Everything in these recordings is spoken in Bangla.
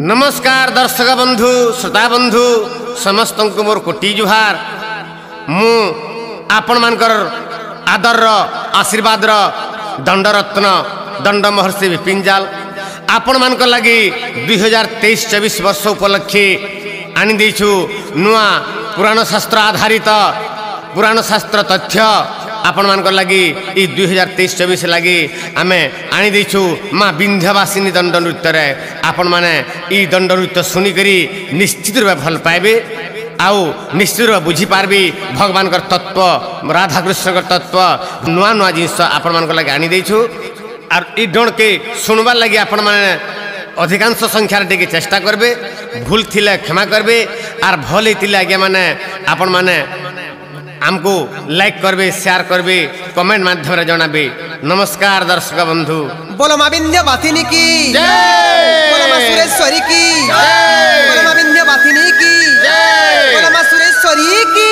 ନମସ୍କାର ଦର୍ଶକ ବନ୍ଧୁ ଶ୍ରୋତା ବନ୍ଧୁ ସମସ୍ତଙ୍କୁ ମୋର କୋଟି ଜୁହାର ମୁଁ ଆପଣମାନଙ୍କର ଆଦରର ଆଶୀର୍ବାଦର ଦଣ୍ଡରତ୍ନ ଦଣ୍ଡ ମହର୍ଷି ବିପିନ ଜାଲ ଆପଣମାନଙ୍କ ଲାଗି ଦୁଇ ହଜାର ତେଇଶ ଚବିଶ ବର୍ଷ ଉପଲକ୍ଷେ ଆଣିଦେଇଛୁ ନୂଆ ପୁରାଣ ଶାସ୍ତ୍ର ଆଧାରିତ ପୁରାଣ ଶାସ୍ତ୍ର ତଥ୍ୟ ଆପଣମାନଙ୍କ ଲାଗି ଏଇ ଦୁଇ ହଜାର ତେଇଶ ଚବିଶ ଲାଗି ଆମେ ଆଣିଦେଇଛୁ ମା ବିନ୍ଧ୍ୟବାସିନୀ ଦଣ୍ଡ ନୃତ୍ୟରେ ଆପଣମାନେ ଏଇ ଦଣ୍ଡ ନୃତ୍ୟ ଶୁଣିକରି ନିଶ୍ଚିତ ରୂପେ ଭଲ ପାଇବେ ଆଉ ନିଶ୍ଚିତ ରୂପେ ବୁଝିପାରିବେ ଭଗବାନଙ୍କର ତତ୍ତ୍ୱ ରାଧାକୃଷ୍ଣଙ୍କର ତତ୍ତ୍ୱ ନୂଆ ନୂଆ ଜିନିଷ ଆପଣମାନଙ୍କ ଲାଗି ଆଣିଦେଇଛୁ ଆର୍ ଇ ଡଣକେ ଶୁଣବାର୍ ଲାଗି ଆପଣମାନେ ଅଧିକାଂଶ ସଂଖ୍ୟାରେ ଟିକେ ଚେଷ୍ଟା କରିବେ ଭୁଲ ଥିଲେ କ୍ଷମା କରିବେ ଆର୍ ଭଲ ହେଇଥିଲେ ଆଜ୍ଞା ମାନେ ଆପଣମାନେ ଆମକୁ ଲାଇକ୍ କରିବେ ସେୟାର କରିବେ କମେଣ୍ଟ ମାଧ୍ୟମରେ ଜଣାବେ ନମସ୍କାର ଦର୍ଶକ ବନ୍ଧୁ ବୋଲ ମା ବିନ୍ଧ୍ୟ ବାଥିନୀ କି ବୋଲ ମା ସୁରେଶ୍ୱରୀ କି ବୋଲ ମା ବିନ୍ଧ୍ୟ ବାଥିନୀ କି ବୋଲ ମା ସୁରେଶ୍ୱରୀ କି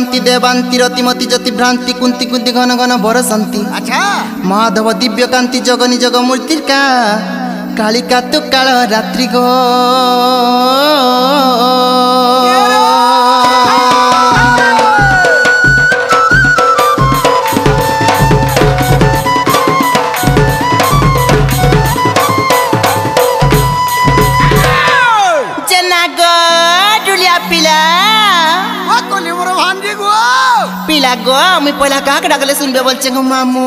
ক্রান্তি দেবান্তি রতিমতি জ্যোতি ভ্রান্তি কুন্তি কুন্তি ঘন ঘন ভরসন্তি আচ্ছা। মাধব দিব্য কান্তি জগনি জগ মূর্তির কা কালিকা তু কাল রাত্রি গো। এক গো আমি পয়লা কাকে ডাকলে শুনবে? বলছে গো মামু।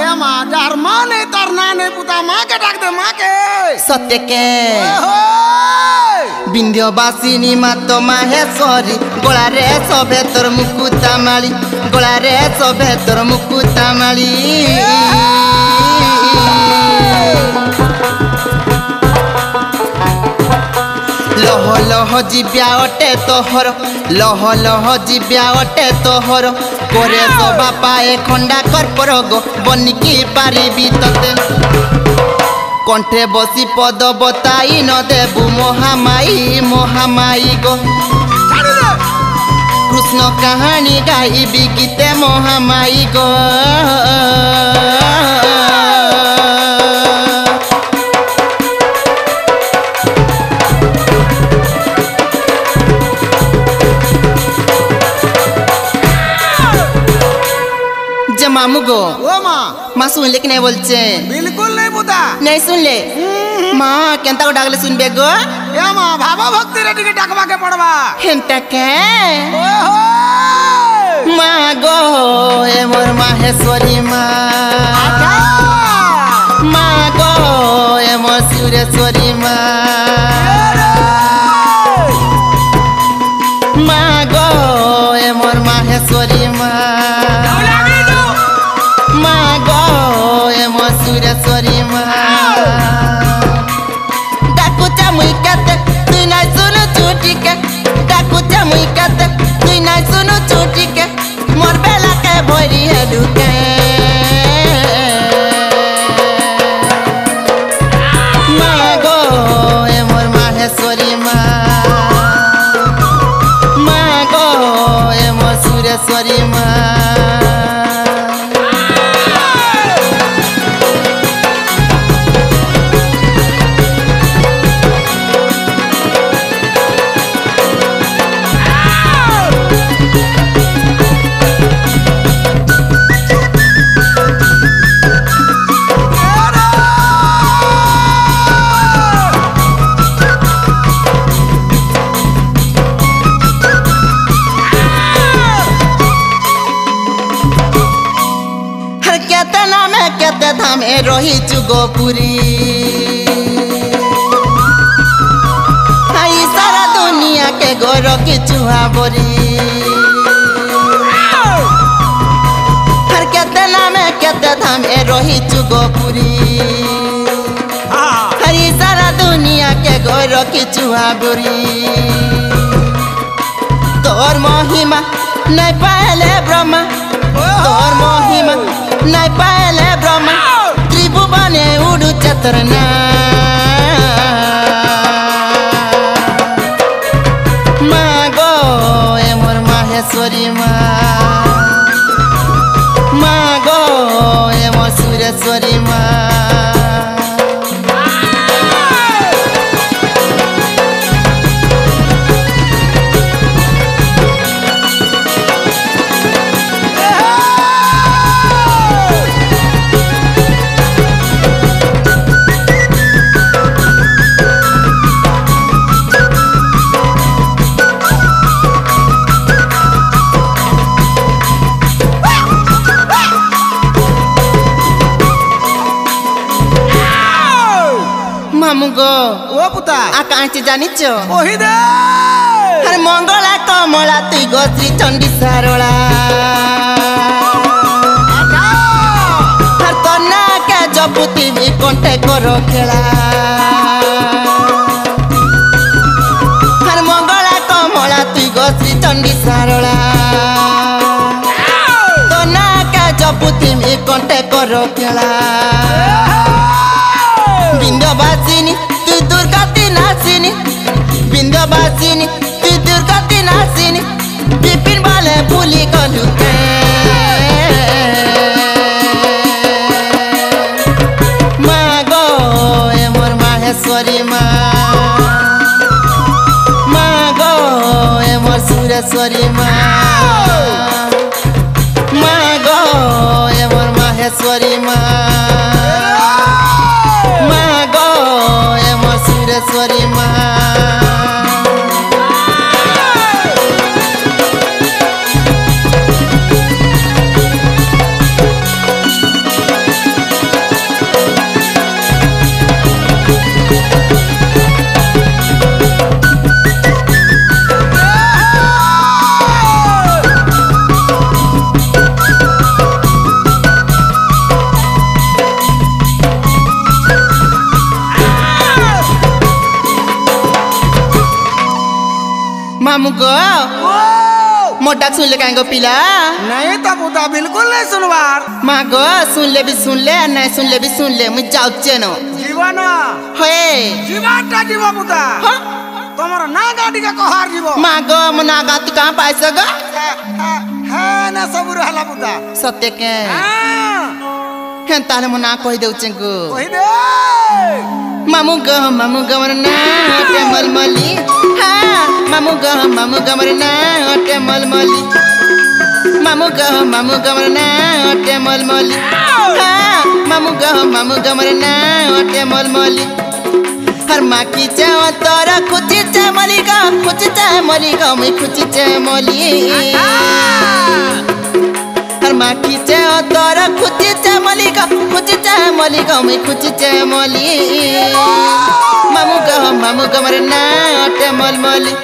এ মা যার মা নেই তার না নেই পুতা মাকে ডাক দে মাকে সত্যকে বিন্ধ্যবাসিনী মা তো মাহেশ্বরী গোলারে সবে তোর মুকুতা মালি গোলারে সবে তোর মুকুতা মালি। লহ লহ জিব্যা অটে তোহর লহ লহ জিব্যা অটে তোহর। করে সবা পায়ে খଣ୍ଡা কর্পর গো বনিকি পারিবি ততে। কণ্ঠে বসি পদ বতাই ন দেবু মহামাই মহামাই গো। কৃষ্ণ কাহাণী গাইবি গীতে মহামাই গো। মামু গো ও মা মা শুনলে কি নাই বলছে বিলকুল নেই পুতা নাই শুনলে মা কেনতা को ডাকলে শুনবে গো এ মা ভাবা ভক্তিরে টিকে ডাকবাকে পড়বা হেনটা কে ওহো মা গো এ মোর মাহেশ্বরী মা মা গো এ মোর সুরেশ্বরী মা মা শুনু रहीचु गोपुरी। के गोर चुहा बोरी। हर केते केते गोपुरी। हरी सारा दुनिया के गोर चुहा बोरी। तोर नहीं ब्रह्मा। तोर नहीं ब्रह्मा। ত্রিভুবনে উড়ুছে তোর না মা গো এ মোর মাহেশ্বরী কাঁচি জানিছ? আরে মঙ্গলা কমলা তুই গো শ্রী চণ্ডী সারলা। আর তোর নাকে জপুতি বি কণ্ঠে কর খেলা। আর মঙ্গলা কমলা তুই গো শ্রী চণ্ডী সারলা। তোর নাকে জপুতি বি কণ্ঠে কর খেলা। বিন্দবাসিনী তুই দুর্গাতি নাসিনী বিপিন বলে ভুলি গলু কে মা গো এ মোর মাহেশ্বরী মা মা গো এ মোর সুরেশ্বরী মা মা গো এ মোর মাহেশ্বরী মা মা গো এ মোর সুরেশ্বরী हमको मोटा सुन ले कहेंगे पिला। नहीं तो बुता बिल्कुल नहीं सुनवार। माँ को सुन ले भी सुन ले नहीं सुन ले भी सुन ले मुझे जाओ चेनो। जीवन। हे। जीवन टा जीवा बुता तुम्हारा ना गाड़ी का कोहार जीवो। माँ को मना गाती कहाँ पाइस गो? है ना सब रहला बुता सत्य के। हाँ। हैं। ताले मना कोई दे उच्चें कोई दे। मामू गो मामू गो मरना टेमल मली हाँ। मामू गो मामू गो मर ना अटे मलमली मामू गो मामू गो मर ना अटे मलमली मामू गो मामू गो मर ना अटे मलमली हर माँ की तोरा खुची चे मली गा खुची चे मली गा मैं खुची चे मली हर माँ की तोरा खुची चे मली गा खुची चे मली गा मैं खुची चे मली मामू गा मामू गा मरे ना अटे मलमली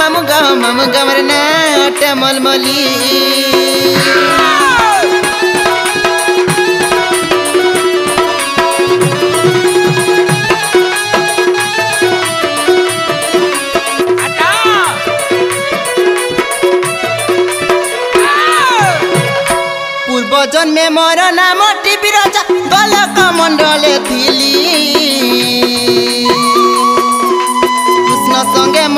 मम ग मम गमरना अट्टा पूर्व जन्मे मोर नाम टीपी रजा गलक मण्डले थिली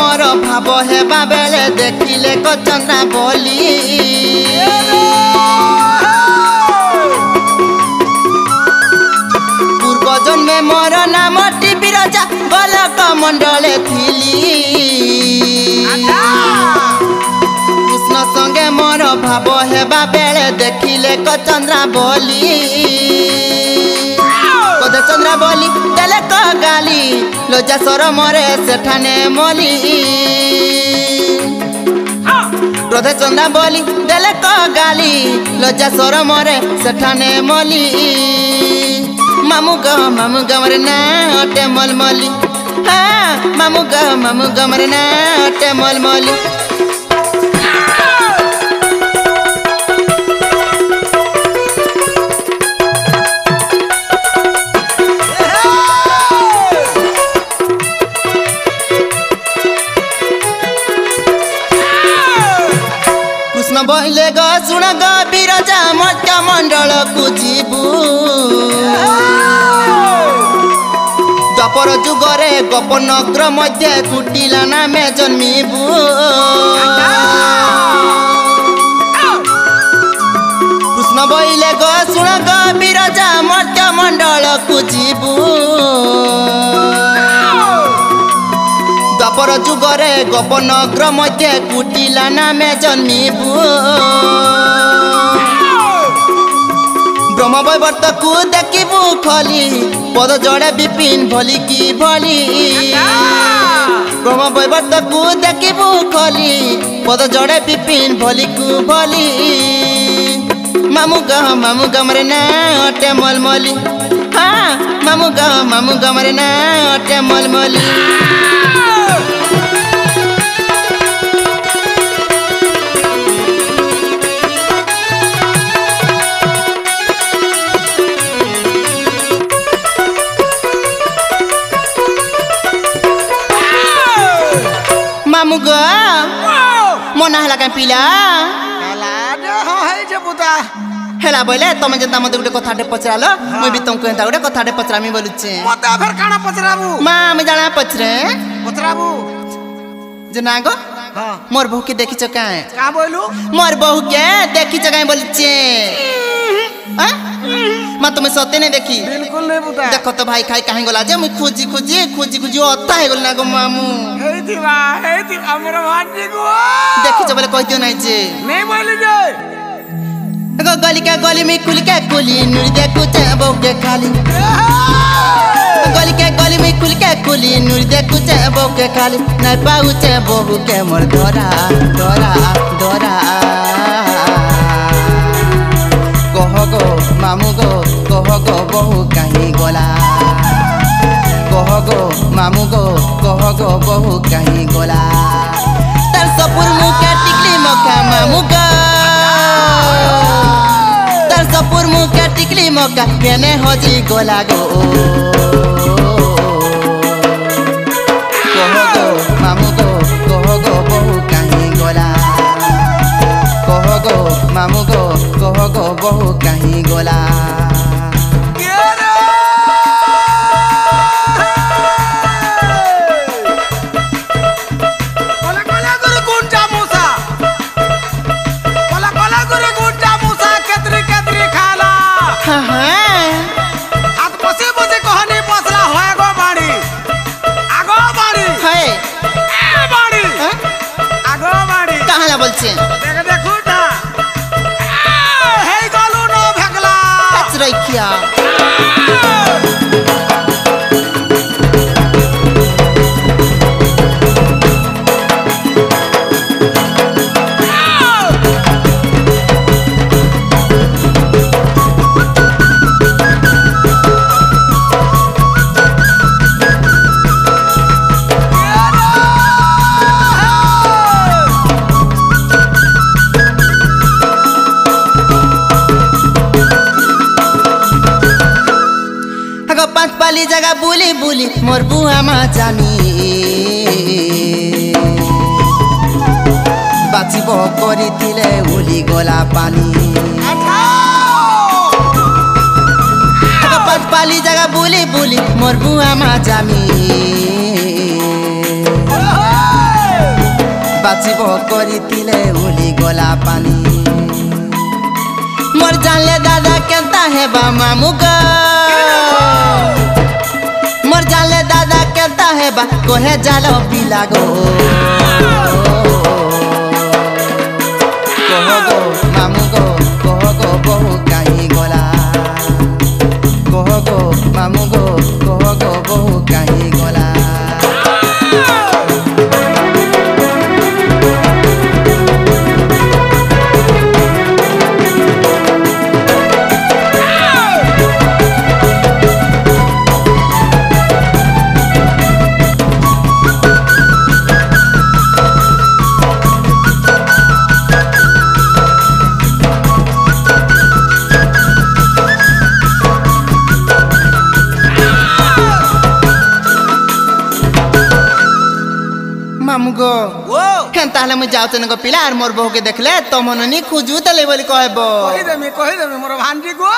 সঙ্গে মোর ভাব হেবা বেলে দেখিলে কচন্দ্রা বলি। পূর্ব জন্মে মোর নাম টিভি রাজা গলক মন্ডলে থিলি। কৃষ্ণ সঙ্গে মোর ভাব হেবা বেলে দেখিলে কচন্দ্রা বলি কদে চন্দ্রা বলি দেলে ক গালি লজ্জা সর মরে সেঠানে মলি ক্রোধে চন্দ্রা বলি দেলে ক গালি লজ্জা সর মরে সেঠানে মলি মামু গ মামু গমরে না অটে মলমলি হ্যাঁ মামু গ মামু গমরে না অটে মলমলি କୃଷ୍ଣ ବହିଲେ ଗ ଶୁଣ ଗ ବିରଜା ମର୍ତ୍ତ୍ୟ ମଣ୍ଡଳକୁ ଯିବୁ ଦ୍ୱାପର ଯୁଗରେ ଗୋପନଗ୍ର ମଧ୍ୟ କୁଟିଲା ନାମେ ଜନ୍ମିବୁ କୃଷ୍ଣ ବହିଲେ ଗ ଶୁଣ ଗ ବିରଜା ମର୍ତ୍ତ୍ୟ ମଣ୍ଡଳକୁ ଯିବୁ দ্বাপর যুগরে গোপন অগ্রমধ্যে কুটিলা নামে জন্মিবু। ব্রহ্মবৈবর্তকু দেখিবু খলি, পদ জড়ে বিপিন ভলি কি ভলি? ব্রহ্মবৈবর্তকু দেখিবু খলি, পদ জড়ে বিপিন ভলি কু ভলি? মামু গাহ মামু গামরে না অটে মলমলি। হ্যাঁ মামু গাহ মামু গামরে না অটে মলমলি। ପିଲା। ହେଲା ବୋଇଲେ ତମେ ଯେନ୍ତା ମତେ ଗୋଟେ କଥାଟେ ପଚରାଲ ମୁଇଁ ବି ତମକୁ ଏନ୍ତା ଗୋଟେ କଥାଟେ ପଚରାମି ବୋଲୁଛେ ମତେ ଆଭର କାଣା ପଚରାବୁ? ମା ଆମେ ଜାଣା ପଚରେ। ପଚରାବୁ? ଯେ ନା ଗୋ मोर बहू के देखी चुका है क्या बोलू मोर बहू के देखी चुका है बोलचे माँ तुम्हें सोते नहीं देखी बिल्कुल नहीं बुता देखो तो भाई खाई कहीं गला जे मुई खोजी खोजी खोजी खोजी अता है गलना गो मामू ହେଇଥିବା ହେଇଥିବା ଆମର ଭାଜି ଗো দেখিছ বলে কইদিও নাই যে নেই বইলি যে গো গলিকা গলি মি কুলিকা কুলি নুরি দেখু চে বউকে খালি গলিকা গলি মি কুলিকা কুলি নুরি দেখু চে বউকে খালি নাই পাউছে বহুকে মোর ধরা ধরা ধরা কহ গো মামু গো কহ গো বহু কাহি গলা गो, मामू गो, कह गो, बहू कहीं गोला। तर सपुर मुका टिकली मका, मामू गो। तर सपुर मुका टिकली मका मैंने हजी गोला गो। कह गो, मामू गो, कह गो, बहू कहीं गोला। कह गो, मामू गो, कह गो, बहू कहीं गोला। জায়গা বুলি বুলি মোর বুয়া মা জানি। বাঁচিব কৰিছিলে উলি গলা পানী। পালি জায়গা বুলি বুলি মোর বুয়া মা জানি। বাঁচিব কৰিছিলে উলি গলা পানী। মোর জানলে দাদা কেনতা হেবা মামু গো? মোর জানলে দাদা কেনতা হেবা কোহে জাল পিলা গো কহ গো মামু গো কহ তাহলে মুই যাওতে গো পিলা আর মোর বউকে দেখলে তো মননি খুঁজু তালে বলি কহব কহি দেমি কহি দেমি মোর ভান্ডি গো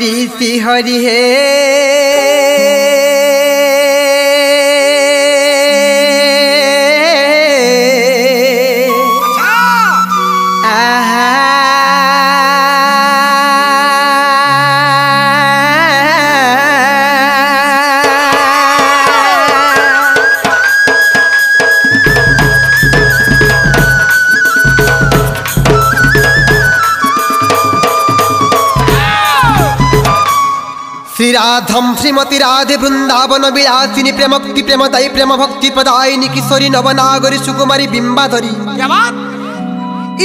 হরি শ্রী হরি হে कथम श्रीमती राधे वृन्दावन विलासिनी प्रेम भक्ति प्रेम भक्ति प्रदाय किशोरी नवनागरी सुकुमारी बिंबाधरी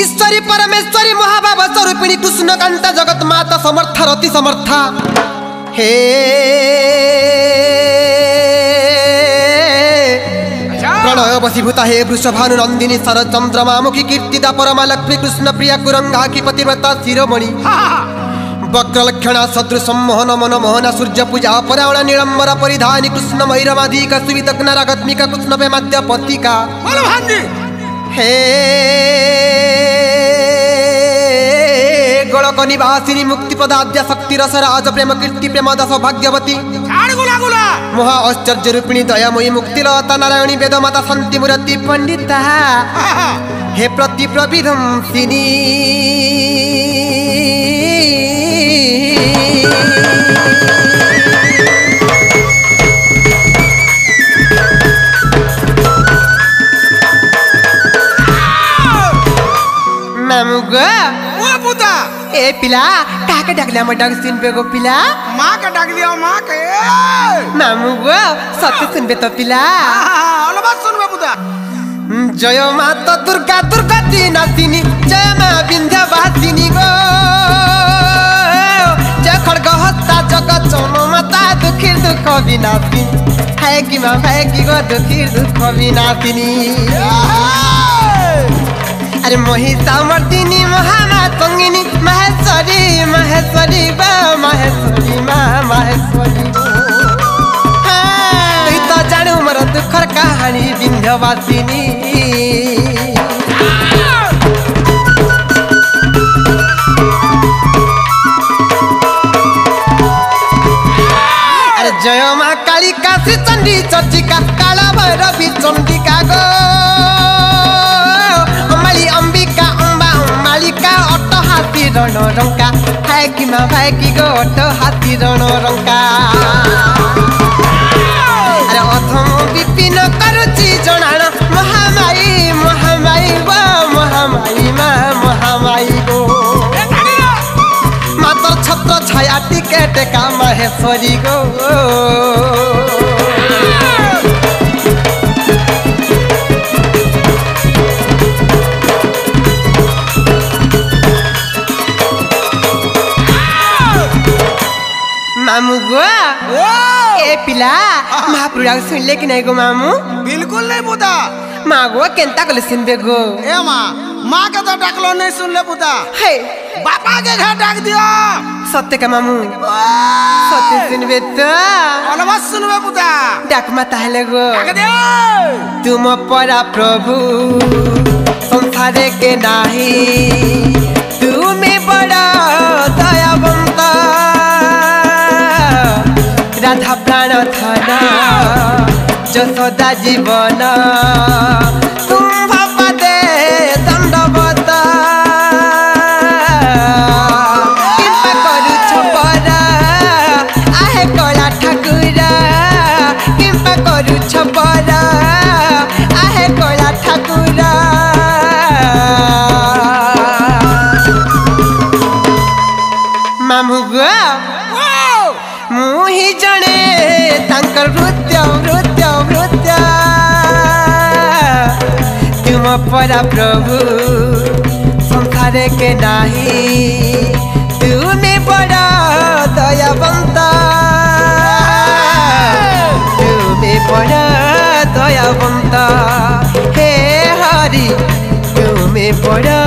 ईश्वरी परमेश्वरी महाभाव स्वरूपिणी कृष्णकांता जगत माता समर्थ रति समर्था। हे प्रणय बसीभूता हे वृषभानु नंदिनी सरचंद्रमा मुखी कीर्तिदा परमा लक्ष्मी कृष्ण प्रिया कुरंगा की पतिव्रता शिरोमणि वक्रलक्षण वक्रलक्षणा सदृशं मोहनमन मोहन सूर्य पूजा परावण निलंबर परिधानी कृष्ण मैरमाधिक सुवितग्न रागत्मिका कृष्ण पे माध्य पतिका। हे गोलक निवासिनी मुक्ति पदाद्य शक्ति रस राज प्रेम कीर्ति प्रेम दस भाग्यवती। महा आश्चर्य रूपिणी दयामयी मुक्ति लता नारायणी वेद माता शांति मूर्ति पंडिता। हे प्रति प्रविधम सिनी ए पिला काके डगल्या डाकल्यामा डाक सुनबेको पिला माका डाकलियो माके मामु गो सत्य सिनबे त पिला हलो बस सुनबे बुदा जय माता दुर्गा दुर्गा तिनी जय मा बिन्ध्या भासिनी गो হস্তা জগৎ চৌন মাতা দুঃখীর দুঃখ বিনাশিনী হায় কি মা হায় কি গো দুঃখীর দুঃখ বিনাশিনী আরে মহিষা মর্দিনী মহামা সঙ্গিনী মহেশ্বরী মহেশ্বরী বা মহেশ্বরী মা মহেশ্বরী তুই তো জাণু মোর দুঃখর कालरात्री चण्डी चर्चिका काला गो। अम्बाली अम्बिका अम्बा अम्बालिका अटो हाती रण रङ्का भाइकीमा भाइकी गो अटो हाती रण रंका.. अरे अथम विपिन महामाई महामाई महामाई गो। मात्र छत्र छाया टिकेटेका माहेश्वरी गो। मामू गो ए पिला महापुराग सुनले कि नाही गो मामू बिलकुल नाही बुता मा गो केंता कल सुनबे गो ए मा मा के तो डाकलो नाही सुनले बुता हे बापा के घर डाक दियो सत्य के मामू सत्य सुनबे तो अलवा सुनबे बुता डाक मा ताहले गो डाक दियो तुम परा प्रभु संसारे के नाही तुम्हें बड़ा যশোদা জীবন हमारा प्रभु, संसार के नाही। तुम्हें बड़ा दयावंता। तुम्हें बड़ा दयावंता। हे हरि तुम्हें बड़ा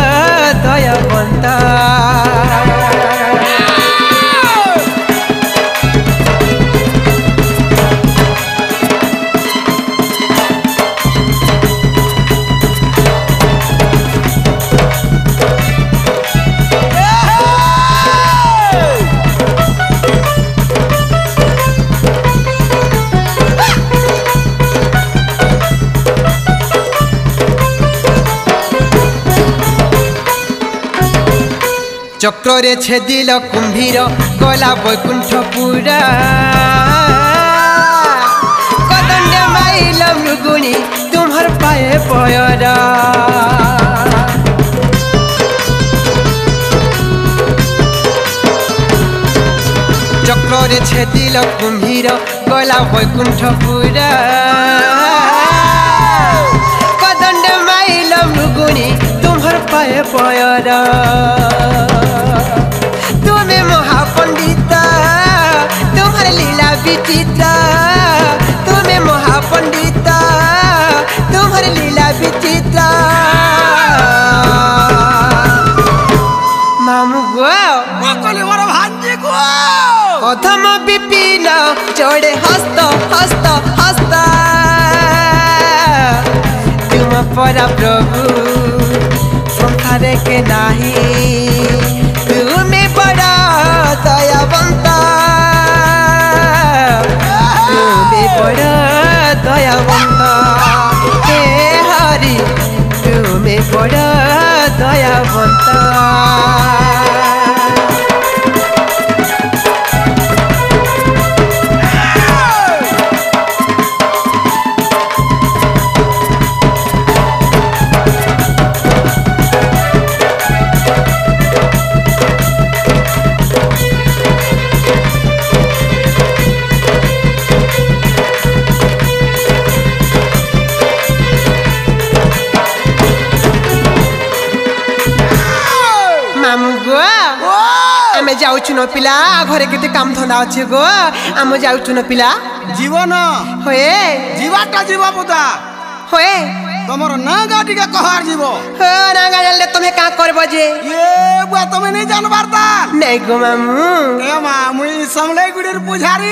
চক্রে ছেদিল কুম্ভীর গলা বৈকুণ্ঠপুরা কদণ্ড মাইল মৃগুণী, তোমার পায়ে পয়রা। চক্রে ছেদিল কুম্ভীর গলা বৈকুণ্ঠপুরা কদণ্ড মাইল মৃগুণী, তোমার পায়ে পয়রা। महापंडिता तुम्हारे लीला विचिता तुम्हें महापंडिता तुम्हारे लीला विचिता मामू गो। प्रथम विपिन चढ़े हस्त हस्त हस्त। तुम परा प्रभु संसारे के नाही। বড় দয়াবন্ত হে হরি তুমি বড় দয়াবন্ত ন ପିଲା ଘରେ କେତେ କାମ ଧନ୍ଦା ଅଛି ଗୋ ଆମେ ଯାଉଛୁ ନ ପିଲା ଜୀବନ ହଏ ଯିବାଟା ଯିବ ପୁତା ହଏ ତମର ନାଁ ଗା ଟିକେ କହାର ଯିବ ହେ ନାଁ ଗା ଜାଣିଲେ ତମେ କାଁ କରବ ଯେ ଏ ବୁଆ ତମେ ନେଇ ଜାନବାର ତା ନାଇଁ ଗୋ ମାମୁ ଏ ମା ମୁଇଁ ସମଲେଇ ଗୁଡିର ପୂଝାରୀ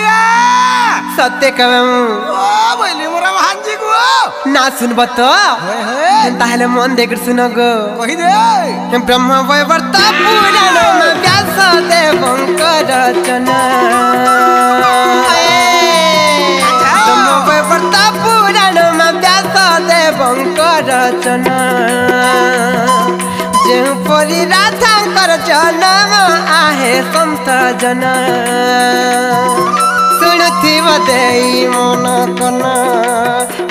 ସତେ କ ମାମୁ ଓ ବୋଇଲି ମୋର ଭାଞ୍ଜି ଗୋ ନା ଶୁନବ ତ ତାହେଲେ ମନ ଦେଇକରି ଶୁନ ଗୋ କହିଦେ ब्रह्म वैवर्त पुराण व्यास देवंकर रचना। ब्रह्म वैवर्त व्यास देवंकर रचना। जे परी राधाकर जनम आहे संत जना। सुनथिव देई मन कना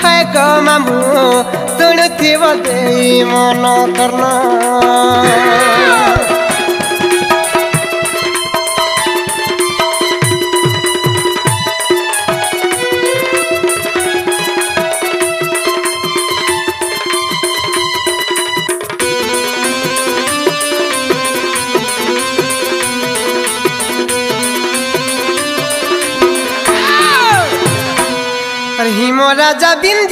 है गामू सेवा दे माना करना। राजा बिंद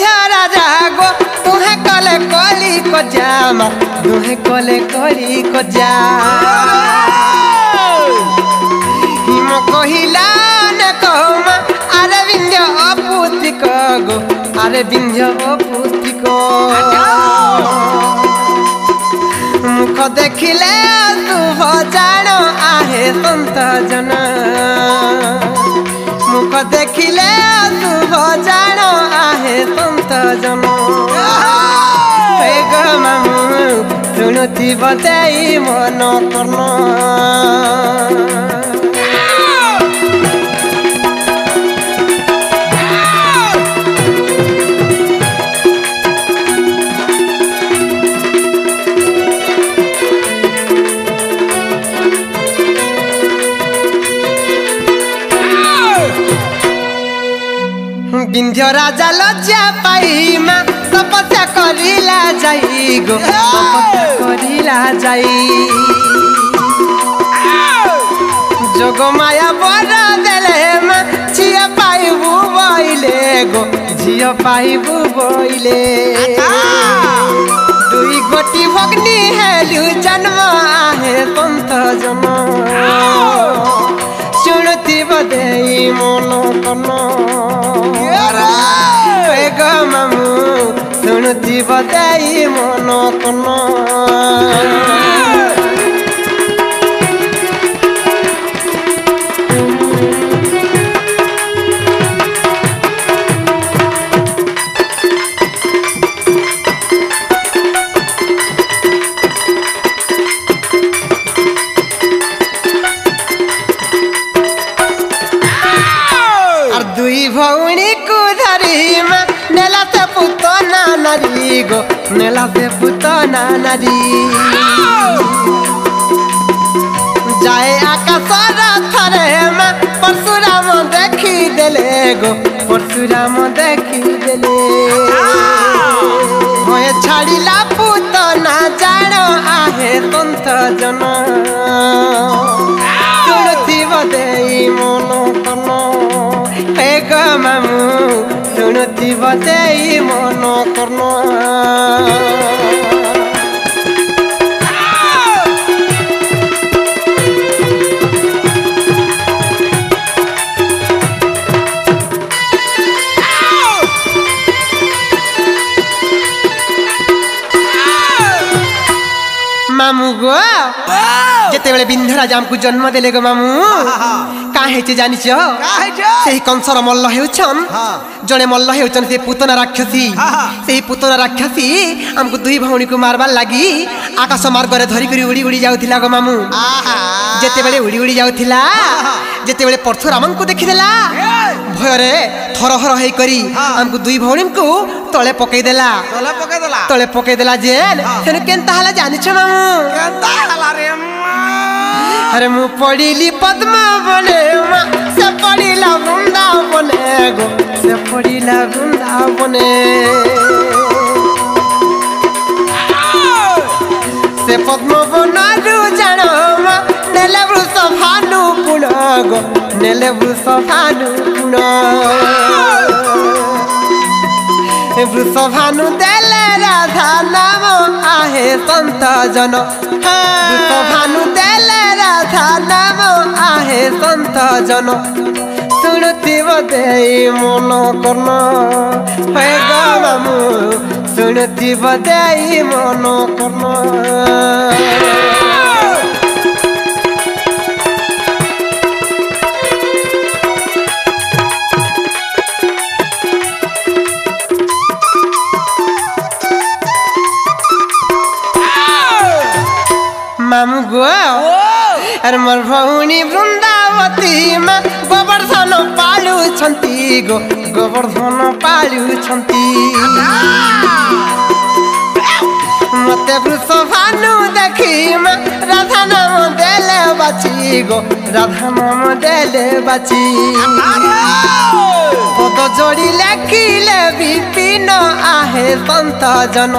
को जाम दुहे कोले कोरी को जाम कहिला न कहमा अरे बिंज अपुति गो अरे बिंज अपुति को मुख देखिले तू जानो आहे संत जना मुख देखिले तू जानो आहे संत जना ମାମୁଁ ଶୁଣୁଥିବ ସେଇ ମନ କର୍ଣ୍ଣ ବିନ୍ଧ୍ୟ ରାଜା ଲଜ୍ଜା ପାଇ करिला जाई गो करिला जाई जोग माया बड़ देले मा पाई पाइबू बोइले गो झिया पाइबू बोइले दुई गोटी भगनी हेलू जन्म आहे पंत जन्म দেই মন কন এ গো মামু শুণুথিব দেই মন কন নারী গো নেলাতে পুত না নারী যায় আকাশর থরে মা পরশুরাম দেখি দেলে গো পরশুরাম দেখি দেলে হয়ে ছাড়িলা পুত না জাণ আহে তন্থ জন শুণুথিব দেই মন কন হে গো মামু শুণুথিব দেই মন কর্ণ ମାମୁ ଗୋ ଯେତେବେଳେ ବିନ୍ଧରାଜ ଆମକୁ ଜନ୍ମ ଦେଲେ ଗো ମାମୁ କାଁ ହେଇଛି ଜାଣିଛ ସେହି କଂସର ମଲ୍ଲ ହେଉଛନ୍ ଜଣେ ମଲ୍ଲ ହେଉଛନ୍ ସେ ପୁତନା ରାକ୍ଷସୀ ସେହି ପୁତନା ରାକ୍ଷସୀ ଆମକୁ ଦୁଇ ଭଉଣୀକୁ ମାରବାର ଲାଗି ଆକାଶ ମାର୍ଗରେ ଧରିକରି ଉଡ଼ି ଉଡ଼ି ଯାଉଥିଲା ଗো ମାମୁ ଯେତେବେଳେ ଉଡ଼ି ଉଡ଼ି ଯାଉଥିଲା ଯେତେବେଳେ ପରଶୁରାମଙ୍କୁ ଦେଖିଦେଲା ଭୟରେ ଥରହର ହେଇକରି ଆମକୁ ଦୁଇ ଭଉଣୀଙ୍କୁ ତଳେ ପକେଇଦେଲା ତଲେ ପକେଇ ଦେଲା ତଳେ ପକେଇଦେଲା ଯେ ସେନୁ କେନ୍ତା ହେଲା ଜାଣିଛ ମାମୁ କେନ୍ତା ହେଲା ରେ ମା? ଆରେ ମୁଁ ପଡ଼ିଲି ପଦ୍ମ ବନେ ମା পড়িলা বৃন্দাবনে গো। সে পড়িলা বৃন্দাবনে। সে পদ্মবনু জান নেলে বৃষ ভানু পুণ গো। নেলে বৃষ ভানু পুণ বৃষ ভানু দেলে রাধা নাম আহে সন্ত জন। ভানু କଥା ନାମ ଆହେ ସନ୍ଥ ଜନ ଶୁଣୁଥିବ ଦେଇ ମନ କର୍ଣ୍ଣ ହେ ମାମୁ ଶୁଣୁଥିବ ଦେଇ ମନ କର୍ଣ୍ଣ Mom, go out. ମୋର ଭଉଣୀ ବୃନ୍ଦାବତୀ ମା ଗୋବର୍ଦ୍ଧନ ପାଳୁଛନ୍ତି ଗୋବର୍ଦ୍ଧନ ପାଳୁଛନ୍ତି ମତେ ବୃଷଭାନୁ ଦେଖି ମା ରାଧା ନାମ ଦେଲେ ବାଛି ଗୋ ରାଧା ନାମ ଦେଲେ ବାଛି ପଦ ଯୋଡ଼ି ଲେଖିଲେ ବିପିନ ଆହେ ସନ୍ତ ଜନ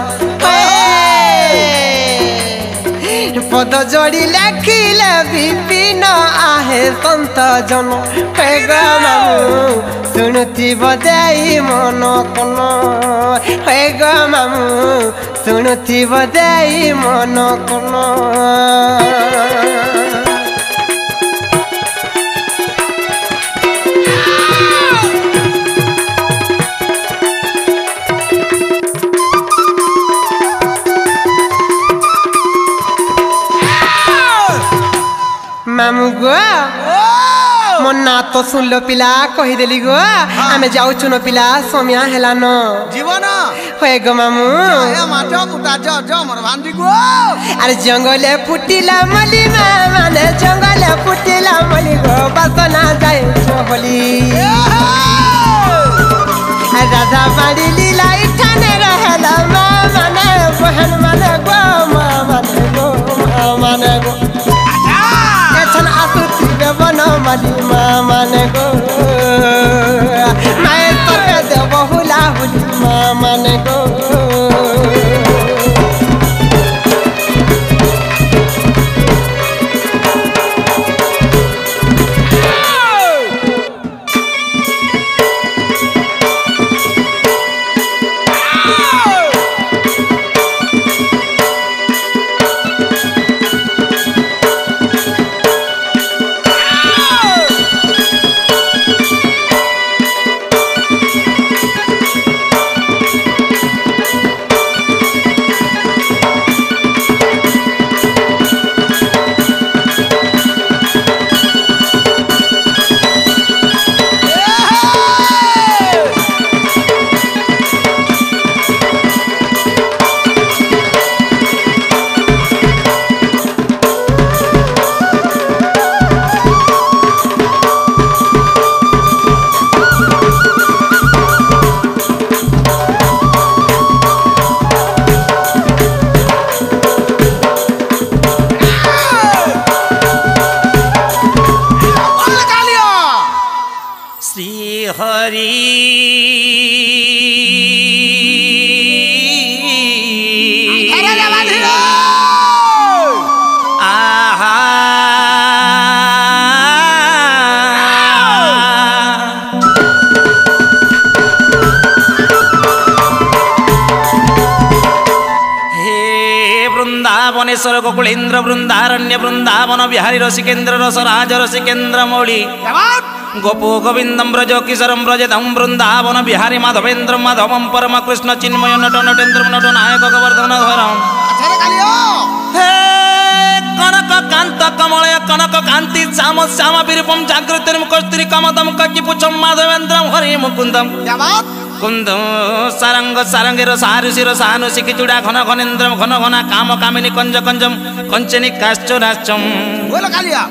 পদ জড়ি লেখিলে বিপিন আহে সন্ত জন। মামু, শুণুথিব দেই মন কন। হে গো মামু, শুণুথিব দেই মন কন। ମାମୁ ଗୋ ମୋ ନାଁ ତ ଶୁଣିଲ ପିଲା କହିଦେଲି ଗୋ ଆମେ ଯାଉଛୁ ନ ପିଲା ସମିଆ ହେଲାନ জীবন ହଏ ଗୋ ମାମୁ এ মাঠ কুটা জ জ মোর ভান্ডি গো আরে জঙ্গলে ফুটিলা মলি মা মানে জঙ্গলে ফুটিলা মলি গো বাসনা যায় বলি আর রাধা বাড়ি লীলা ইঠানে রহেলা মা মানে বহন মানে গো মা মানে গো মা মানে গো এছন আসুথিবে বন মালি মা মানে গো মায়ে তবে দেব হুলা হুলি মা মানে গো গোকুলেন্দ্র বৃন্দারণ্য বৃন্দাবন বিহারী রসিকেন্দ্র রসরাজ রসিকেন্দ্র মৌলি গোপো গোবিন্দম ব্রজ কিশোরম ব্রজতম বৃন্দাবন বিহারী মাধবেন্দ্র মাধবম পরম কৃষ্ণ চিন্ময় নট নটেন্দ্র নট নায়ক গোবর্ধন ধরম কনক কান্ত কমলয় কনক কান্তি শ্যাম শ্যাম বিরূপম জাগৃতির মুখস্ত্রী কমদম ককিপুচম কুন্দ সারঙ্গ সারঙ্গের সারুষির সানু শিখিচুড়া ঘন ঘনেন্দ্রম ঘন ঘনা কাম কামিনী কঞ্জ কঞ্জম কঞ্চনি কালিয়া।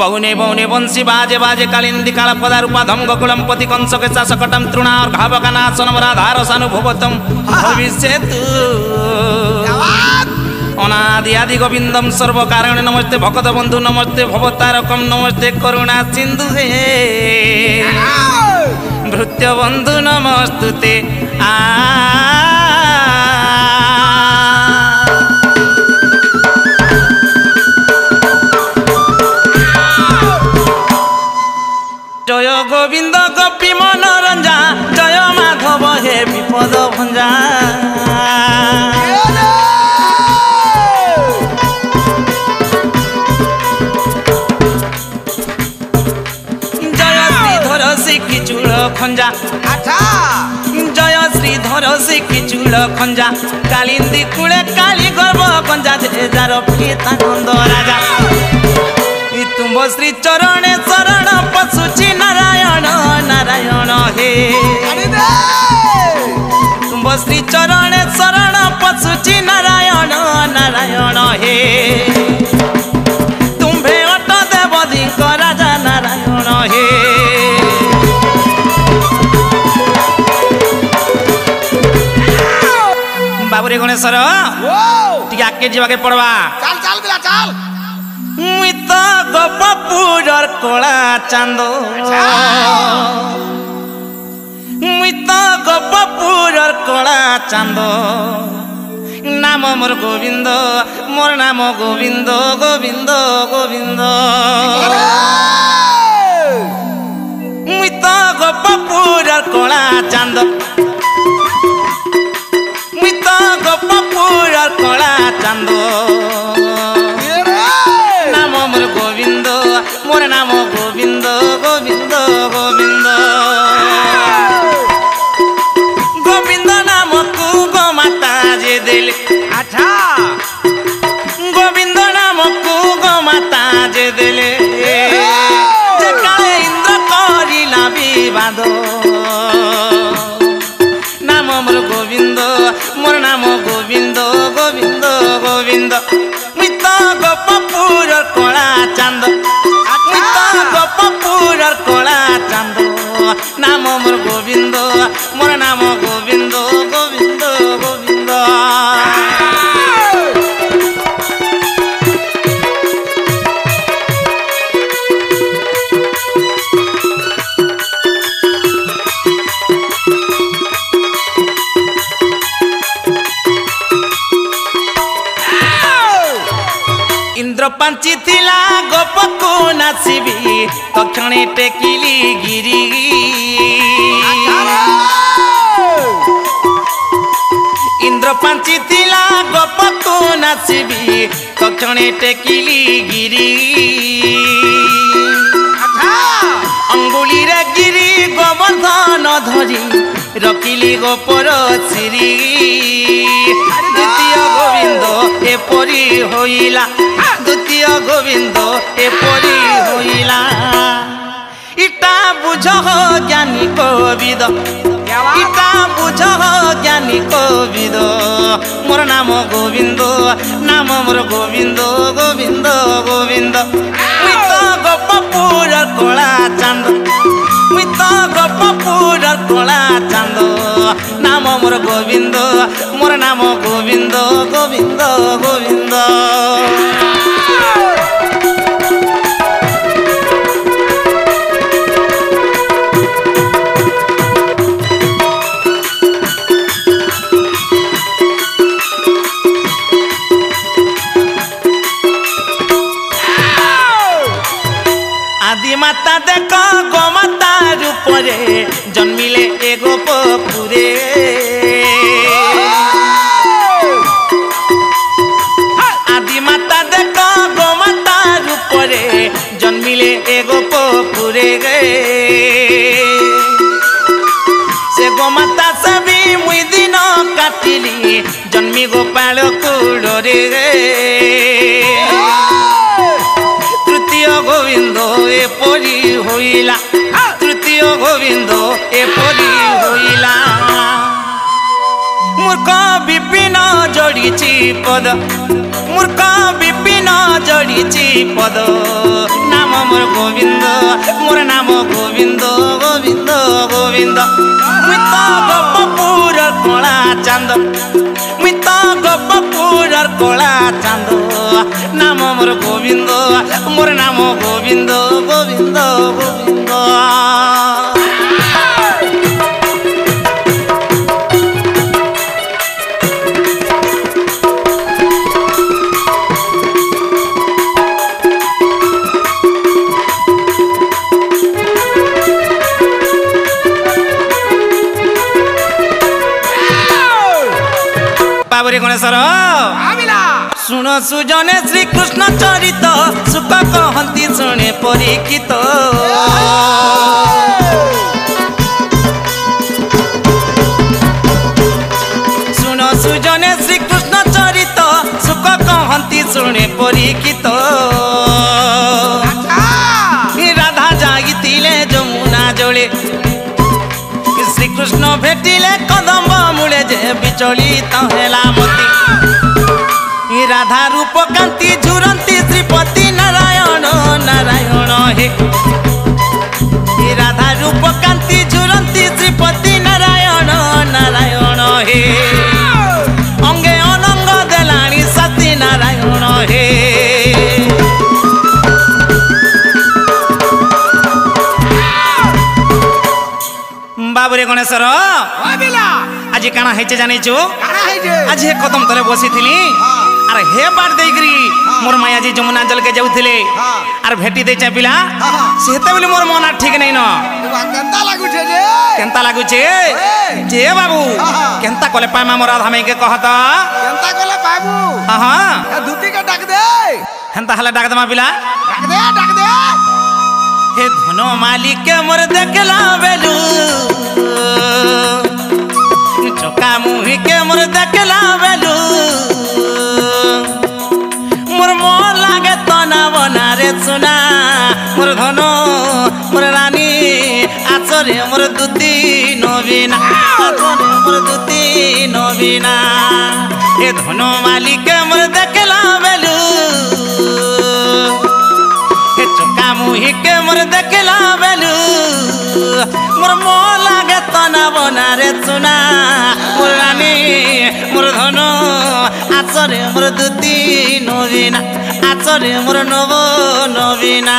বৌনে বৌনে বংশী বাজে বাজে কালিন্দি কাল পদারূপা ধম গোকুলম পতি কংসকে চাষকটম তৃণার ঘাবকানাশনম রাধার সানুভবতম। ভবিষ্যতু। অনাদি আদি গোবিন্দম সর্বকারণে নমস্তে ভকত বন্ধু নমস্তে ভবতারকম নমস্তে করুণা সিন্ধু হে। भृत्यबन्धु नमस्तु। ते आ জয় শ্রীধর শিখি চূল খঞ্জা কালিন্দি কুলে কালী গর্ব গঞ্জা যে যার পিতা নন্দ রাজা ই তুম্ব শ্রী চরণে শরণ পশুচি নারায়ণ নারায়ণ হে আরে দে তুম্ব শ্রী চরণে শরণ পশুচি নারায়ণ নারায়ণ হে বাবুরে গণেশ্বর ও ଟିକେ ଆଗକେ ଯିବାକେ ପଡ଼ବା চাল চাল বিলা চাল ମୁଇଁ ତ ଗୋପପୁରର କଳା ଚାନ୍ଦ ମୁଇଁ ତ ଗୋପପୁରର କଳା ଚାନ୍ଦ ନାମ ମୋର ଗୋବିନ୍ଦ ମୋର ନାମ ଗୋବିନ୍ଦ ଗୋବିନ୍ଦ ଗୋବିନ୍ଦ ମୁଇଁ ତ ଗୋପପୁରର କଳା ଚାନ୍ଦ কলা চান্দর নাম মোর গোবিন্দ মোর নাম গোবিন্দ গোবিন্দ গোবিন্দ ଇନ୍ଦ୍ର ପାଞ୍ଚି ଥିଲା ଗୋପକୁ ନାଚିବି ତକ୍ଷଣେ ଟେକିଲି ଗିରି ଇନ୍ଦ୍ର ପାଞ୍ଚି ଥିଲା ଗୋପକୁ ନାଚିବି ତକ୍ଷଣେ ଟେକିଲି ଗିରି ଅଙ୍ଗୁଳିରେ ଗିରି ଗୋବର୍ଦ୍ଧନ ଧରି ରଖିଲି ଗୋପର ଚିରି ଦ୍ୱିତୀୟ ଗୋବିନ୍ଦ ଏପରି ହୋଇଲା ଦ୍ୱିତୀୟ ଗୋବିନ୍ଦ ଏପରି ହୋଇଲା ଇଟା ବୁଝ ଜ୍ଞାନୀ କବିଦ ইটা বুঝ জ্ঞানী কবিদ মোর নাম গোবিন্দ নাম মোর গোবিন্দ গোবিন্দ গোবিন্দ মুই তো গোপপুর কলা চান্দ মুই তো গোপপুর কলা চান্দ নাম মোর গোবিন্দ মোর নাম গোবিন্দ গোবিন্দ গোবিন্দ জন্মিলে এ গোপপুরে গে সে গোমাতা সবি মুই দিন কাটিলি জন্মি গোপাল কুড়রে গে তৃতীয় গোবিন্দ এপরি হইলা তৃতীয় গোবিন্দ এপরি হইলা মূর্খ বিপিন জড়িছি পদ মূর্খ বিপিন জড়িছি পদ নাম মোর গোবিন্দ মোর নাম গোবিন্দ গোবিন্দ গোবিন্দ মুই তো গোপপুর কলা চান্দ মুই তো গোপপুর কলা চান্দ নাম মোর গোবিন্দ মোর নাম গোবিন্দ গোবিন্দ গোবিন্দ सुजने श्री कृष्ण चरित सुख कहती शुणे परीक्षित शुणे परीक्षित राधा जागी जमुना जले श्रीकृष्ण भेटिले कदम मूले जे विचलित है। রে রাধা রূপ কান্তি ঝুরন্তি শ্রীপতি নারায়ণ নারায়ণ হে। অঙ্গে অনঙ্গ দেলাণী সতী নারায়ণ হে। বাবুরে গণেশ্বর আজি কানা হয়েছে জানিছু আজি কদম তলে বসিছিলি আর ହେ ପାଟ ଦେଇକରି ମୋର ମାଇ ଆଜି ଯମୁନାଞ୍ଚଲକେ ଯାଉଥିଲେ ଆର୍ ଭେଟି ଦେଇ ଚାପିଲା ସେତେବେଳେ ମୋର ମନ ଠିକ ନାଇଁନ କେନ୍ତା ଲାଗୁଛେ ଯେ କେନ୍ତା ଲାଗୁଛେ ଯେ ବାବୁ କେନ୍ତା କଲେ ପାଇମା ମୋ ରାଧା ମାଇକେ କହ ତ କେନ୍ତା କଲେ ପାଇବୁ ହଁ ହଁ ଦୁତିକେ ଡାକ ଦେ ହେନ୍ତା ହେଲେ ଡାକ ଦେମା ପିଲା ଡାକ ଦେ ଡାକ ଦେ ହେ ଧନ ମାଲିକ ମୋର ଦେଖିଲା ବେଲୁ চকা মুহিকে মোর দেখলা বেলু। মোর মন লাগে তনা বনারে সোনা মোর ধন, মোর রানী, আচরে মোর দুতি নবীনা। আচরে মোর দুতি নবীনা। হে ধন মালিক মোর দেখলা বেলু। হে চোকা মুহিকে মোর দেখলা বেলু। মোর মো লাগে তনা বনারে চুনা। মোর রানী, মোর ধন, আচরে মোর দুতি নবীনা, আচরে মোর নব নবীনা।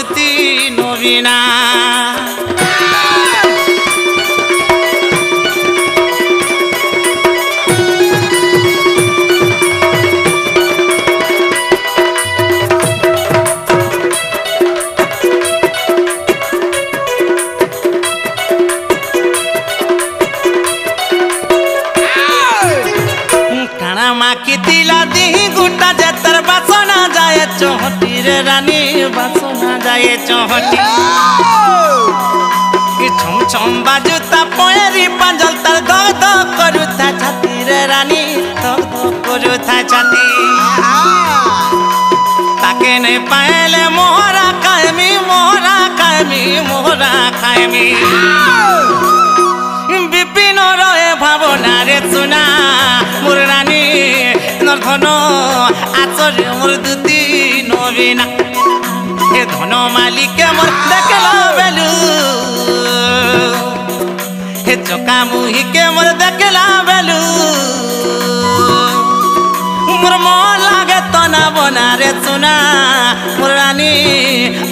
মোর দুতি নবীনা কানা মাকি দিলা দিহি গুটা যে রে রানী, বাসনা যায় চহটি। কি ছম ছম বাজুতা পয়েরি পাঞ্জল তার দগ দগ রে তাকে নে পাইলে মোহরা কায়মি মোহরা কায়মি মোহরা কায়মি। বিপিন রয়ে ভাবনারে চুনা মোর নর্ধন আচরে মোর দুতি নবীনা। এ ধন মালিকে মোর দেখল বেলু। হে চকা মুহিকে মোর দেখল বেলু। মোর মন লাগে তনা বনারে চুনা। মোর রানী,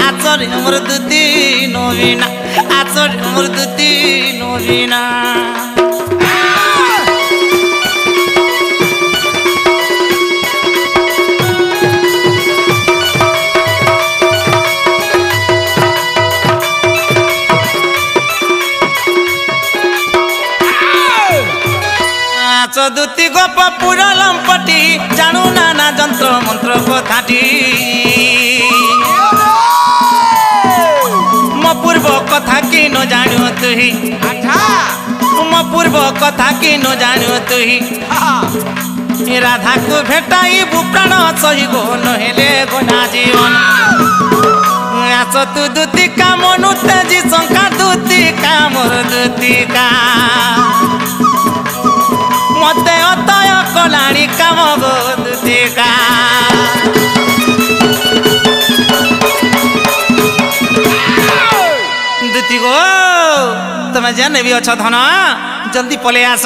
আচরে মোর দুতি নবীনা। আচরে মোর দুতি নবীনা। সদুতি গপ পুরা লম্পটি জানু নানা যন্ত্র মন্ত্র কথাটি। মো পূর্ব কথা কি ন জানু তুহি মো পূর্ব কথা কি ন জানু তুহি রাধাকু ভেটাইবু প্রাণ সহিব নহলে গোনা জীবন। আস তু দুতিকা মনু তেজি শঙ্কা দুতিকা মোর দুতিকা। ମତେ ଅତୟ କଲାଣି କାମ ଗো ଦୁତିକା ଦୁତି ଗୋ ତମେ ଯେନେ ବି ଅଛ ଧନ ଜଲ୍ଦି ପଳେଇ ଆସ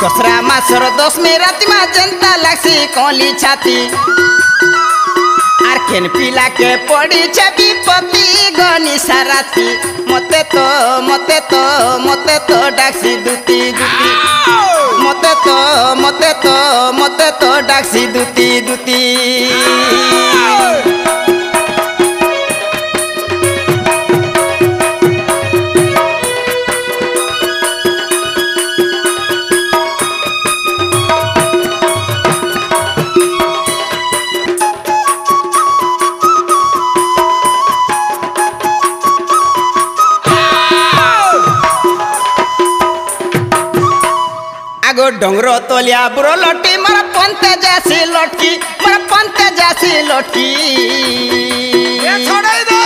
দোসরা মাসর দশমী রাতিমা যেন্তা লাগছি কলি ছাতি। আর কেন পিলাকে পড়িছে বিপত্তি গনি সারাতি। মতে তো মতে তো মতে তো ডাকছি দুতি দুতি। মতে তো মতে তো মতে তো ডাকছি দুতি দুতি। আগো ডঙ্গর তলিয়া বুড়ো লটি মার পন্তে যাসি লটকি মার পন্তে যাসি লটকি এ ছড়াই দে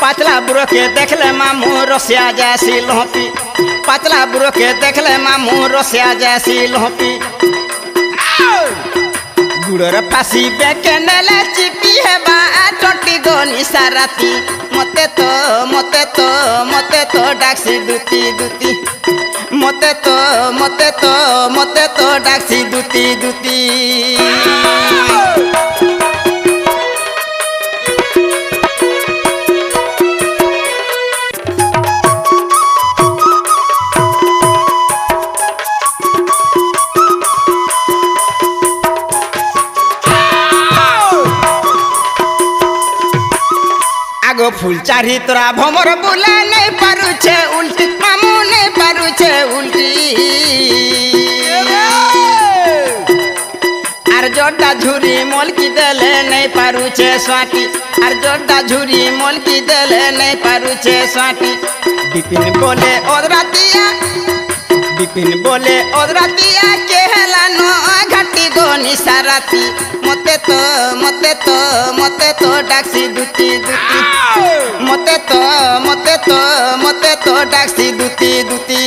পাতলা বুড়োকে দেখলে মামু রসিয়া যাসি লহপি পাতলা বুড়োকে দেখলে মামু রসিয়া যাসি লহপি গুড়র ফাঁসি বেকে নেলে চিপি হেবা টটি গনি সারাতি মতে তো মতে তো মতে তো ডাকছি দুতি দুতি মতে তো মতে তো মতে তো ডাকছি দুতি দুতি আগো ফুল চারি তোরা ভমর বুলা নেই পারুছে উল্টি মামু নেই পারুছে উল্টি আর জোরটা ঝুরি মলকি দেলে নেই পারুছে স্বাটি আর জোরটা ঝুরি মলকি দেলে নেই পারুছে স্বাটি বিপিন বলে ওদরাতিয়া বিপিন বলে ওদরাতিয়া কে হেলা ন ঘাটি গনি সারাতি মতে তো মতে তো, মতে তো ডাকছি দুতি দুতি মতে তো মতে তো মতে তো ডাকছি দুতি দুতি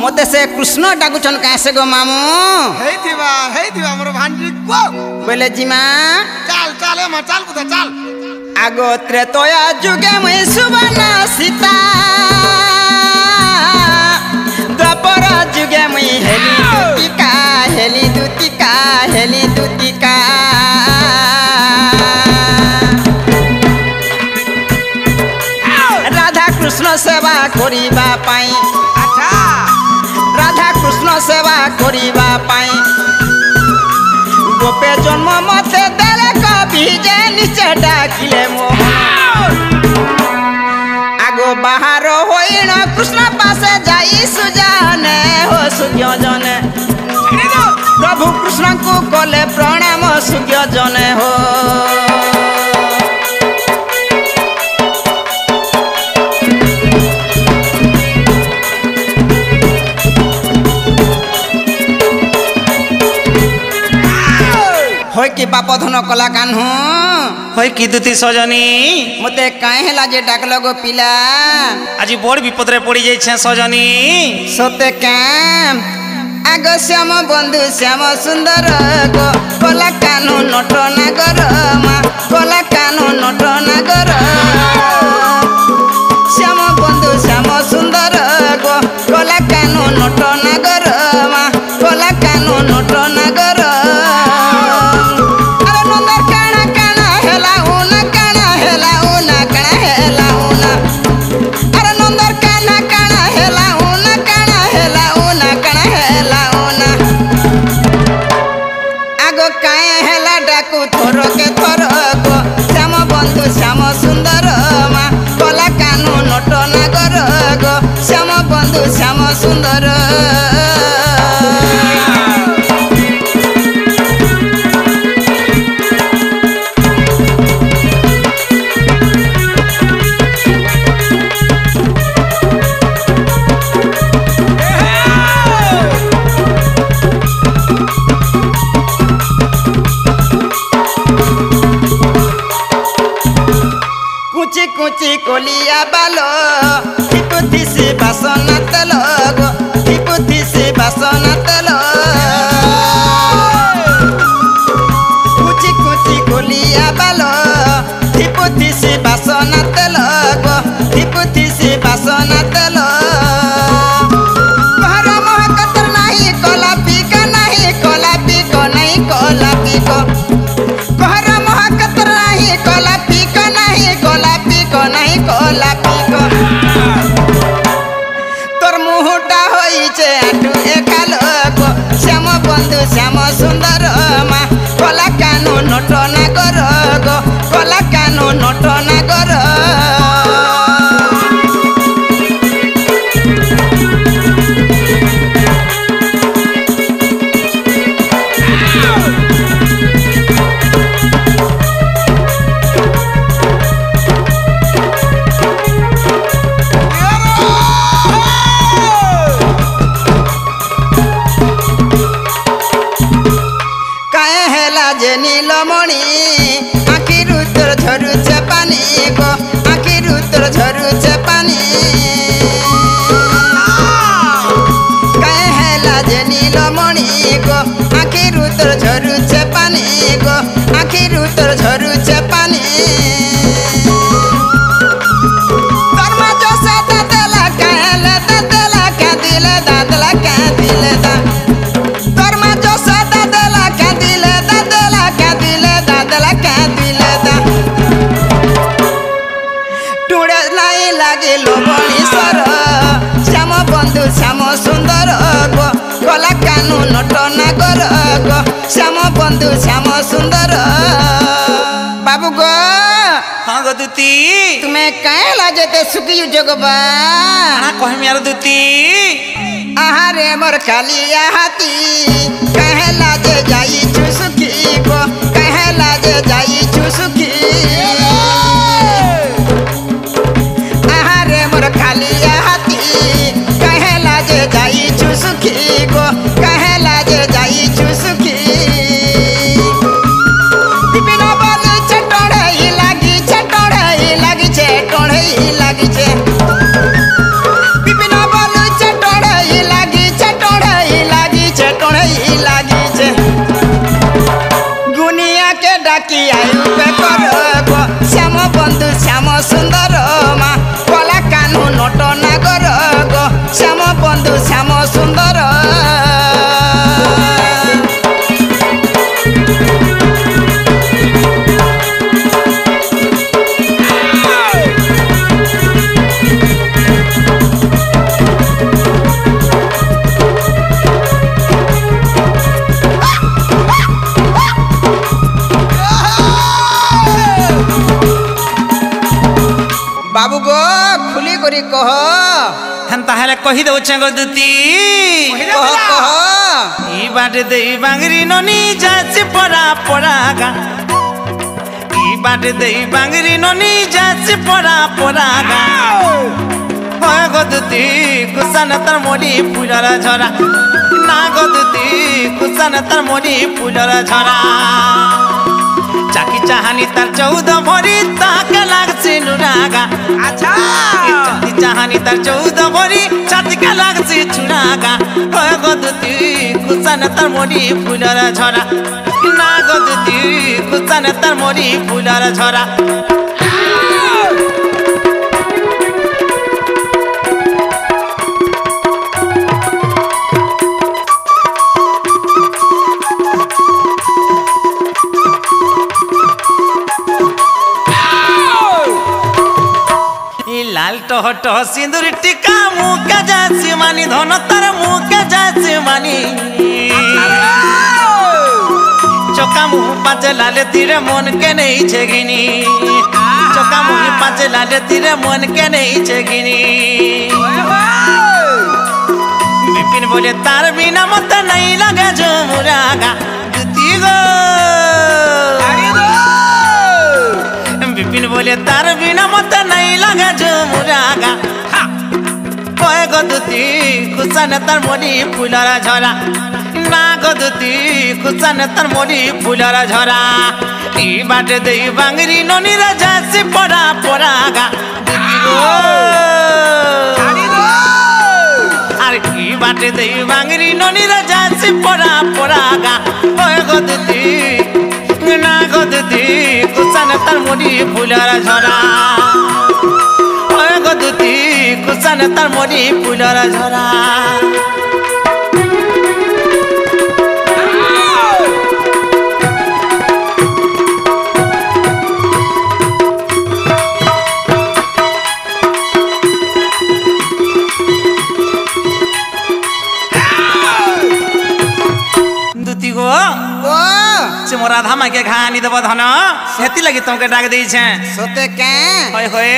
মতে সে কৃষ্ণ ডাকুছন কাছে গো মামু হেইতিবা হেইতিবা মোর ভাঞ্জি গো বলে জিমা চাল চাল এ মা চাল কোথা চাল আগো ত্রেতয়া যুগে মুই সুবর্ণ সীতা দ্বাপর যুগে মুই হেলি দুতিকা হেলি দুতিকা হেলি দুতিকা রাধা কৃষ্ণ সেবা করিবা পাই দেলে কবি যে নিচে ডাকিলে মোহন আগো বাহার হইণ কৃষ্ণ পাশে যাই সুজানে হো সূর্য জনে ପ୍ରଭୁ କୃଷ୍ଣଙ୍କୁ କଲେ ପ୍ରଣାମ ସୂର୍ଯ୍ୟ ଜନେ ହୋ କି ବାପ ଧନ କଲା କାହ୍ନୁ ହଇ କି ଦୁତି ସଜନୀ ମୋତେ କାହିଁ ହେଲା ଯେ ଡାକଲ ଗୋ ପିଲା ଆଜି ବଡ଼ ବିପଦରେ ପଡ଼ିଯାଇଛେ ସଜନୀ ସତେ କାଁ ଆଗ ଶ୍ୟାମ ବନ୍ଧୁ ଶ୍ୟାମ ସୁନ୍ଦର ଗୋ କଲା କାହ୍ନୁ ନଟ ନାଗର ମା କଲା କାହ୍ନୁ ନଟ ନାଗର ଶ୍ୟାମ ବନ୍ଧୁ ଶ୍ୟାମ ସୁନ୍ଦର ଗୋ କଲା କାହ୍ନୁ ନଟ শ্যাম সুন্দর কুচি কুচি কলিয়া বালো ঠিকুথিসি বাসনা তেল গো ঠিকুথিসি বাসনা তেল কুচি কুচি কলিয়া বালো ঠিকুথিসি বাসনা তেল গো ঠিকুথিসি বাসনা তেল ঘর মহাকতর নাহি কলা পিক নাহি কলা পিক নাই কলা পিক ঘর মহাকতর নাহি কলা পিক নাহি কলা পিক নাই কলা পিক লাগিল বণীশ্বর শ্যাম বন্ধু শ্যাম সুন্দর গো কলা কানু নট নাগর গো শ্যাম বন্ধু শ্যাম সুন্দর বাবু গো হ্যাঁ গো দুতি তুমি কাহে লাজতে সুখী জগবা না কহিমি আর দুতি আহারে মোর কালিয়া হাতি কাহে লাজে যাইছু কহ ହେନ୍ ତାହେଲେ କହିଦେଉଛେ ଗଦୁତି ଇ ବାଟେ ଦେଇ ବାଙ୍ଗରି ନନି ଯାଚି ପରା ପରାଗା ଇ ବାଟେ ଦେଇ ବାଙ୍ଗରି ନନି ଯାଚି ପରା ପରାଗା ହଁ ଗଦୁତି କୁସାନ ତାର ମୋଡ଼ି ପୁରର ଝରା ନା ଗଦୁତି କୁସାନ ତାର ମୋଡ଼ି ପୁରର ଝରା চাহানি তার চৌদ ভরি তাকে লাগছে নুরাগা আচ্ছা। চাহানি তার চৌদ ভরি ছাতিকে লাগছে চুরাগা গদুতি কুসান তার মরি ফুলর ঝরা। না গদুতি কুসান তার মরি ফুলর ঝরা। লাল টহ টহ সিঁদুর টিকা মুখে যাচ্ছে মানি, ধন তার মুখে যাচ্ছে মানি। চকা মুহ পাঁচে লালে তীরে মন কে নেইছে গিনি চকা মুহ পাঁচে লালে তীরে মন কে নেইছে গিনি বিপিন বলে, তার বিনা মতে নাই লাগে ঝুমুরাগা দুতি গো বিপিন বলে তার বিনা মতে নাই লাগে ঝুমুরাগা কয়ে গদুতি কুসান তার মনি ফুলরা ঝরা। না গদুতি কুসান তার মনি ফুলরা ঝরা। এই বাটে দেই বাঙ্গরি ননির যাচ্ছে পড়া পড়াগা আর কি বাটে দেই বাঙ্গরি ননির যাচ্ছে পড়া পড়াগা কয়ে গদুতি না গদুতি কুসান তার মরি ফুলার ঝরা। গদুতি কুসান তার মরি ফুলার ঝরা। राधा माँ के घानी देव धन सेती लगी तुमके डाक दी छे सोते के होय होय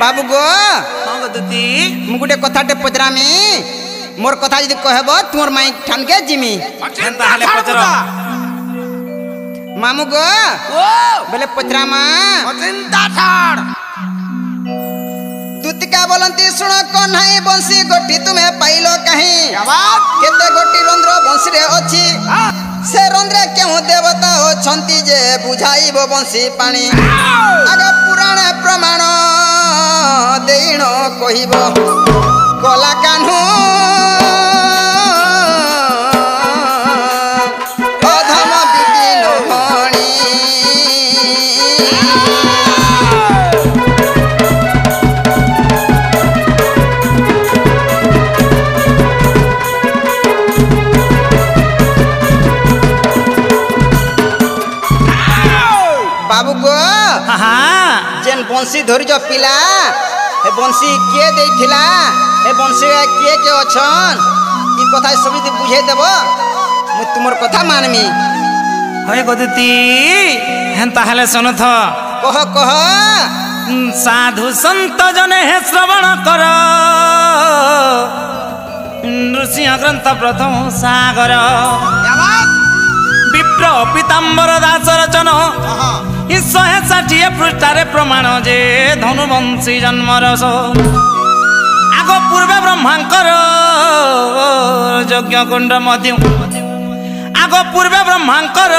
बाबू गो हाँ गो दुती मु गुटे कथाटे पचरामी मोर कथा जदी कहबो तोर माई ठान के जिमी हेंता हले पचर मामू गो ओ बेले पचरामा चिंता ठाड़ দুতিকা বলন্তি শুণ কন্হাই বংশী গোটি তুমি পাইল কাহি কেতে গোটি রন্ধ্র বংশীরে অছি ସେ ରନ୍ଧ୍ରେ କେଉଁ ଦେବତା ଅଛନ୍ତି ଯେ ବୁଝାଇବ ବଂଶୀ ପାଣି ଆଗ ପୁରାଣ ପ୍ରମାଣ ଦେଇଣ କହିବ କଲା କାହ୍ନୁ বাবু গো যেন বংশী ধরিছ পিলা হে বংশী কে দেইছিলা হে বংশী কে কে অছন কি কথা সবিতে বুঝাই দেব মু তোমার কথা মানমি হয় গদুতি হেন তাহলে শোনথ কহ কহ সাধু সন্ত জনে হে শ্রবণ কর নৃসিংহ গ্রন্থ প্রথম সাগর ଶ୍ରୀକୃଷ୍ଣ ପିତାମ୍ବର ଦାସ ରଚନ ଶହେ ଷାଠିଏ ପୃଷ୍ଠାରେ ପ୍ରମାଣ ଯେ ଧନୁବଂଶୀ ଜନ୍ମ ରସ ଆଗ ପୂର୍ବେ ବ୍ରହ୍ମାଙ୍କର ଯଜ୍ଞ ମଧ୍ୟ। ଆଗ ପୂର୍ବେ ବ୍ରହ୍ମାଙ୍କର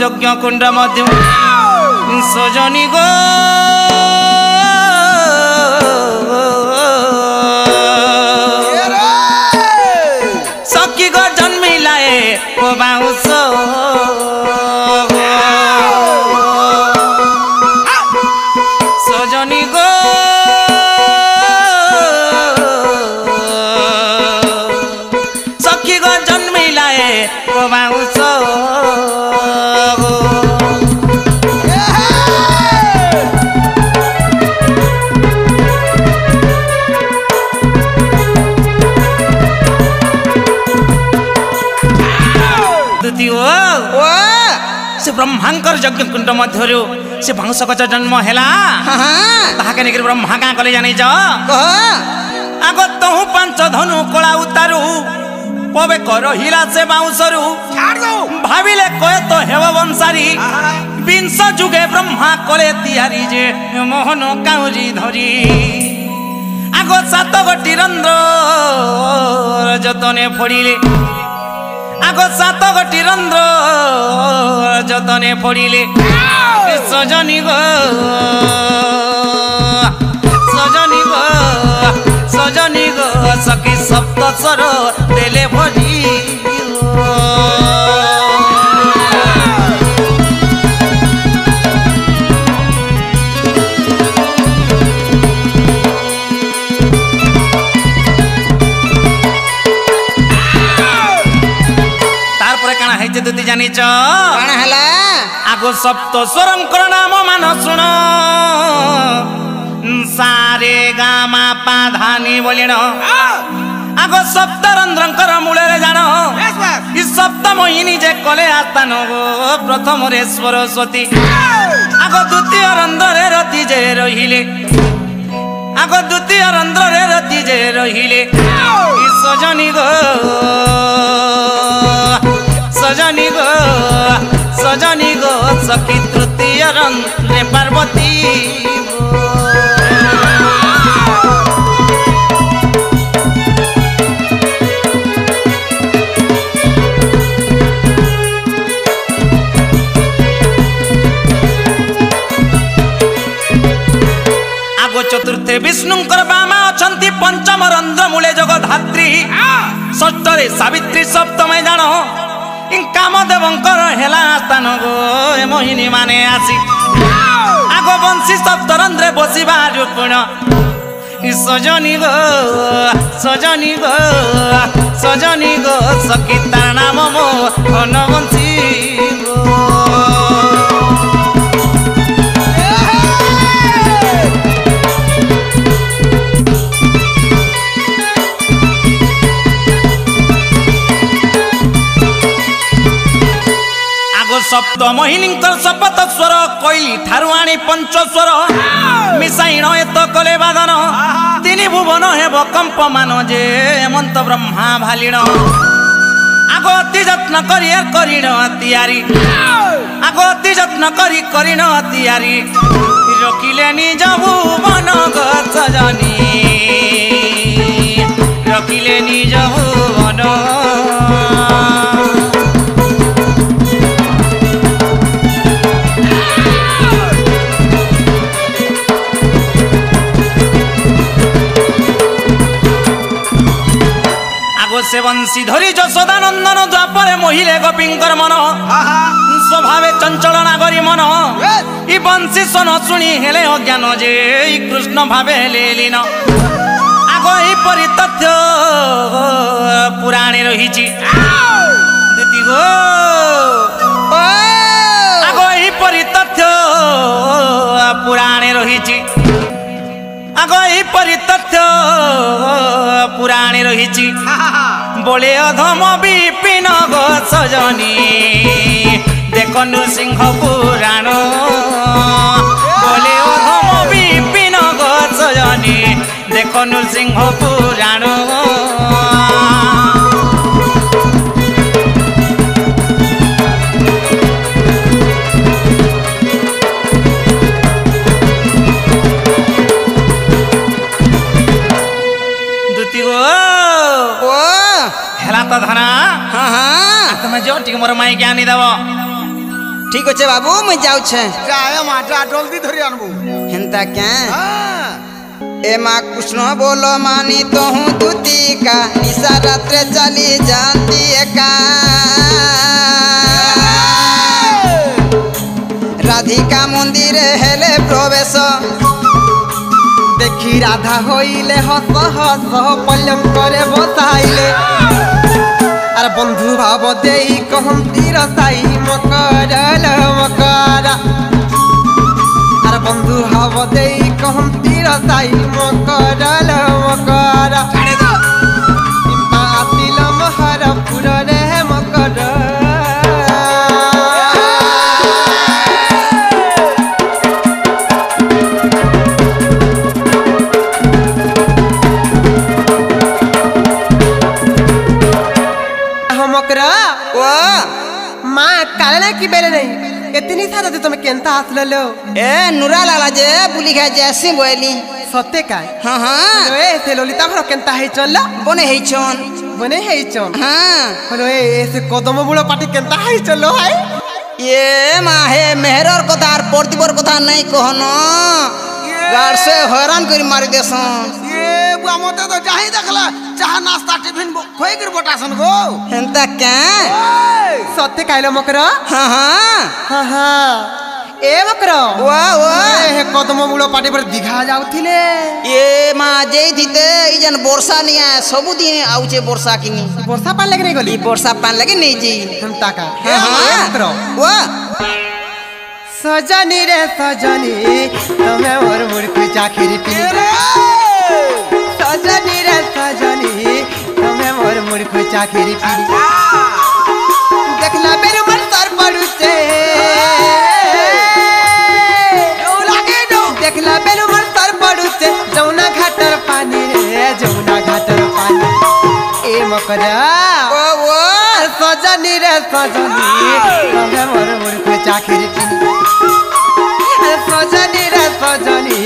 ଯଜ୍ଞ କୁଣ୍ଡ ମଧ୍ୟ। ସଜନୀ ଗୋ ব্রহ্মাঙ্কর যজ্ঞকুণ্ড মধ্যরু। সে ভাংসকচ জন্ম হেলা। তাহাকে নেকি ব্রহ্মা কাঁ কলে জানিছ আগ তহু পাঞ্চ ধনু কলা উতারু পবে করহিলা সে বাউঁশরু ভাবিলে কয়ে তো হেব বংশারী। বিংশ যুগে ব্রহ্মা কলে তিয়ারি যে মোহন কাউরি ধরি। আগ সাত গোটি রন্দ্র যতনে ফড়িলে। আগ সাত গোটি রন্ধ্র যতনে ফড়িলে সজনী গো সজনী গো সজনী গো সখী সপ্ত স্বর দেলে ভরি ଜାଣିଛ କଣ ହେଲା ଆଗ ସପ୍ତ ସ୍ୱରଙ୍କର ନାମ ମାନ ଶୁଣ ସାରେ ଗା ମା ପା ଧାନି ବୋଲିଣ ଆଗ ସପ୍ତରନ୍ଧ୍ରଙ୍କର ମୂଳରେ ଜାଣ ଇ ସପ୍ତମହିନୀ ଯେ କଲେ ଆସ୍ଥାନ ପ୍ରଥମରେ ସରସ୍ୱତୀ ଆଗ ଦ୍ୱିତୀୟ ରନ୍ଧ୍ରରେ ରତି ଯେ ରହିଲେ ଆଗ ଦ୍ୱିତୀୟ ରନ୍ଧ୍ରରେ ରତି ଯେ ରହିଲେ ସଜନୀ ଗୋ सजनी गो सजनी गो सकि तृतीय रं ने पार्वती आगो चतुर्थे विष्णु को बामा छन्ति पंचम रंद्र मूळे जगत धात्री षष्टरे सावित्री सप्तमै जानो জাণ কামদেবঙ্কর হেলা স্থান গো মোহিনী মানে আসি আগ বংশী সপ্তরন্ধ্রে বসিবা রূপণ সজনী গো সজনী গো সজনী গো, সখী তার নাম মো বংশী গো। আগ সপ্ত মোহিনীঙ্কর শপথ স্বর কইলি ঠারু আনি পঞ্চস্বর মিশাইণ এত কলে বাদন তিনি ভুবন হেব কম্পমান যে হেমন্ত ব্রহ্মা ভালিণ আগ অতি যত্ন করি আর করিণ তিয়ারি আগ অতি যত্ন করি করিণ তিয়ারি রখিলে নিজ ভুবন গছ নিজ ভুবন আগ সে বংশী ধরি যশোদানন্দন দ্বাপরে মহিলে গোপীঙ্কর মন। স্বভাবে চঞ্চল নাগরী মন। ই বংশী সন শুনি হেলে অজ্ঞান যে ই কৃষ্ণ ভাবে হেলে লীন আগ এইপরি তথ্য পুরাণে রহিছি। দিদি গো। আগ এইপরি তথ্য পুরাণে রহিছি। আগ এইপরি তথ্য পুরাণে রহিছি বলে অধম বিপিন গো সজনী দেখনু সিংহ পুরাণ বলে অধম বিপিন গো সজনী দেখনু সিংহ পুরাণ ତ ଧନ। ହଁ ହଁ। ତମେ ଯାଅ ଟିକେ ମୋର ମାଇକି ଆଣିଦେବ। ଠିକ ଅଛେ ବାବୁ ମୁଇଁ ଯାଉଛେ। ଯାଏ ମାଟା ଜଲ୍ଦି ଧରି ଆଣବୁ। ହେନ୍ତା କେଁ? ए माँ कृष्ण बोलो मानी तो हूँ दूती का निशा रात्र चली जाती का राधिका मंदिर हेले प्रवेश देखी राधा होइले हस हस पल्लम करे बताइले আর বন্ধু ভাব দেই কহন্তি রসাই মকরল মকরা। আর বন্ধু ভাব দেই কহন্তি রসাই মকরল মকরা। আসিল মহারপুরে মকর। যে তুমি কেনতা আসলে লো এ নুরা লালা যে বুলি খাই যাসি বইলি। সত্যি কাই? হ্যাঁ হ্যাঁ। এ সে ললিতা ঘর কেনতা হেইছন লো বনে হেইছন। বনে হেইছন? হ্যাঁ। হলো এ এ সে কদম বুড়ো পাটি কেনতা হেইছন লো হাই এ মা হে মেহরর কথা আর প্রদীপর কথা নাই কহন। গাড় সে হয়রান করে মারি দেসন। এ বুয়া মতে তো যাই দেখলা চাহা নাস্তা টিফিন খোই করে বটাসন গো হেনতা কে এই, সত্যি কাইলো মকর হ্যাঁ হ্যাঁ হ্যাঁ হ্যাঁ এ মকর ওয়া ওয়া এ হে কদম বুড়ো পাটি পরে দীঘা যাউথিলে এ মা যেই দিতে এই যেন বর্ষা নিয়ে সবু দিন আউছে বর্ষা কিনি বর্ষা পান লাগি নাই গলি ই বর্ষা পান লাগে নেই জি হেনতা কা এ হ্যাঁ হ্যাঁ মকর ওয়া সজনী রে সজনী তুমি মোর মুড়কু মুড়কু চাখিরি পিনি দেখলা বের মন সর পড়ুছে দেখলা বের মন সর পড়ুছে যৌনা ঘাটর পানি রে যৌনা ঘাটর পানি এ মকরা ও ও সজনী রে সজনী তুমি মোর মুড়কু চাখিরি পিনি সজনী রে সজনী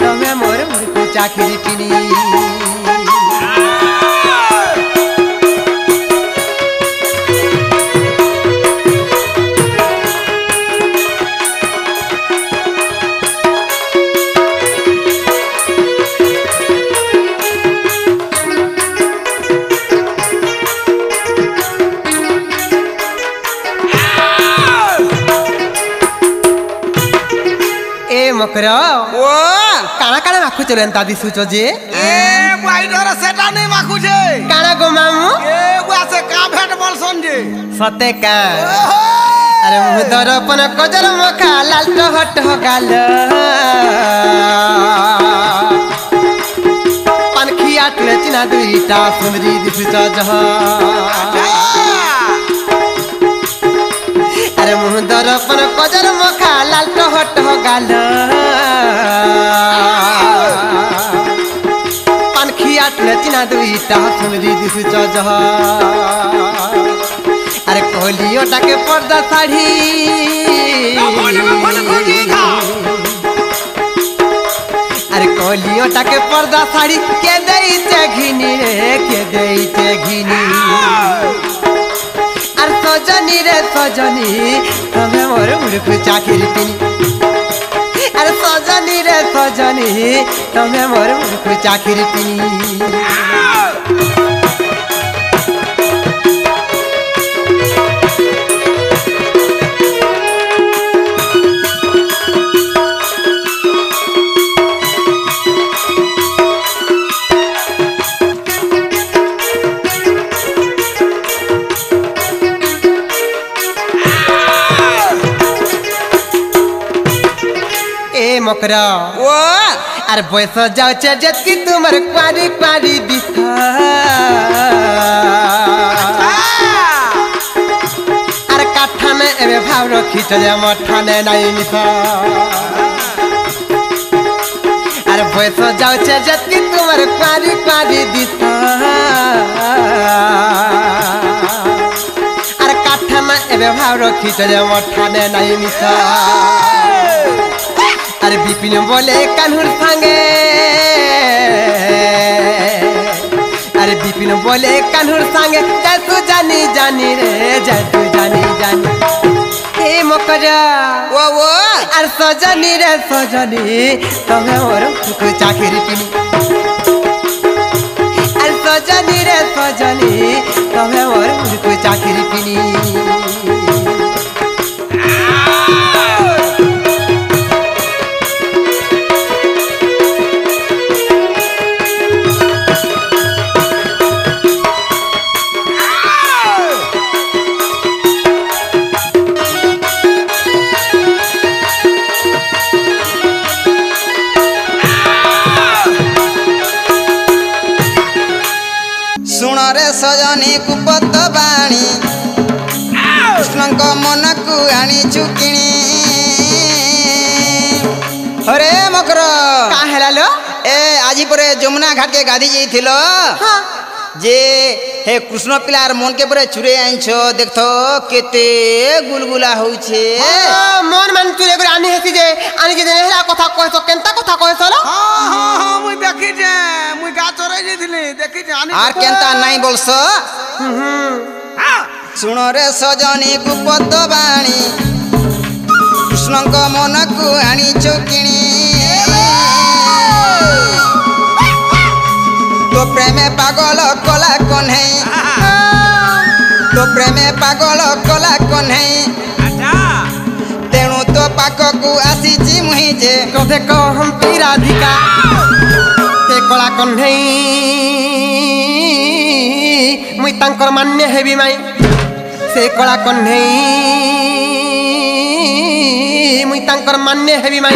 তুমি মোর মুড়কু চাখিরি পিনি এ ନକର ଓ କାଣା କାଣା ମାଖୁଛ ରେ ଏନ୍ତା ଦିଶୁଛ ଯେ ଏ ବାଇଡର ସେଟା ନେଇ ମାଖୁଛେ କାଣା ଗୋ ମାମୁ ଏ ବୁଆ ସେ କା ଭେଟ ବୋଲସନ୍ ଯେ ସତେ କା ଆରେ ମୁଁ ଦରପନ କଜର ମଖା ଲାଲଟ ହଟ ଗାଲ পানখিয়া তুলে চিনা দুইটা সুন্দরী দিশুচ জহ আরে মুহ দরপন কজর মখা লাল টহ টহ গাল দুইটা সুন্দরী দিশুছ জহ আরে কলিওটাকে পর্দা শাড়ি আরে কলিওটাকে পর্দা শাড়ি কে দেইছে ঘিনি রে, কে দেইছে ঘিনি। আর সজনী রে, সজনী, তবে মোর মুড়কু চাকরি পিনি। আর সজনী রে সজনী তবে মোর মুড়কু চাকরি মকরা ও। আর বয়স যাচ্ছে যেতকি তোমার পারি পারি দিস আর কাঠানে এবে ভাব রখিছ যে মঠানে নাই নিস আর বয়স যাচ্ছে যেতকি তোমার পারি পারি দিস আর কাঠানে এবে ভাব রখিছ যে মঠানে নাই নিস আরে বিপিন বলে কানুর সঙ্গে আরে বিপিন বলে কানুর সঙ্গে যাইতু জানি জানি রে যাইতু জানি জানি। হে মকরা ও ও। আর সজনী রে সজনী তবে ওর ফুকু চাকরি পিনি আর সজনী রে সজনী তবে ওর ফুকু চাকরি পিনি পরে যমুনা ঘাটকে গাধি যাইছিল হ্যাঁ। যে হে কৃষ্ণ পিলার মনকে পরে চুরে আনছ দেখ কেতে গুলগুলা হচ্ছে হ্যাঁ, মন মান চুরে করে আনি হেছি যে আনি যে হেলা কথা কইছ কেনতা কথা কইছ ল হ্যাঁ হ্যাঁ মুই মুই গা চরাই যাইছিলি দেখিছে আনি আর কেনতা নাই বলছ? শুণ রে সজনী কুপদ বাণী কৃষ্ণଙ୍କ মনকু ଆଣିଛୁ କିଣି। ତୋ ପ୍ରେମେ ପାଗଳ କଲା କହ୍ନେଇ ତୋ ପ୍ରେମେ ପାଗଳ କଲା କହ୍ନେଇ আচ্ছা ତେଣୁ ତୋ ପାଖକୁ ଆସିଛି ମୁହିଁ ଯେ কবে কহন্তি রাধিকা তে কলা কণ্ঠেই মুই তাঙ্কর মান্য হেবি মাই সে কলা কণ্ঠেই মুই তাঙ্কর মান্য হেবি মাই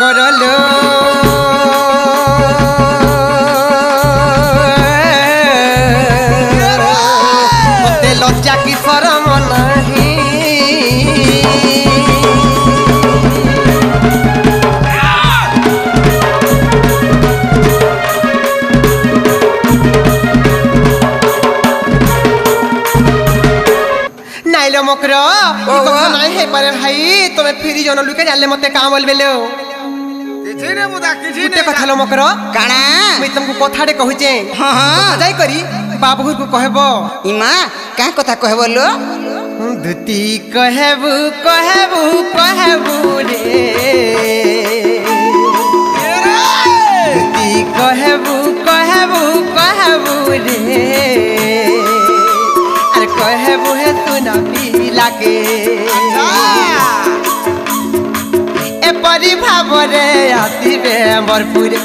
করলো মতে ମକର ଇ କଥା ନାଇଁ ହେଇପାରେ ଭାଇ ତମେ ଫିରି ଜଣ ଲୁକେ ଜାଣିଲେ ମତେ କାଁ ବୋଲବେଲେ ଗୁଟେ କଥା ଲ ମକର କାଣା ମୁଇଁ ତମକୁ କଥାଟେ କହୁଛେ ଯାଇ କରି ବାପ ଘରକୁ କହିବ ଇମା କାଁ କଥା କହିବ ଲୋ ଧୁତି କହିବୁ କହିବୁ କହିବୁ ରେ ଧୁତି କହିବୁ କହିବୁ କହିବୁ ରେ হে তু না পিলাকে এপরি ভাবরে আসিবে মরপুরে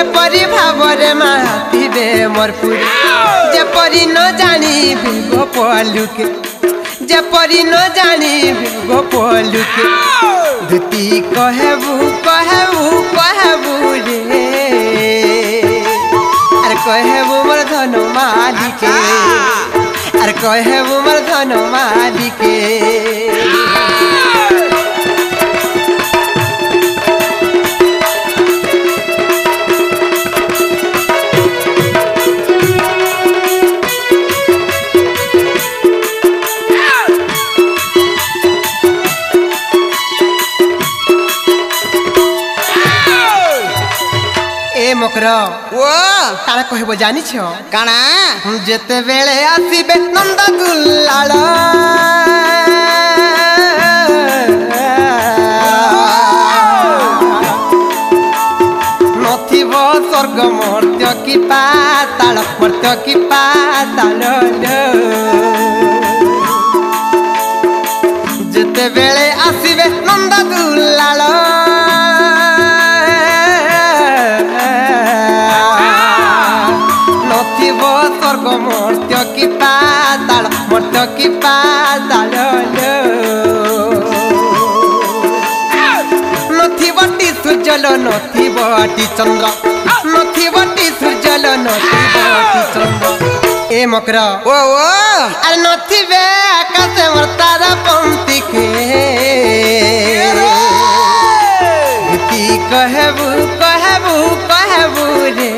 এপরি ভাবরে মা আসিবে মরপুরে যেপরি ন জানিবে গোপলুকে যেপরি ন জানিবে গোপলুকে ধুতি কহেবু কহেবু কহেবু রে আর কহেবু মোর ধন মালিকে আর কহেবু মোর ধন তারা কহব জানিছ কানা যেতবেলে আসবে নন্দ গুল্লাল নথিব স্বর্গ মর্ত্য কি পাতাল মর্ত্য কি পাতাল যেতবেলে আস মর্ত্য কি পাতাল নথিবটি সূর্যল নথিবটি চন্দ্র নথিবটি সূর্যল নথিবটি চন্দ্র এ মকর ଓ ଓ আর নথিবে আকাশে মোর তারা পন্থীকে কি কহেবু কহেবু কহেবু রে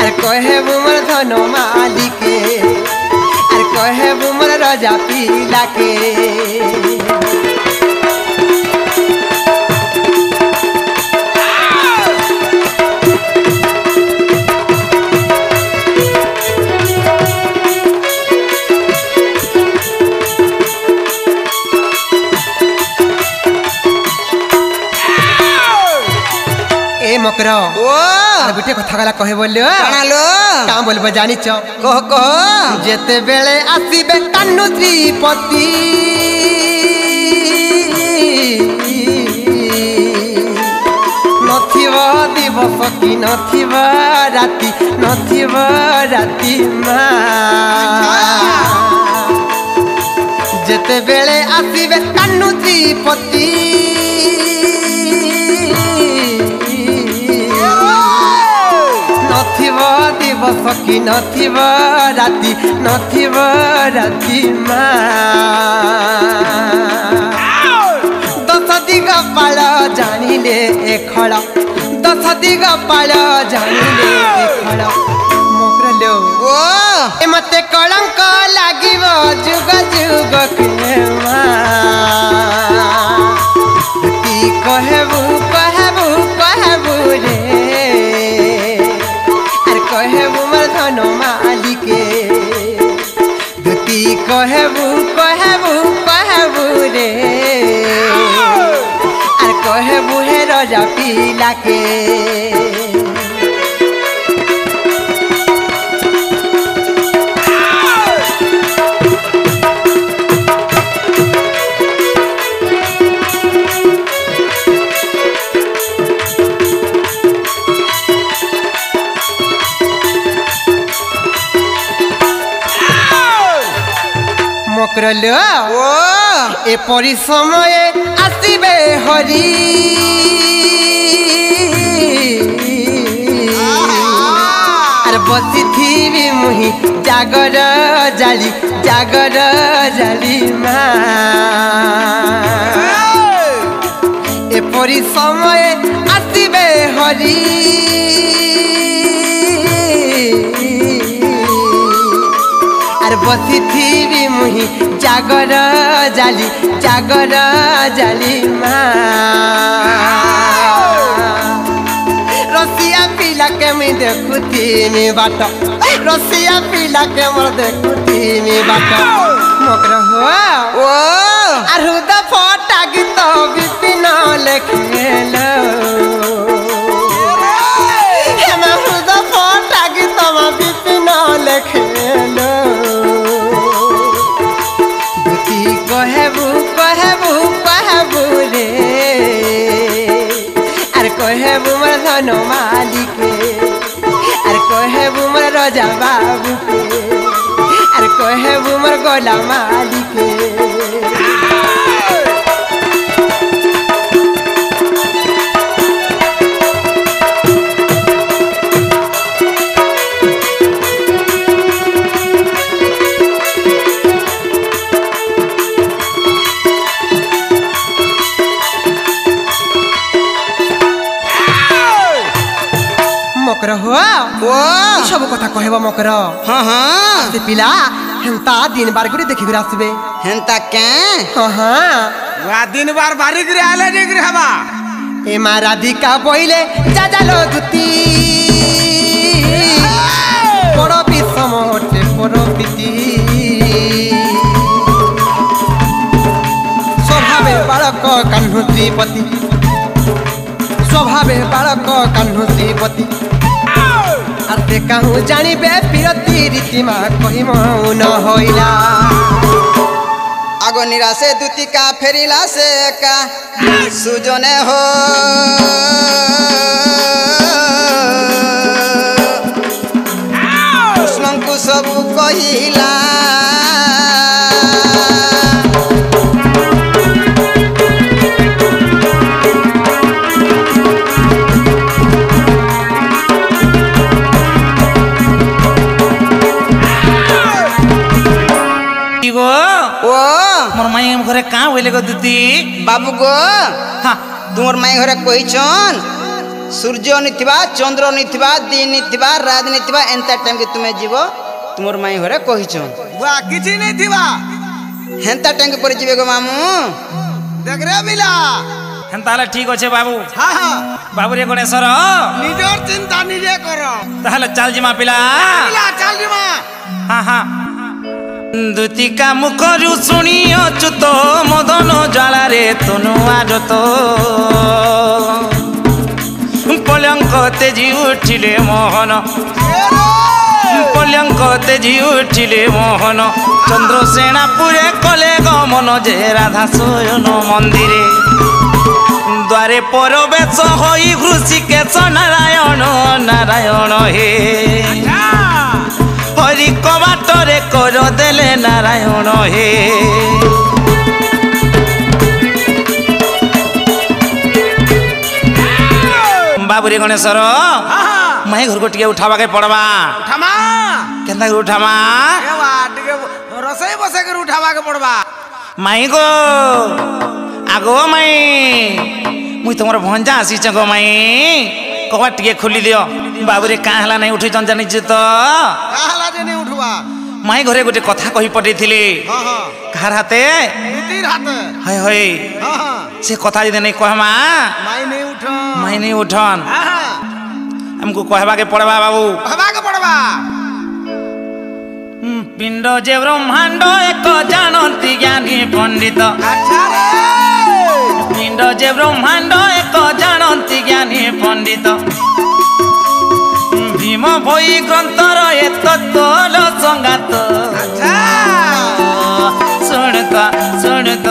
আর কহেবু মোর ধন মালিকে আর কহেবু মোর রাজা পিলাকে এ মকর ଓ আর গোটে কথা গলা কহে বলি জানালো কাম বলব জানিছ কহ কহ যেতেবেলে আসিবে কানু ত্রিপতি নথিব দিবস কি নথিব রাতি নথিব রাতি মা যেতেবেলে আসিবে কানু ত্রিপতি थिव सकी न थिव राति न थिव राति दस दिग पाल जानिले एखल दस दिग पाल जानिले एखल मत कलंक लगे जुग जुग कहबू মোর ধন মালিকে দুতি কহেবু কহেবু কহেবু রে আর কহেবু হে রজা পিলাকে মকরল ও এপরি সময়ে আসিবে হরি। আর বসিথিবি মুহি জাগর জালি জাগর জালি মা। এপরি সময়ে আসিবে হরি। বসিথিবি মুহি জাগর জালি জাগর জালি মা। রসিয়া পিলাকে মুই দেখুথিমি বাট রসিয়া পিলাকে মোর দেখুথিমি বাট। মকর হুয়া? ও। আর হুদ ফটা গীত বিপিন লেখেল কথা কহব মকর। হ্যাঁ হ্যাঁ। সে পিলা হেন্তা দিন বার করে দেখি করে আসবে। হেন্তা কে? হ্যাঁ হ্যাঁ। দিন বার বাড়ি করে আলে নিগরি হবা। এ মা রাধিকা বইলে যা জালো জুতি বড় বিষম ওঠে বড় পিতি স্বভাবে বালক কাহ্নু শ্রীপতি। স্বভাবে বালক কাহ্নু শ্রীপতি। আর କାହୁଁ কাহু জানিবে বিরতি রীতিমা কহিম ন ଆଗ ନିରାଶେ নিরাশে ଫେରିଲା ସେ সে একা সুজনে কইলে গো দিদি বাবু গো ତୁମର ମାଇ ଘରେ କହିଛନ୍ ସୂର୍ଯ୍ୟ ନିଥିବା ଚନ୍ଦ୍ର ନିଥିବା ଦିନ ନିଥିବା ରାତ ନିଥିବା ଏନ୍ତା ଟାଇମ୍କେ ତୁମେ ଯିବ ତୁମର ମାଇ ଘରେ କହିଛନ୍ କିଛି ନେଇଥିବା ହେନ୍ତା ଟାଇମ୍କେ ପରେ ଯିବେ ଗୋ ମାମୁଁ ଦେଖରେ ମିଲା ହେନ୍ତା ହେଲେ ଠିକ ଅଛେ ବାବୁ ବାବୁରେ ଗଣେଶ୍ୱର ନିଜର ଚିନ୍ତା ନିଜେ କର ତାହେଲେ ଚାଲ ଯିମା ପିଲା ଚାଲ ଯିମା ହଁ ହଁ ଦୁତିକା ମୁଖରୁ ଶୁଣିଅଛୁ ତୋ ମଦନ ଜ୍ୱାଳାରେ ତୁନୁଆ ଜତ ପଲ୍ୟଙ୍କ ତେଜି ଉଠିଲେ ମୋହନ ପଲ୍ୟଙ୍କ ତେଜି ଉଠିଲେ ମୋହନ ଚନ୍ଦ୍ରସେଣାପୁରେ କଲେ ଗମନ ଯେ ରାଧା ଶୟନ ମନ୍ଦିରେ ଦ୍ୱାରେ ପରବେଶ ହୋଇ ଋଷିକେଶ ନାରାୟଣ ନାରାୟଣ ହେ হরি কবাতরে কর দেলে নারায়ণ হে বাবুরে গণেশ্বর মাই ঘরকে টিকে উঠাবাকে পড়বা উঠামা কেন উঠামা রসেই বসাকে উঠাবাকে পড়বা মাই গো আগো মাই মুই তোমার ভঞ্জা আসিছ গো মাই କବା ଟିକେ ଖୋଲି ଦିଅ ବାବୁରେ କାଁ ହେଲା ନାଇଁ ଉଠୁଛନ୍ତି ଜାଣିଛୁ ତ ମାଇଁ ଘରେ ଗୋଟେ କଥା କହି ପଠେଇଥିଲି କାହାର ହାତେ ହଏ ହଏ ସେ କଥା ଯଦି ନାଇଁ କହମା ମାଇଁ ନେଇ ଉଠନ୍ ଆମକୁ କହବାକେ ପଡ଼ବା ବାବୁ ପିଣ୍ଡ ଯେ ବ୍ରହ୍ମାଣ୍ଡ ଏକ ଜାଣନ୍ତି ଜ୍ଞାନୀ ପଣ୍ଡିତ ଆଚ୍ଛା ପିଣ୍ଡ ଯେ ବ୍ରହ୍ମାଣ୍ଡ ଏକ ଜାଣନ୍ତି ଜ୍ଞାନୀ ପଣ୍ଡିତ ଭୀମ ଭୋଇ ଗ୍ରନ୍ଥର ଏ ତତ୍ଵଲ ସଂଗାତ ଶୁଣୁତ ଶୁଣୁତ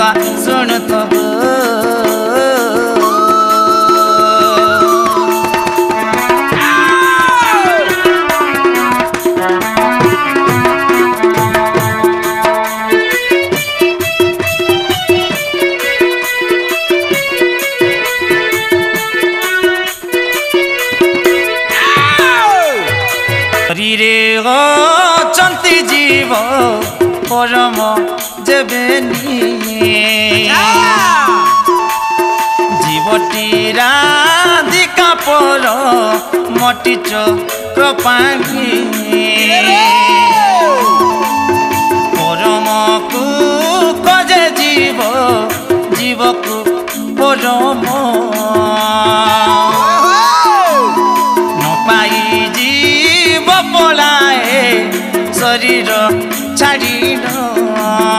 জীবটি রাধিকা পর মটি চক্র পরমকু কজে জীব জীবকু পরম নপাই জীব পলায়ে শরীর ছাড়ি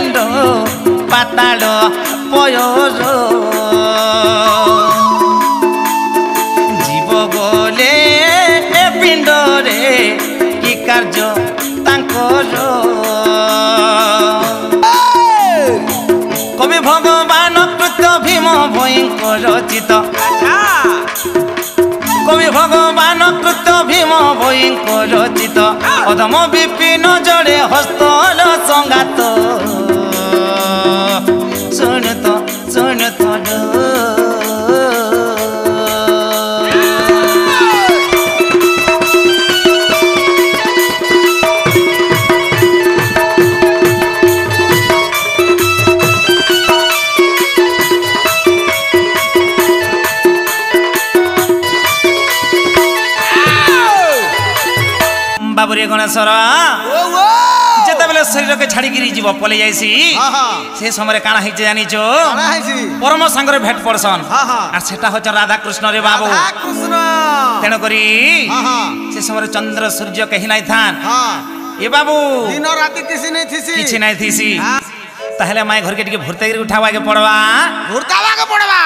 পিণ্ড পাতাল পয়র জীব গলে এ পিণ্ডরে কি কার্য তাঙ্কর কবি ভগবান কৃত ভীম ভয়ঙ্কর চিত। কবি ভগবান কৃত ভীম ভয়ঙ্কর চিত। অধম বিপিন জড়ে হস্তল সঙ্গাত ସର ଯେତେବେଳେ ଶରୀରକେ ଛାଡ଼ିକିରି ଯିବ ପଲେଇ ଯାଇସି ସେ ସମୟରେ କାଣା ହେଇଛି ଜାଣିଛ ପରମ ସାଙ୍ଗରେ ଭେଟ ପଡ଼ସନ୍ ଆର୍ ସେଟା ହଉଛନ୍ ରାଧାକୃଷ୍ଣ ରେ ବାବୁ ତେଣୁକରି ସେ ସମୟରେ ଚନ୍ଦ୍ର ସୂର୍ଯ୍ୟ କେହି ନାଇଁ ଥାନ୍ ଏ ବାବୁ ଦିନ ରାତି କିଛି ନାଇଁ ଥିସି କିଛି ନାଇଁ ଥିସି ତାହେଲେ ମାଇ ଘରକେ ଟିକେ ଭୁର୍ତାଇକିରି ଉଠାବାକେ ପଡ଼ବା ଭୁର୍ତାବାକେ ପଡ଼ବା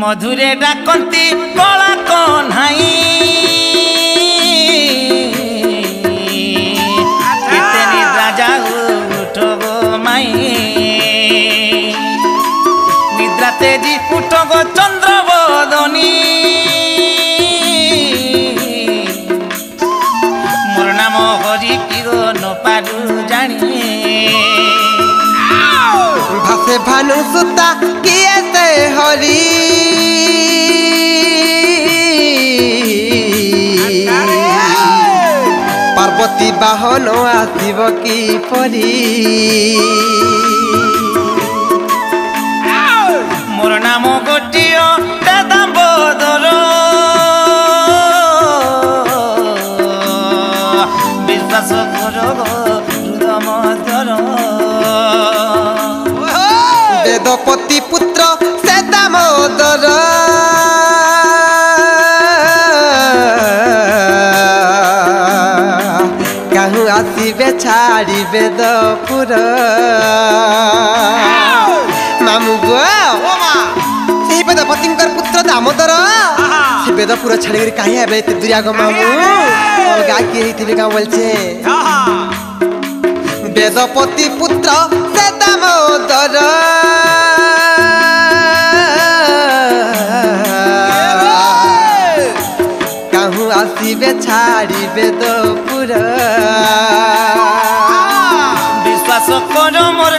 ମଧୁରେ ଡାକନ୍ତି କଳା କହ୍ନାଇ নিদ্রাতে জি উঠো চন্দ্র বদনী মোর নাম হরি কি গো নপারু জানি। ভাসে ভানু সুতা কিয়ে হরি পার্বতী বাহন আসিব কি পরি মদর। কাহু আসিবে মামু গো সেই বেদপতিঙ্কর পুত্র দামোদর। সে বেদপুর ছাড়িকি কাহি এবে এতে দূরিয়া গো মামু। অলগা কি হইতিবে কাঁ বলছে? বেদপতি পুত্র সে দামোদর। আসিবে ছাড়িবে দপুর। বিশ্বাস কর মোর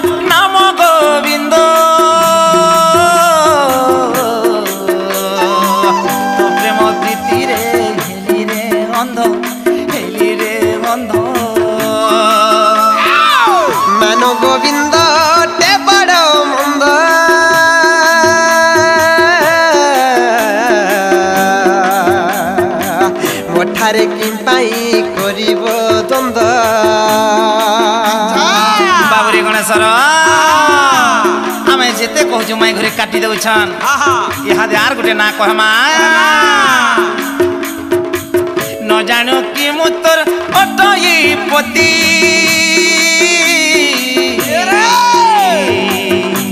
দেউছন ইহাদে আর গোটে না কহমা ন জানু কি মু তোর অটই পতি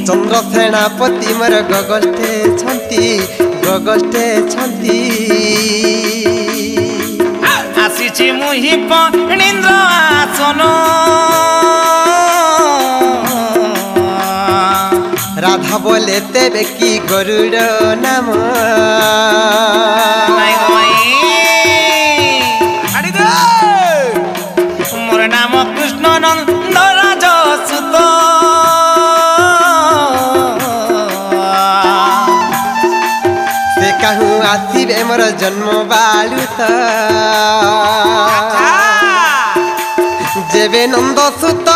চন্দ্র সেনাপতি মর গগলটে ছন্তি গগলটে ছন্তি আসিছি মুহি পণীন্দ্র আসন বলে তেবে কি গরুড় নাম? নাই গো মাই আড়ি দে মোর নাম কৃষ্ণ নন্দ রাজ সুত। সে কাহু আসিবে মোর জন্ম বালুত। যেবে নন্দ সুত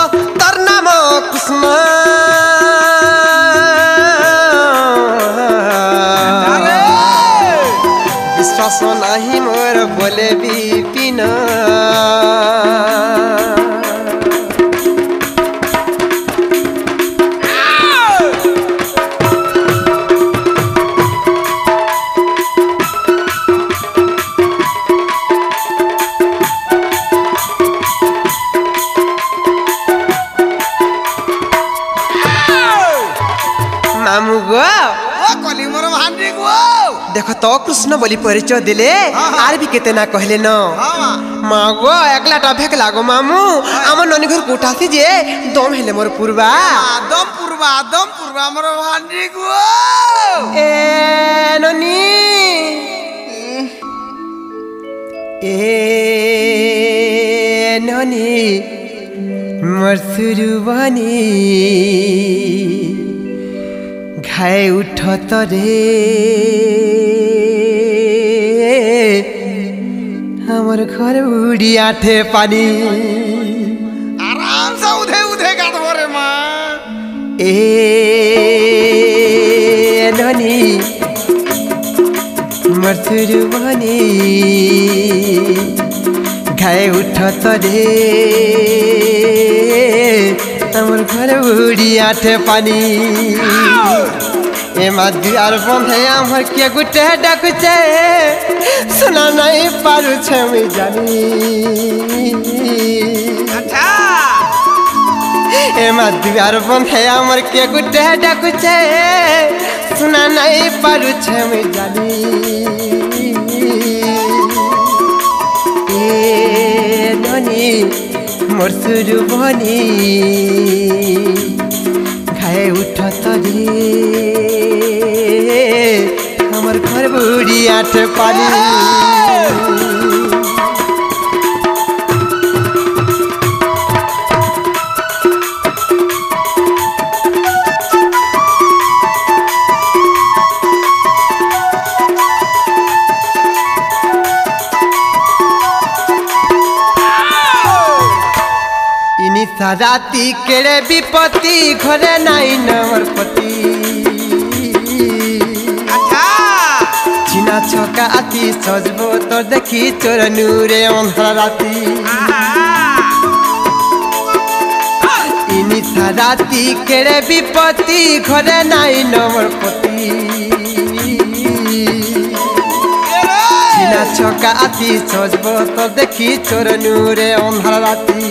মোর বলে তো কৃষ্ণ বলি পরিচয় দিলে আর বি কেতে না কহিলে ন? মা গো একলাটা ভেক লাগো মামু। আমার ননি ঘর কোঠাছি যে দম হেলে মোর পূর্বা। আদম পূর্বা আদম পূর্বা মোর ভান্ডি গো। এ ননি। এ ননি মোর সুরুবানি। ঘাই উঠ তরে। আমার ঘর উড়ি আঠে পানি। আরাম সে উধে উধে কাটবো রে মা। এ ননি মরসুরবানি ঘায়ে উঠ তরে। আমার ঘরে উড়ি আঠে পানি এ মাদিয়ার বন্ধে আমার কে গুটে ডাকুছে শোনা নাই পারুছে আমি জানি। আচ্ছা। এ মাদিবার বন্ধে আমার কে গুটে ডাকুছে? শোনা নাই পারুছে আমি জানি। এ ধনী মোর সুরু বনি খায়ে উঠ তরে। বুড়ি আঠ পানি ইনি সারাতি কেড়ে বিপত্তি ঘরে নাই নমর চিনা ছকা আতি সজব তোর দেখি চোর নূরে অন্ধার রাতি। ইনি সারাতি কেড়ে বিপত্তি, ঘরে নাই নমর পতি। ছকা আতি সজব তোর দেখি চোর নূরে অন্ধার রাতি।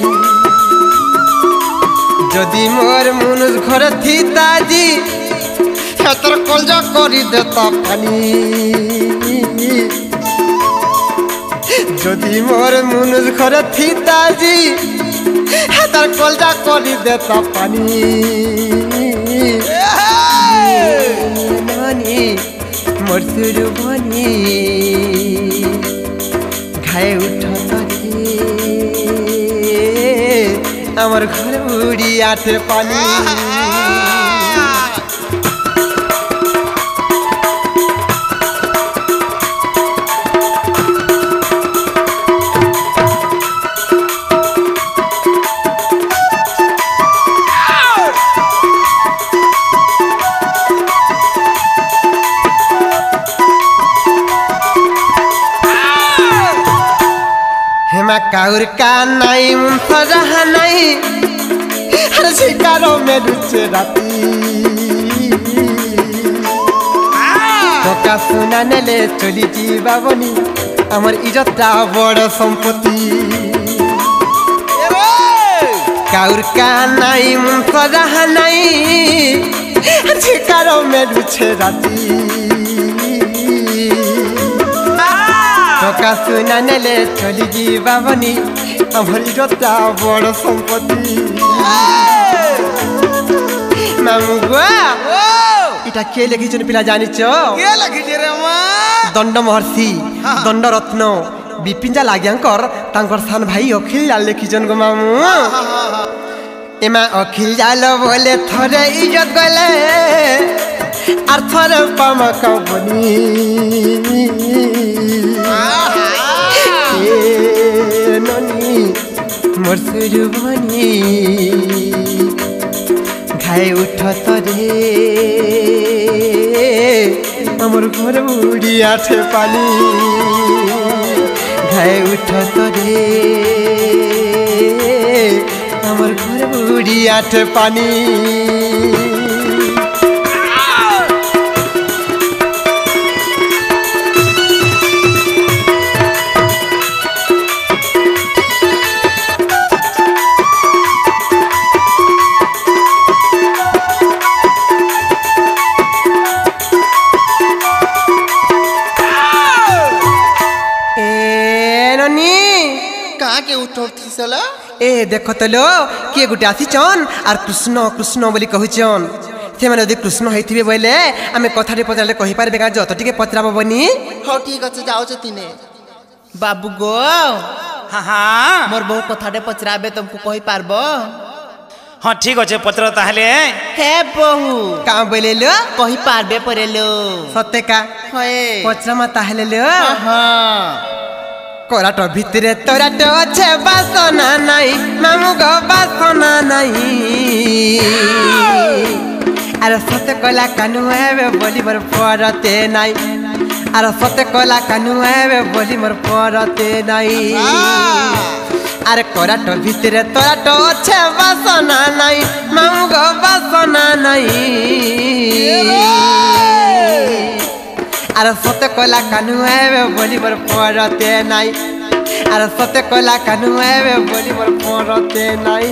যদি মোর মনুষ ঘরে থিতাজি হেতর কলজ করি দেতা পানি যদি মোর মনুষ ঘরে থিতাজি হেতর কলজা করি দেতা পানি। নানি মোর সুরু বনি ঘায়ে উঠ আমার ঘর উড়ি আঠে পানি। কাউর কা নাই সজাহা নাই। আর শিকারও মেরুছে রাতি। টকা সোনা নেলে চলি ଯିବା বনি আমার ইজতটা বড় সম্পত্তি। কাউর কা নাই সজাহা নাই। আর শিকারও মেরুছে রাতি। ଟଙ୍କା ସୁନା ନେଲେ ଚଳିକି ବାବନି ଆଭରିର ତା ବଡ଼ ସମ୍ପତ୍ତି ମାମୁ ଗୁଆ এটা কে লিখেছেন পিলা জানিছ? কে লিখিছে রে মা? দণ্ড মহর্ষি হ্যাঁ। দণ্ড রত্ন বিপিনজা লাগিয়াঙ্কর তাঙ্কর সান ভাই অখিল লাল লিখিছেন গো মামু। হ্যাঁ, হ্যাঁ, এমা অখিল জাল বলে থরে ইজত গলে আর থরে পামা কবনি। মোর সুরু বনি ঘাই উঠ তরে। আমার ঘর উড়ি আছে পানি ঘাই উঠ তরে। আমার ঘর উড়ি আছে পানি। চলো। এ দেখ তো লো গোটে আসিছন আর কৃষ্ণ কৃষ্ণ বলে কহিছন সে যদি কৃষ্ণ হয়ে বলে আমি কথাটি পচারে কহিপারবে কারণ যত টিকি পচরা পাবনি হও ঠিক আছে যাওছ তিনে বাবু গো হ্যাঁ হ্যাঁ মোর বহু কথাটে পচরাবে তোমাকে কহিপারব ହଁ ଠିକ ଅଛେ ପତ୍ର ତାହେଲେ। ହେ ବୋହୁ। କାଁ ବୋଇଲେ ଲୋ? କହିପାରବେ ପରେ ଲୋ। ସତେ କା? ହଏ। ପଚରାମା তাহলে লো হ্যাঁ କରାଟ ଭିତରେ ତରାଟ ଅଛେ ବାସନା ନାଇଁ ମାମୁଙ୍କ ବାସନା ନାଇଁ ଆର ସତେ କହିଲା କାନୁ ହେବେ ବୋଲି ମୋର ପରତେ ନାଇଁ ଆର ସତେ କହିଲା କାନୁ ହେବେ ବୋଲି ମୋର ପରତେ ନାଇଁ ଆରେ କରାଟ ଭିତରେ ତରାଟ ଅଛେ ବାସନା ନାଇଁ ମାମୁଙ୍କ ବାସନା ନାଇଁ আর সতে কলা কানু এবে বলি মোর পরতে নাই। আর সতে কলা কানু এবে বলি মোর পরতে নাই।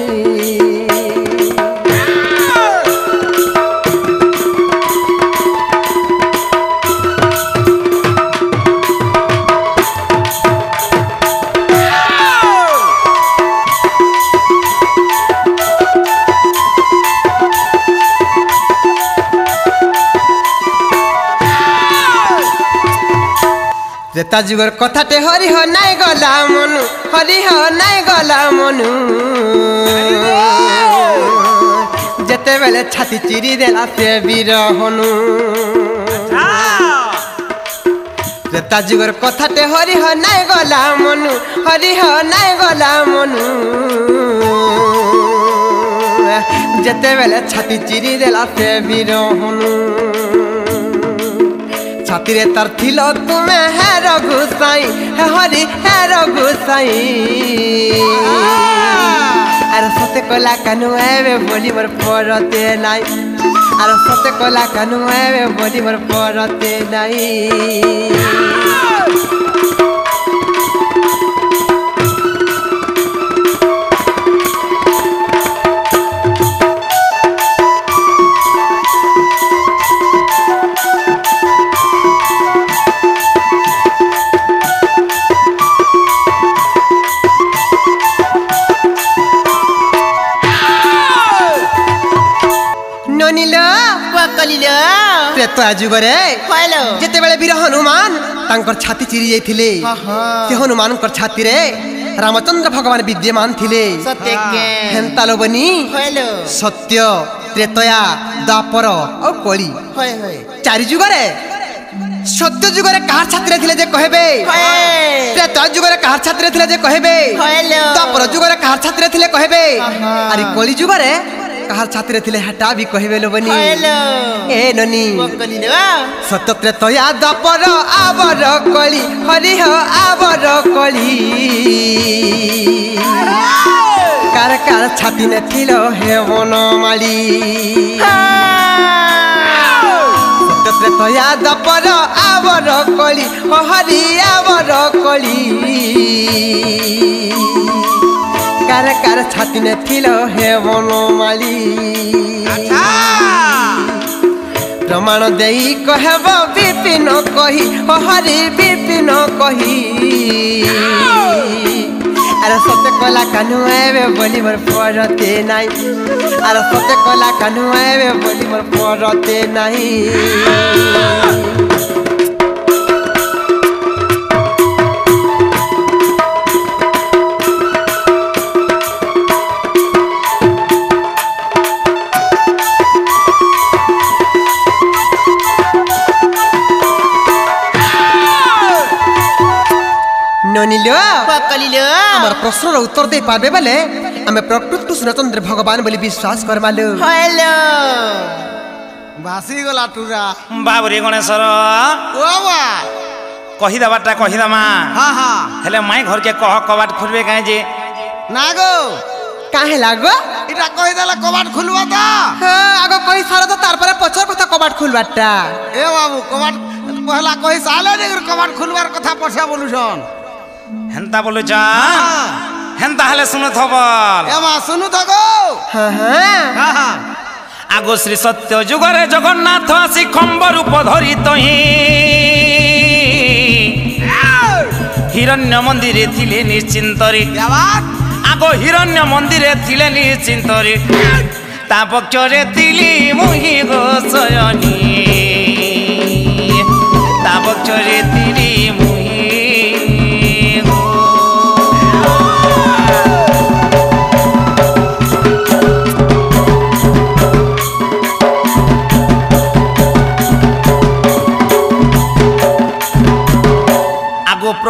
ত্রেতা যুগর কথাতে হরিহ নাই গলা মনু হরিহ নাই গলা মনু। যেতেবেলে ছাতি চিরি দেলা সে বিরহনু। ত্রেতা যুগর কথাতে হরিহ নাই গলা মনু হরিহ নাই গলা মনু। যেতেবেলে ছাতি চিরি দেলা সে বিরহনু। ছাতিরে তার থিল তুমি হে গুসাই হে হরি, হে গুসাই আর সতে কলা কানু, এবে বলি মোর পরতে নাই। আর সতে কলা কানু, এবে বলি মোর পরতে নাই। ତ୍ରେତୟା ଯୁଗରେ ହଇଲ ଯେତେବେଳେ ବୀର ହନୁମାନ ତାଙ୍କର ଛାତି ଚିରି ଯାଇଥିଲେ ସେ ହନୁମାନଙ୍କର ଛାତିରେ ରାମଚନ୍ଦ୍ର ଭଗବାନ ବିଦ୍ୟମାନ ଥିଲେ ସତ୍ୟଜ୍ଞ ହେନ୍ତା ଲୋବନି ହଇଲ ସତ୍ୟ ତ୍ରେତୟା ଦ୍ୱାପର ଆଉ କଳି ହଏ ହଏ ଚାରି ଯୁଗରେ ସତ୍ୟ ଯୁଗରେ କାହାର ଛାତିରେ ଥିଲେ ଯେ କହିବେ ହଏ ତ୍ରେତୟା ଯୁଗରେ କାହାର ଛାତିରେ ଥିଲେ ଯେ କହିବେ ହଇଲ ଦ୍ୱାପର ଯୁଗରେ କାହାର ଛାତିରେ ଥିଲେ କହିବେ ଆହା। কাহার ছাত্রে থিলে হেটা বি কহিবে লো বনি লোবনি এ ননি সতত্রে তয়া দপর আবর কলি হরি হ আবর কলি কার কার ছাতি নে থিলো হে বনমালি সতত্রে তয়া দপর আবর কলি হরি আবর কলি কার কার ছাতি নে ছিল হে বনমালী। প্রমাণ দেই কহেব বিপিন কহি হরি বিপিন কহি। আরে সতে কলা কানু আইবে বলি মোর পরতে নাই। আরে সতে কলা কানু আইবে বলি মোর পরতে নাই। আমার প্রশ্নর উত্তর দিয়ে পারবে বলে? আমি প্রকৃত কৃষ্ণচন্দ্র ভগবান বলে বিশ্বাস করমালু। হ্যালো। টুরা। বাবরে গণেশ্বর কহিদাবারটা কহিদামা। হলে মাই ঘরকে কহ কবাট খুলবে কাই যে না গো কাহে লাগো এটা কহিদেলে কবাট খুলবা তো আগে কই সারো তো তারপরে পছর কথা কবাট খুলবারটা এ বাবু কবাট পহলা কই সালে কবাট খুলবার কথা পছা বলুছন হেনতা বলে যা। হেন্তা হলে শুনে থবল শুনু থাক আগ শ্রী সত্য যুগরে জগন্নাথ আসি খম্ব রূপ ধরি তহি হিরণ্য মন্দিরে থিলে নিশ্চিন্তরে। আগ হিরণ্য মন্দিরে থিলে নিশ্চিন্তরে। তা পক্ষরে তিলি মুহি গো গোসয়নী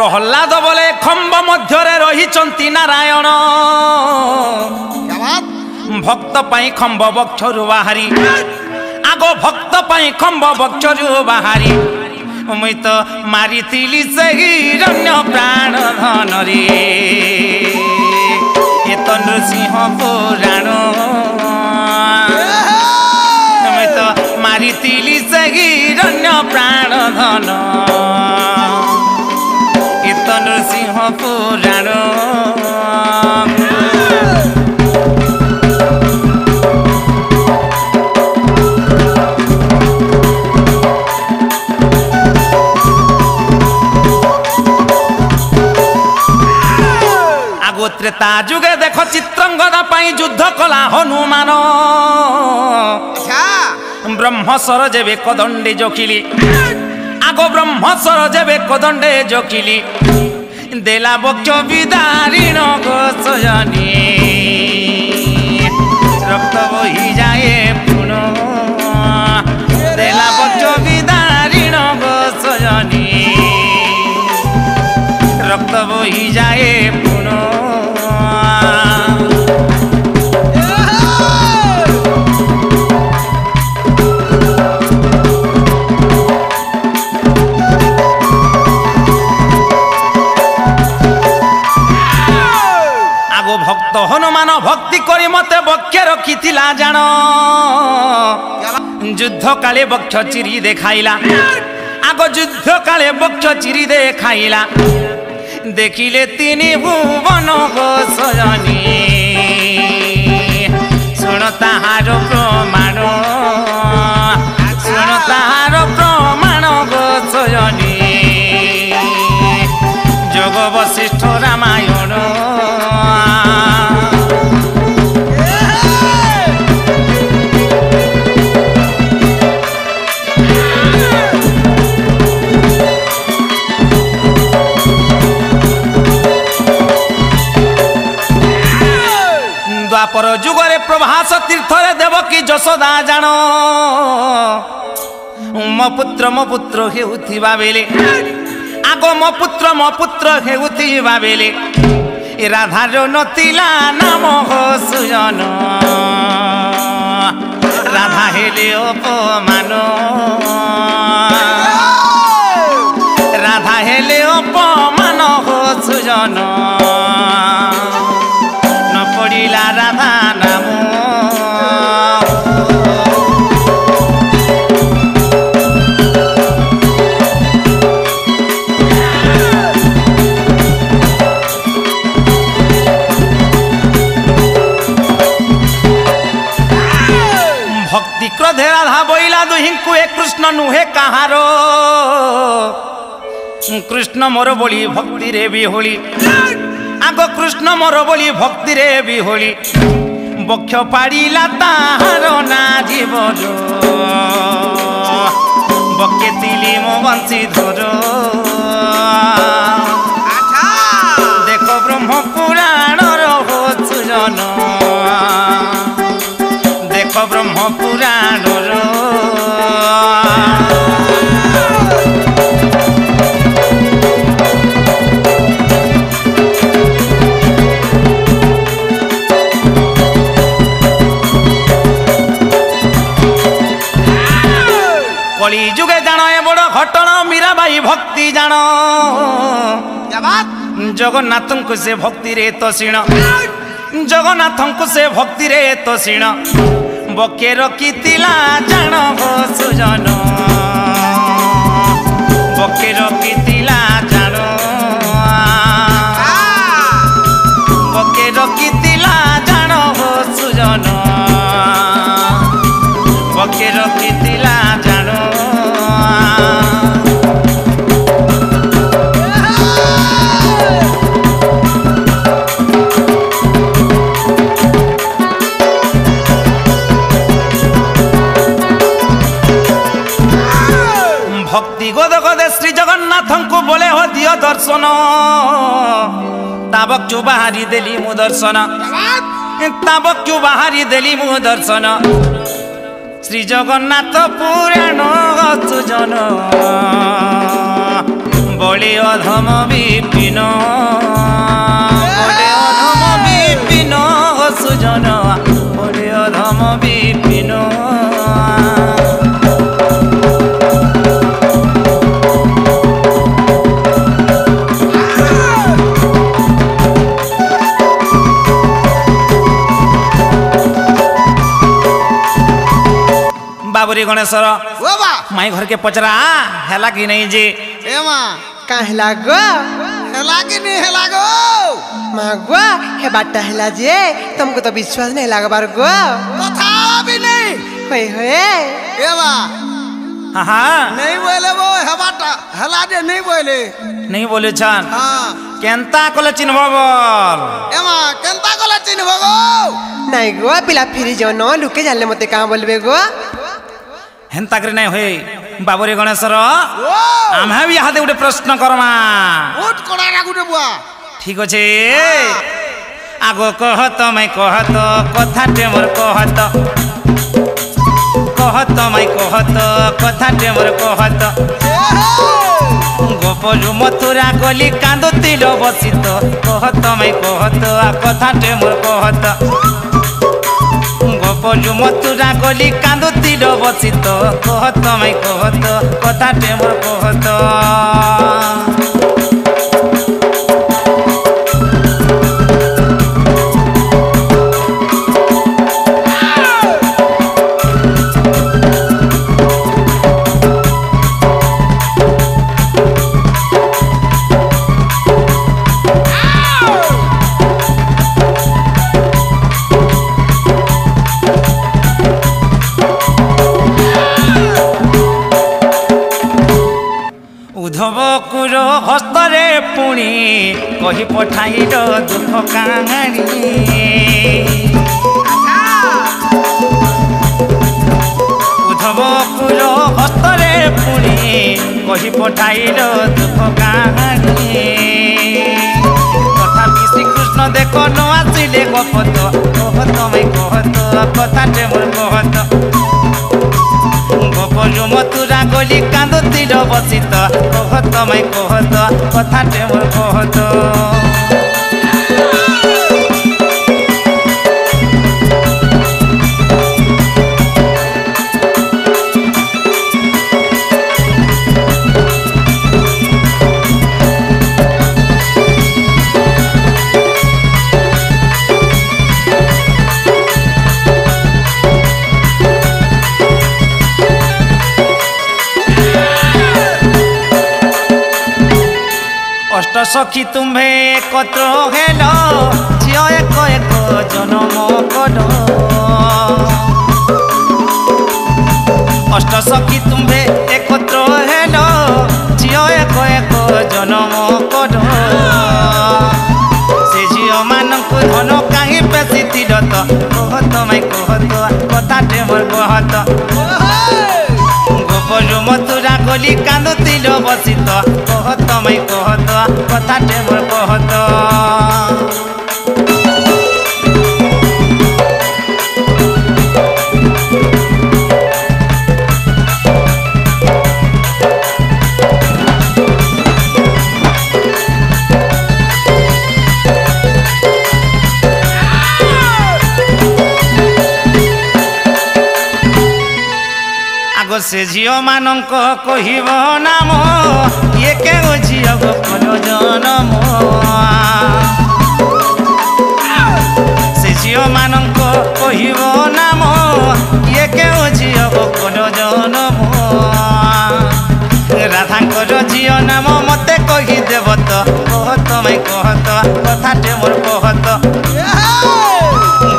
ଆଗୁ ପ୍ରହ୍ଲାଦ ବୋଲେ ଖମ୍ବ ମଧ୍ୟରେ ରହିଛନ୍ତି ନାରାୟଣ ଯାବାତ ଭକ୍ତ ପାଇଁ ଖମ୍ବ ବକ୍ଷରୁ ବାହାରି ଆଗ ଭକ୍ତ ପାଇଁ ଖମ୍ବ ବକ୍ଷରୁ ବାହାରି ମୁଇଁ ତ ମାରିଥିଲି ସେହି ରଣ୍ୟ ପ୍ରାଣ ଧନରେ ଏ ତ ନୃସିଂହ ପୁରାଣ ମୁଇଁ ତ ମାରିଥିଲି ସେହି ରଣ୍ୟ ପ୍ରାଣ ଧନ ত্রেতা যুগে দেখো চিত্রঙ্গদা পাই যুদ্ধ কলা হনুমান। আচ্ছা। ব্রহ্মসর যেবে কদণ্ডে জকিলি। আগ ব্রহ্মসর যেবে কদণ্ডে জকিলি। দেলা বক্ষ বিদারিণ গোসজনী রক্ত বহি যায় পুন। দেলা বক্ষ বিদারিণ গোসজনী রক্ত বহি যায় পুন আগো ভক্ত হনুমান ভক্তি করে মতে বক্ষে রখিলা জাণ যুদ্ধ কালে বক্ষ চিরি দেখাইলা। আগ যুদ্ধ কালে বক্ষ চিরি দেখাইলা। দেখিলে তিনি ভুবন গোসয়নী। শুণ ଯଶୋଦା ଜାଣ ମୋ ପୁତ୍ର ମୋ ପୁତ୍ର ହେଉଥିବା ବେଲେ ଆଗ ମୋ ପୁତ୍ର ମୋ ପୁତ୍ର ହେଉଥିବା ବେଲେ ରାଧାର ନଥିଲା ନାମ ସୁଜନ ରାଧା ହେଲେ ଅପମାନ ରାଧା ହେଲେ ଅପମାନ ସୁଜନ কৃষ্ণ মোর বলি ভক্তিরে বিহোলি। আগ কৃষ্ণ মোর বলি ভক্তিরে বিহোলি। বক্ষ পাড়িলা তাহার না জীবন। বকে তিলি মো বংশী ধর। আচ্ছা। দেখ ব্রহ্ম পুরাণর হচ্ছু জন দেখ ব্রহ্ম পুরাণর। কলি যুগে জানো এ বড় ঘটনা মীরাবাই ভক্তি জানো জগন্নাথଙ୍କୁ ସେ ଭକ୍ତିରେ ତୋଷିଣ ଜଗନ୍ନାଥଙ୍କୁ ସେ ଭକ୍ତିରେ ତୋଷିଣ ବକେ ରଖିଥିଲା ଜାଣ ସୁଜନ ବକେ ରଖି ಮುದರ್ಸನ ತಬಕ್ಚು ಬಹಾರಿದಲ್ಲಿ ಮುದರ್ಸನ ತಬಕ್ಚು মু দর্শন। শ্রী জগন্নাথ পুরাণ সুজন বলি অধম বিপিন। বলি অধম বিপিন সুজন বলি অধম বি महादेवी गणेश्वर माई घर के पचरा हेला कि नहीं जी? ए माँ का हेला गो। हेला कि नहीं हेला गो? माँ गो हे बाटा हेला जे तुमको तो विश्वास नहीं लगा बार गो। कथा भी नहीं। होए होए ए माँ हाँ हाँ नहीं बोले वो हे बाटा। हेला जे नहीं बोले। नहीं बोले छान। हाँ। केंता कोले चिन्हबो बोल? ए माँ केंता कोले चिन्हबो गो? नहीं गो पिला फिरी जो नो लुके जाले मते कहाँ बोलबे गो? ହେନ୍ତାକରି ନାଇଁ ହୁଏ ବାବୁରୀ ଗଣେଶର ଆମେ ବି ଇହାଦେ ଗୋଟେ ପ୍ରଶ୍ନ କର୍ମା ଠିକ ଅଛେ ଆଗ କହ ତମେ କହ ତ କଥାଟେ ମୋର କହ ତ କହ ତମେ କହ ତ କଥାଟେ ମୋର କହ ତ ଗୋପଲୁ ମଥୁରା ଗଲି କାନ୍ଦୁଥିଲ ବସିତ କହ ତମେ କହ ତ କଥାଟେ ମୋର କହ ତ কথাটে মোর গলি তো গোপলু মথুরা গলি কান্দুতিল বসিত কহত মাই কহত কথা মোর কহ কহি পঠাইল দুঃখ কাঙারি উদ্ধব ফুল হস্তরে পুণে কহি পঠাইল দুঃখ কাঙারি তথাপি শ্রীকৃষ্ণ দেখ ন আসিলে গপত কহত মে কহত কথাতে মোর কহত গোপলু মথুরা গলি কান্দুতিল বসিত কহত মাই কহত কথাটে মোর কহত। অষ্ট সখী তুমে কত হেল ঝিও এক এক জনম কর। অষ্ট সখী তুম্ভে ମଥୁରା ଗଲି କାନ୍ଦୁଥିଲ ବସିତ କହତ ମାଇ କହତ କଥାଟେ ମୋର କହତ ସେ ଝିଅ ମାନଙ୍କ କହିବ ନାମ ଇଏ କେଉଁ ଝିଅ ଗୋପଲ ଜନମ ସେ ଝିଅ ମାନଙ୍କ କହିବ ନାମ ଇଏ କେଉଁ ଝିଅ ଗୋପଲ ଜନମ ରାଧାଙ୍କର ଝିଅ ନାମ ମତେ କହିଦେବ ତ କହତ ମାଇ କହତ କଥାଟେ ମୋର କହତ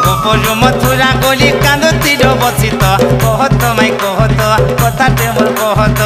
ଗୋପରୁ ମଥୁରା ଗଲି କାନ୍ଦୁତିର ବସିତ କହତ ମାଇ କହତ ताटे मोर कहत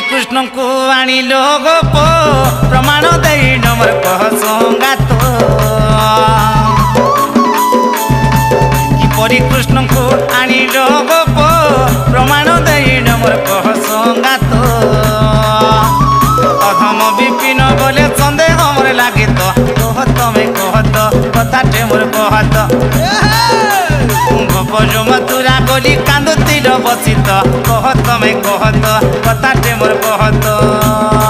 कृष्णको आणिलो गप प्रमाण दै नहसरी कृष्णको आण ल प्रमाण दाइ नमर कहसँग बसित कहत में कहत कताटे मोर कहत।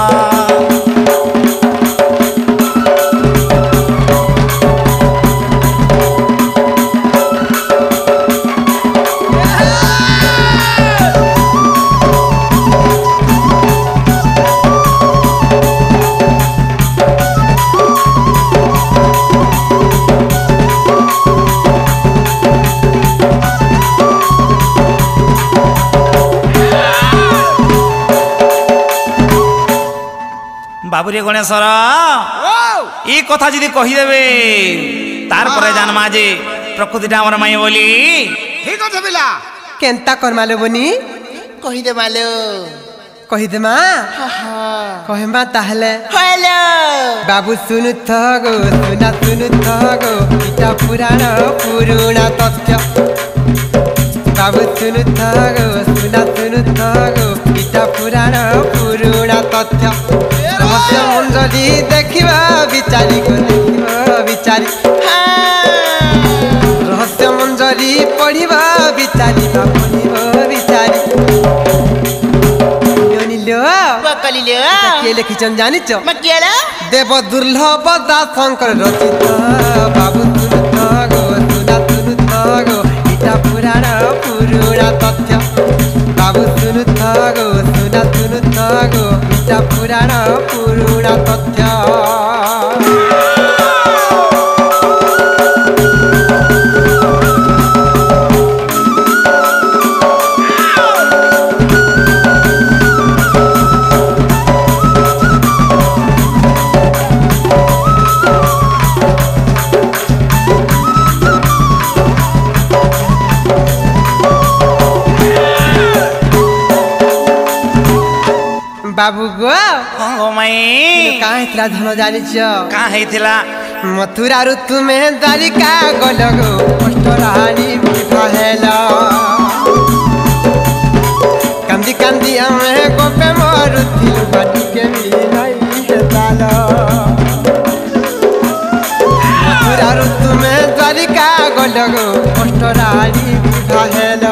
রে গণেশ্বর। এই কথা যদি কহিদেবে তারপরে জানমা যে প্রকৃতিটা আমার মাই বলি। ঠিক আছে পিলা। কেনতা করমালো বনি? কহিদেমালো কহিদেমা কহিমা তাহলে। হ্যালো বাবু শুনু থগো শুনা শুনু থগো এটা পুরাণ পুরুণা তথ্য। साबुन थग सुनाथुन थग गीता पुराण पुରୁଣା ତଥ୍ୟ ରହସ୍ୟ ମଞ୍ଜରୀ ଦେଖିବା ବିଚାରୀକୁ ଦେଖିବା ବିଚାରୀ ରହସ୍ୟ ମଞ୍ଜରୀ ପଢ଼ିବା ବିଚାରିବା ପଢ଼ିବା ବିଚାରୀ କିଏ ଲେଖିଛନ୍ତି ଜାଣିଛ ଦେବ ଦୁର୍ଲଭ ଦାସଙ୍କର ରଚିତ ବାବୁ পুরুণা তথ্য বাবু তুনুত গো সুনা তুনুত গো ইটা পুরাণ পুরুণা তথ্য ବାବୁ ଗୋ ହଁ ଗୋ ମାଇ କାଁ ହେଇଥିଲା ଧନ ଜାଣିଛ କାଁ ହେଇଥିଲା ମଥୁରାରୁ ତୁମେ ଦ୍ୱାରିକା ଗଲ ଗো ଅଷ୍ଟରାଣୀ ବିଭା ହେଲ କାନ୍ଦି କାନ୍ଦି ଆମେ ଗୋପେ ମରୁଥିଲୁ ବାଟି କେମିତି ନାଇଁ ହେତାଲ ମଥୁରାରୁ ତୁମେ ଦ୍ୱାରିକା ଗଲ ଗো ଅଷ୍ଟରାଣୀ ବିଭା ହେଲ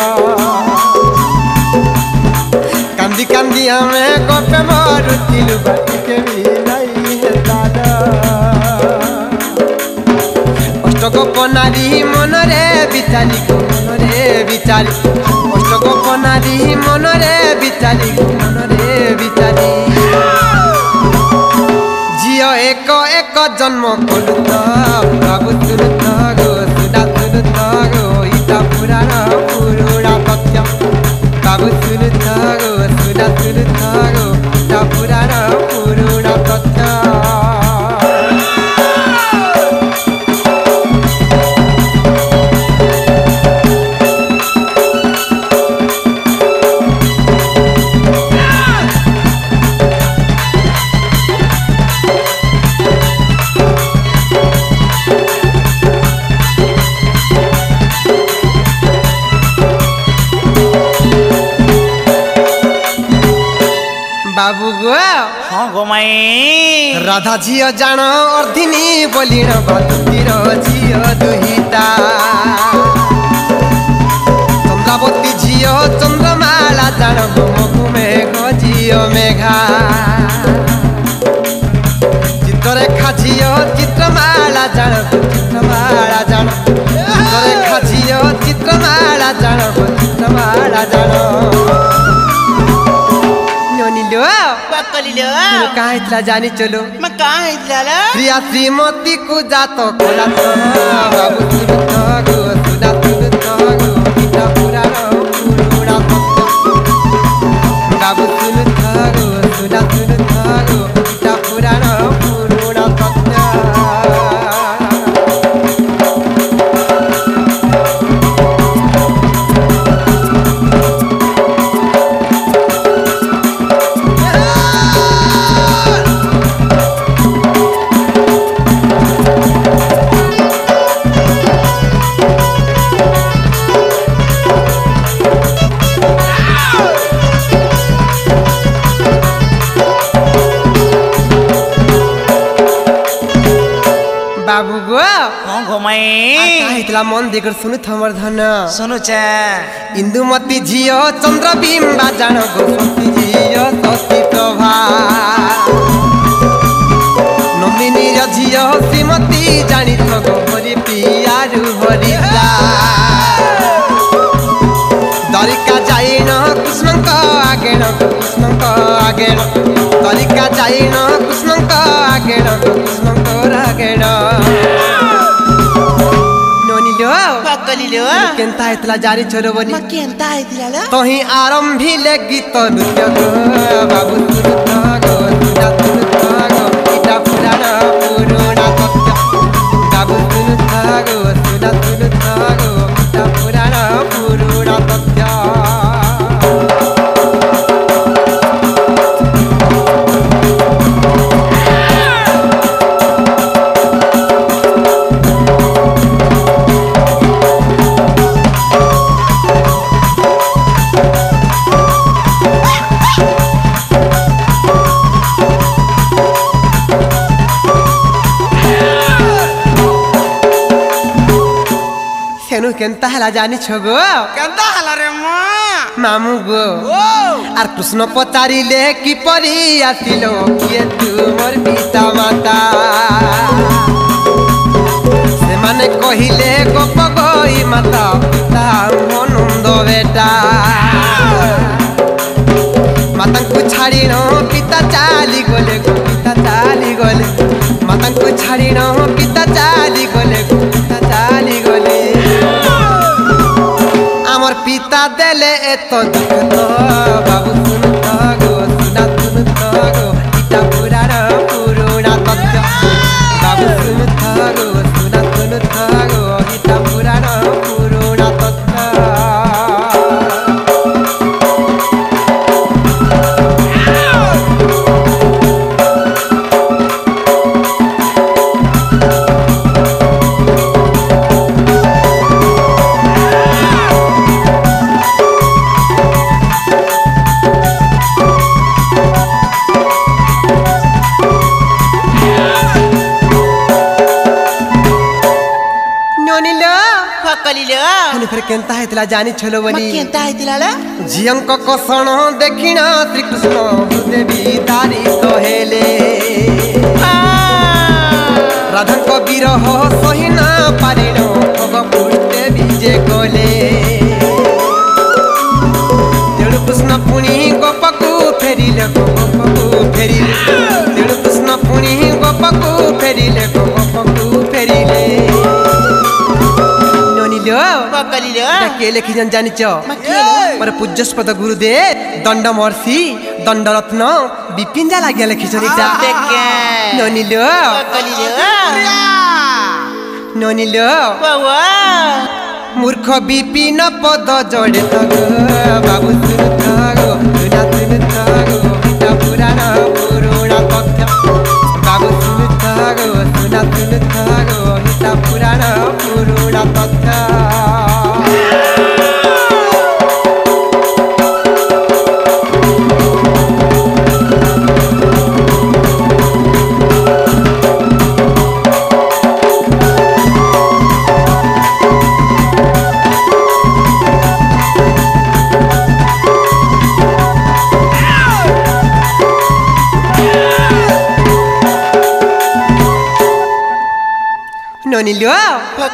ಮಂದಿಯ ಮೇ ಗೊಪ್ಪೆ ಮಾಡುತ್ತಿರು ಬದುಕೆ ಮೀನೈ ಹೆದ್ದಾದ অষ্ট গোপ নারী মনরে বিচারি গো মনরে বিচারি। অষ্ট গোপ নারী মনরে বিচারি গো মনরে বিচারি। জিও এক এক জন্ম কলু রাধা ঝিও জাণ অর্ধিনী বলিণ বাতুতির ঝিও দুহিতা চন্দ্রাবতী ঝিও চন্দ্রমালা জাণ মগু মেঘ ঝিও মেঘা का इतला जानी चलो? मैं का इतला ला? प्रिया श्रीमती को जातो कोला तो हाँ, बाबू जी तो କାଁ ହେଇଥିଲା ମନ ଦେଇକରି ଶୁଣୁ ଥମର ଧନ ଶୁଣୁଛେ ଇନ୍ଦୁମତୀ ଝିଅ ଚନ୍ଦ୍ରବିମ୍ବା ଜାଣ ଗো ସତୀ ଝିଅ ସତୀ ପ୍ରଭା ନନ୍ଦିନୀର ଝିଅ ଶ୍ରୀମତୀ ଜାଣିଥ ଗো ହରି ପିଆରୁ ହରିଲା ଦରିକା ଯାଇନ କୃଷ୍ଣଙ୍କ ଆଗେଣ ଗো କୃଷ୍ଣଙ୍କ ଆଗେଣ ଦରିକା ଯାଇନ କୃଷ୍ଣଙ୍କ ଆଗେଣ ଗো କୃଷ୍ଣଙ୍କ ଆଗେଣ ಮಾಡಿರು ಕೆಂತ ಆಯ್ತಲ ಜಾರಿ ಚೋರ ಬನಿ ಕೆಂತ ಆಯ್ತಿಲ್ಲ ತೋಹಿ ಆರಂಭಿ ಲೆಗ್ಗಿ ತನುತ್ಯ ಬಾಬು ತುರುತ್ತ ಗೋ ತುಡಾ ತುರುತ್ತ ಗೋ ಇಟಾ ಪುರಾಣ ಪುರುಣಾ ತತ್ಯ ಬಾಬು ತುರುತ್ತ ಗೋ ತುಡಾ ತುರುತ್ತ ಗೋ কেনতা হেলা জানিছ গো কেনতা হেলা রে মা মামু গো আর কৃষ্ণ পচারিলে কি পরি আসিল কিয়ে তোমার পিতা মাতা সেমানে কহিলে গপ গই মাতা পিতা মনন্দ বেটা মাতাঙ্কু ছাড়িণ পিতা চালি গলে পিতা চালি গলে মাতাঙ্কু ছাড়িণ পিতা চালি তো କେନ୍ତା ହେଇଥିଲା ଜାଣିଛଲ ବୋଲି କେନ୍ତା ହେଇଥିଲା ଲେ ଝିଅଙ୍କ କଷଣ ଦେଖିଣ ଶ୍ରୀକୃଷ୍ଣ ଦେବୀ ତାରି ହେଲେ ରାଧାଙ୍କ ବିରହ ସହିନ ପାରିଣ ଭଗପୁର ଦେବୀ ଯେ କଲେ ତେଣୁ କୃଷ୍ଣ ପୁଣି ଗୋପକୁ ଫେରିଲେ ଗୋପକୁ ଫେରିଲେ ତେଣୁ କୃଷ୍ଣ ପୁଣି ଗୋପକୁ ଫେରିଲେ ଗୋପକୁ ଫେରିଲେ ନନିଲ के लेखिजन जानिच पर पूज्यस्पद गुरुदेव दण्ड महर्षि दण्डरत्न विपिन्जा लागि लेखिछन् ननिलो ननिलो मूर्ख विपिन पद जोडे बाबु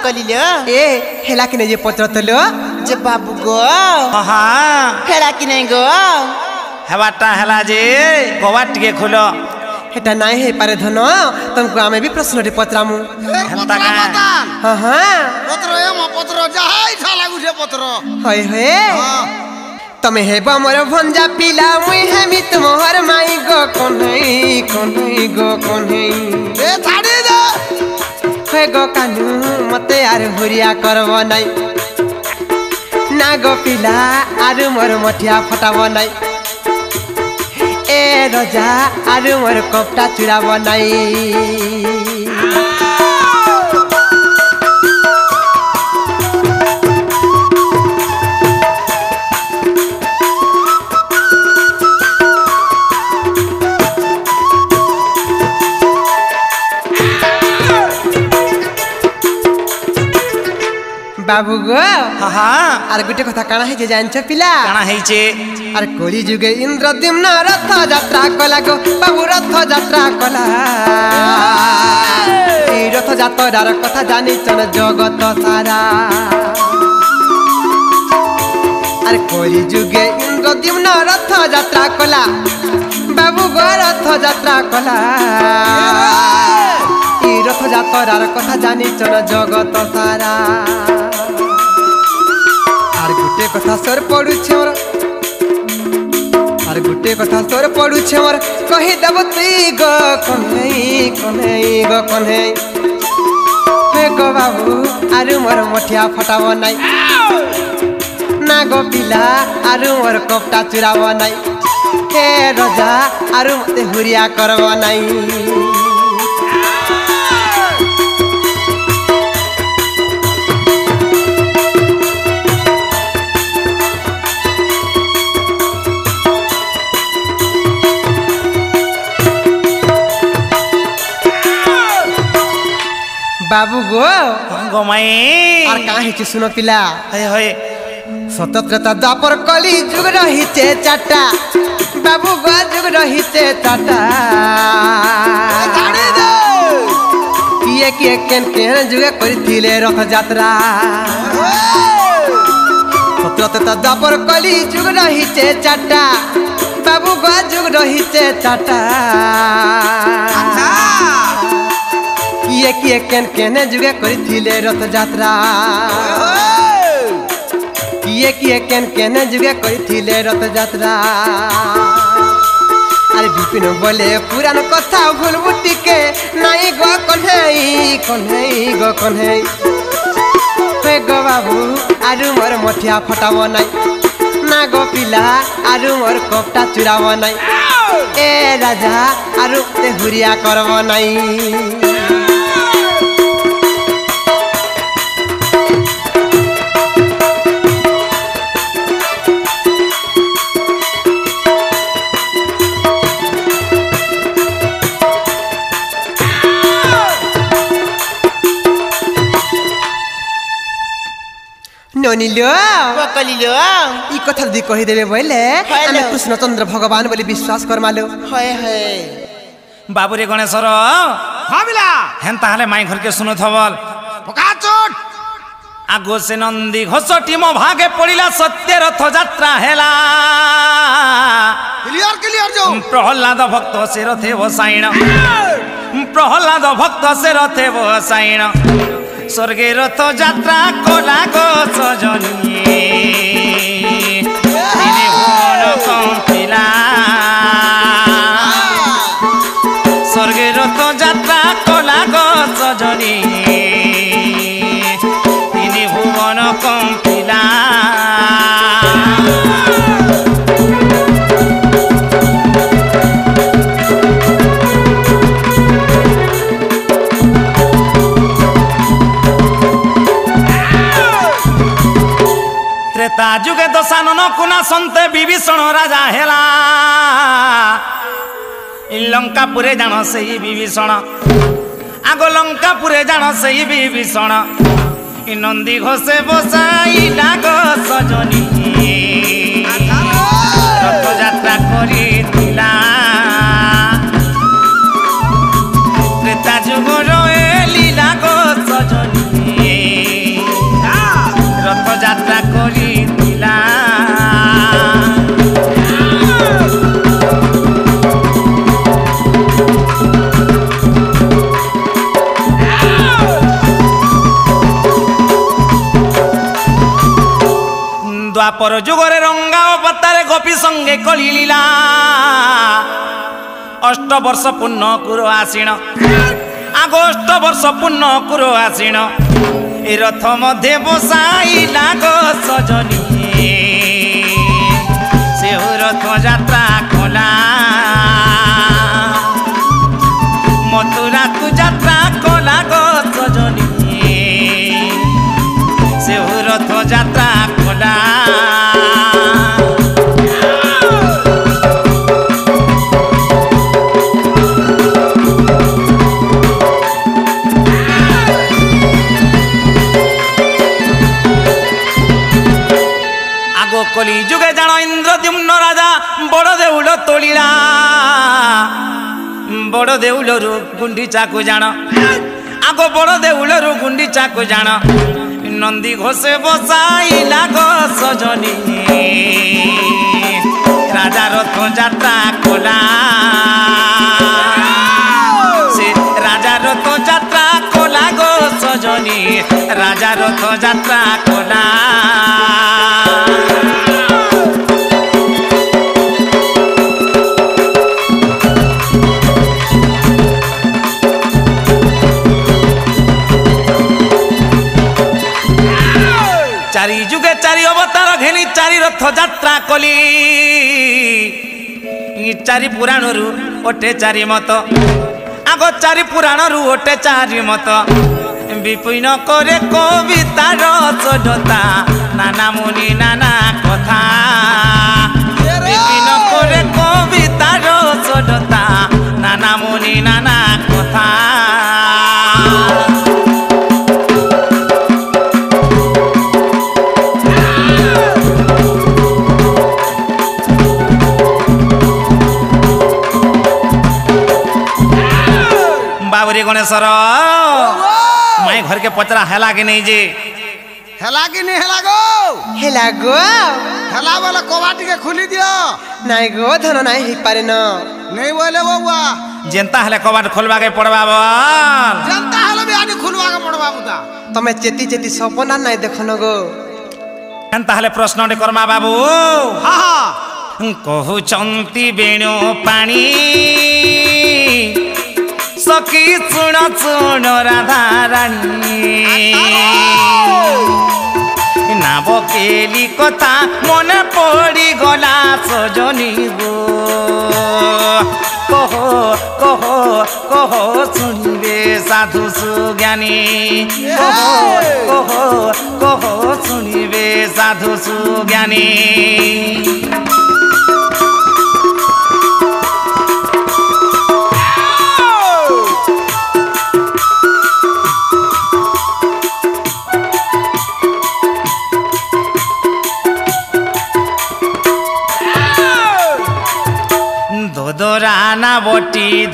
ಕಲಿಲ ಏ ಹೇಳಾಕಿನ ಜೆ ಪತ್ರ ತಲು ಜೆ ಬಾಬು ಗೋ ಹಾ ಹೇಳಾಕಿನ ಗೋ ହେବାଟା ହେଲା ଯେ କବାଟ ଟିକେ ଖୋଲ ହେଟା ନାଇଁ ହେଇପାରେ ଧନ ତମକୁ ଆମେ ବି ପ୍ରଶ୍ନଟି ପଚରାମୁ ହଏ ହଏ ତମେ ହେବ ମୋର ଭଞ୍ଜା ପିଲା ମୁଇଁ ହେମି ତୁମର ମାଇ ଗୋ କହ୍ନେଇ କହ୍ନେଇ ଗୋ କହ୍ନେଇ হয়ে গো কানু, মতে আর হুরিয়া করব নাই। না গো পিলা আর মোর মঠিয়া ফটাব নাই। এ রজা আর মোর কপটা চুড়াব নাই। বাবু গো। আর গোটে কথা কানা হয়েছে জানছ পিলা কানা হয়েছে আর কলি যুগে ইন্দ্রদিম্ন রথ যাত্রা কলা গো বাবু রথ যাত্রা কলা এই রথ যাত্রার কথা জানিছ না জগত সারা আর কলি যুগে ইন্দ্রদিম্ন রথ যাত্রা কলা বাবু গো রথ যাত্রা কলা রথযাত্রার কথা জানিছ না জগত সারা গোটে কথা সর পড়ুছে মোর আর গোটে কথা তোর পড়ুছে মোর কহি দেব তুই গ কন্হেই কন্হেই গ কন্হেই হে গো বাবু, আরু মোর মঠিয়া ফটাব নাই। না গো পিলা, আরু মোর কপটা চুরাব নাই। হে রজা, আরু মতে হুরিয়া করব নাই। বাবু গো গমাই আর কাঁ হেছি শুনো পিলা হয়ে হয়ে সতত্রতা দ্বাপর কলি যুগ রহিছে চারটা বাবু গো যুগ রহিছে চারটা ଛାଡ଼ି ଦେ কিয়ে কিয়ে কেন কেন যুগে করিছিলে রথযাত্রা সতত্রতা দ্বাপর কলি যুগ রহিছে চারটা বাবু গো যুগ রহিছে চারটা কিয়ে কিয়ে কেন কেন যুগে করিছিলে রথযাত্রা কিয়ে কিয়ে কেন কেন যুগে করিছিলে রথযাত্রা আরে বিপিন বলে পুরাণ কথা ভুলবু টিকে নাই গো কন্হেই কন্হেই গো কন্হেই হে গো বাবু আরু মোর মঠিয়া ফটাব নাই না গো পিলা আরু মোর কপটা চুরাব নাই এ রাজা আরু তে হুরিয়া করব নাই ননিল পকলিল ই কথা যদি কহিদেবে বইলে। আমি কৃষ্ণচন্দ্র ভগবান বলে বিশ্বাস করমালো। হয় হয়। বাবুরে গণেশ্বর ভাবিলা? হেন তাহলে মাই ঘরকে শুনুথ থবল পকাচোট আগো সে নন্দী ঘোষটি মো ভাগে পড়িলা সত্য রথযাত্রা হেলা। ক্লিয়ার ক্লিয়ার যাও প্রহ্লাদ ভক্ত সে রথে বসাইণ প্রহ্লাদ ভক্ত সে রথে বসাইণ স্বর্গে রথযাত্রা কলা গো সজনী দশানন কুনা সন্তে বিভীষণ রাজা হেলা ই লঙ্কাপুরে জাণ সেই বিভীষণ আগ লঙ্কাপুরে জাণ সেই বিভীষণ ই নন্দী ঘোষে দ্বাপর যুগরে রঙ্গা ও পাতারে গোপী সঙ্গে কলিলীলা অষ্ট বর্ষ পূর্ণ কুর আসিণ। আগষ্ট বর্ষ পূর্ণ কুর আসিণ। এ রথ মধ্যে বসাইলা গো সজনী। সেও কলি যুগে জানো ইন্দ্রদ্যুম্ন রাজা, বড় দেউল তলিলা। বড় দেউলরু গুন্ডি চাকু জানো। আগ বড় দেউলরু গুন্ডি চাকু জানো। নন্দী ঘোষে বসাইলা গো সজনী। রাজা রথ যাত্রা কোলা সে রাজা রথ যাত্রা কোলা গো সজনী। রাজা রথ যাত্রা কোলা চারি কলি। চারি পুরাণରୁ ওটে চারি মত। আগ চারি পুরাণରୁ ওটে চারি মত। বিপিন করে কবিতার চোডতা নানা মুনি নানা কথা। বিপিন করে কবিতার চোডতা নানা মুনি নানা কথা। গণেশ্বর মাই ঘরকে পচরা হেলা কি নেই যে? হেলা কি নেই হেলা গো? হেলা গো? হেলা বলে কবাটিকে খুলি দিও। নাই গো ধন নাই হি পারে না। নেই বলে বাবা জেন্তা হলে কবাট খোলবাকে পড়বা বল। জেন্তা হলে বি আনি খুলবাকে পড়বা বুদা। তুমি চেতি চেতি সপনা নাই দেখো গো। তাহলে প্রশ্নটি করমা বাবু। হা হা। কহুচন্তি বেণু পানি সখী চুণ চুণ রাধা রানী নাব কেলি কথা মনে পড়ি গলা সজনী গো কহ কহ কহ শুনবে সাধু সুজ্ঞানী কহ কহ কহ শুনিবে সাধু সুজ্ঞানী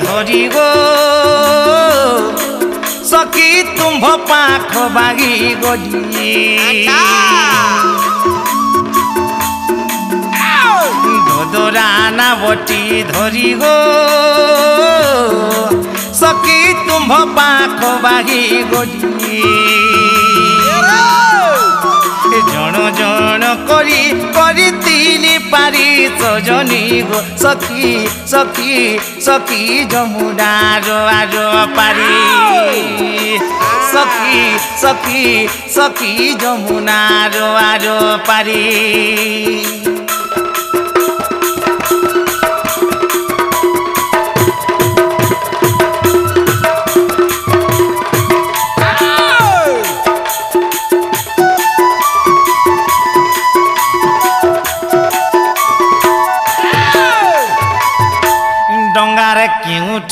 ধরি গো সখী তুম্ভ পাখ বাগি গলি দোদরা না বটি ধরি গো সখী তুম্ভ পাখ पारी चोजनी गो सखी सखी सखी जमुना रोआ रोआ पारी सखी सखी सखी जमुना रोआ रो पारी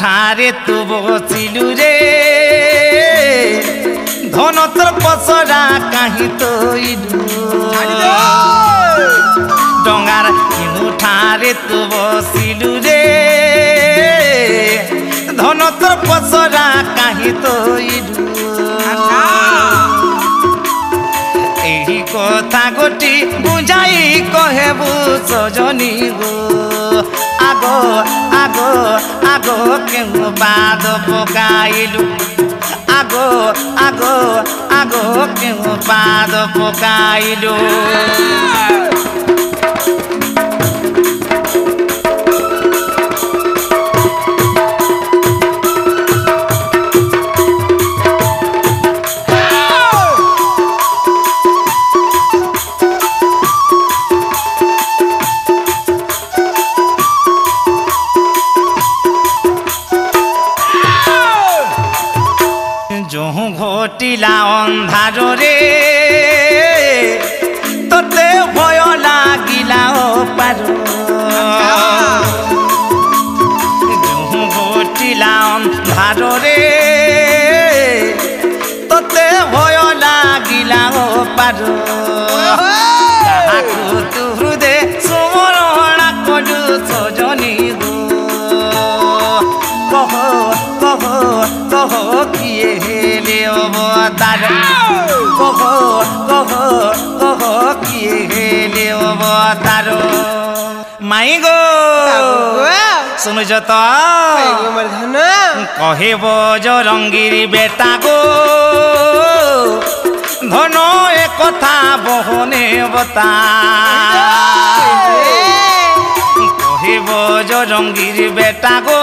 ঠারে তু বসিলু রে। ধন তোর পসরা কাহি তৈলু ডঙ্গার কিনু ঠারে তু বসিলু রে। ধন তোর পসরা কাহি তৈলু এই কথা গোটি বুঝাই কহেবু সজনী গো আগ আগ আগ কেউ বাদ পকাইলু আগ আগ আগ কেউ বাদ পকাইলু কহ কহ কহ কিয়ে হেলে অবতার মাই গো শুনুছ তো কহিব জরঙ্গির বেটা গো ধন এ কথা বহনে বতা কহিব জরঙ্গির বেটা গো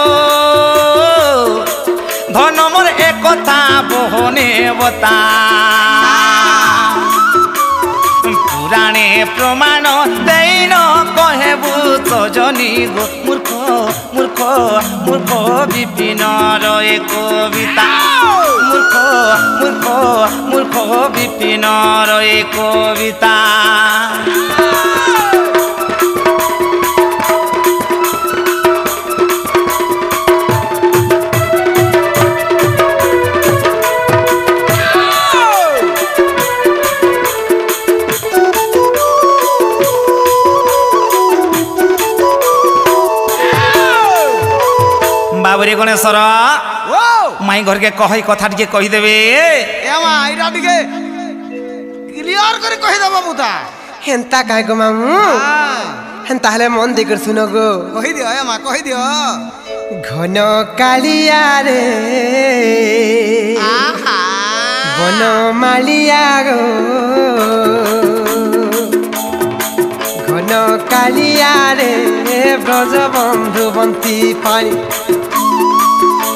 ধন মোর এ কথা বহনে বতা পুৰাণে প্ৰমাণ দেইন কহেবু তজনী গ মূৰ্খ মূৰ্খ মূৰ্খ বিপিনৰ এ কবিতা। মূৰ্খ মূৰ্খ মূৰ্খ বিপিনৰ এ কবিতা। বাবুরে গণেশ্বর মাই ঘরকে কহই কথা টিকে কহিদেবে। এমা এটা ଟିକେ ক্লিয়ার করে কহিদব মুতা। হেন্তা কাই গো মামু? হেন্তা হলে মন দিকর শুন গো। কহিদিও এমা কহিদিও। ঘন কালিয়ারে। বন মালিয়া গো। ঘন কালিয়ারে ব্রজ বন্ধু বন্তি পানি।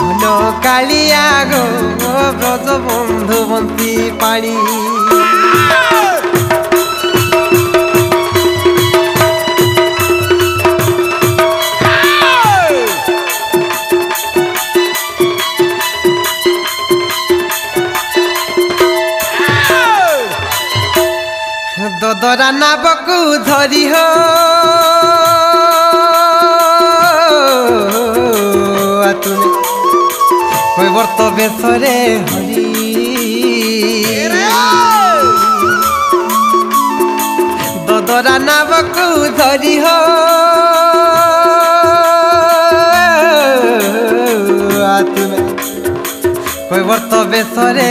চল কালিয়া গো ব্রত বন্ধু বন্তি পাড়ি। দদরা নাবকু ধরি হো বর্তবে সরে দদরা নামকু ধরি হ। তুমি কই বর্তবে সরে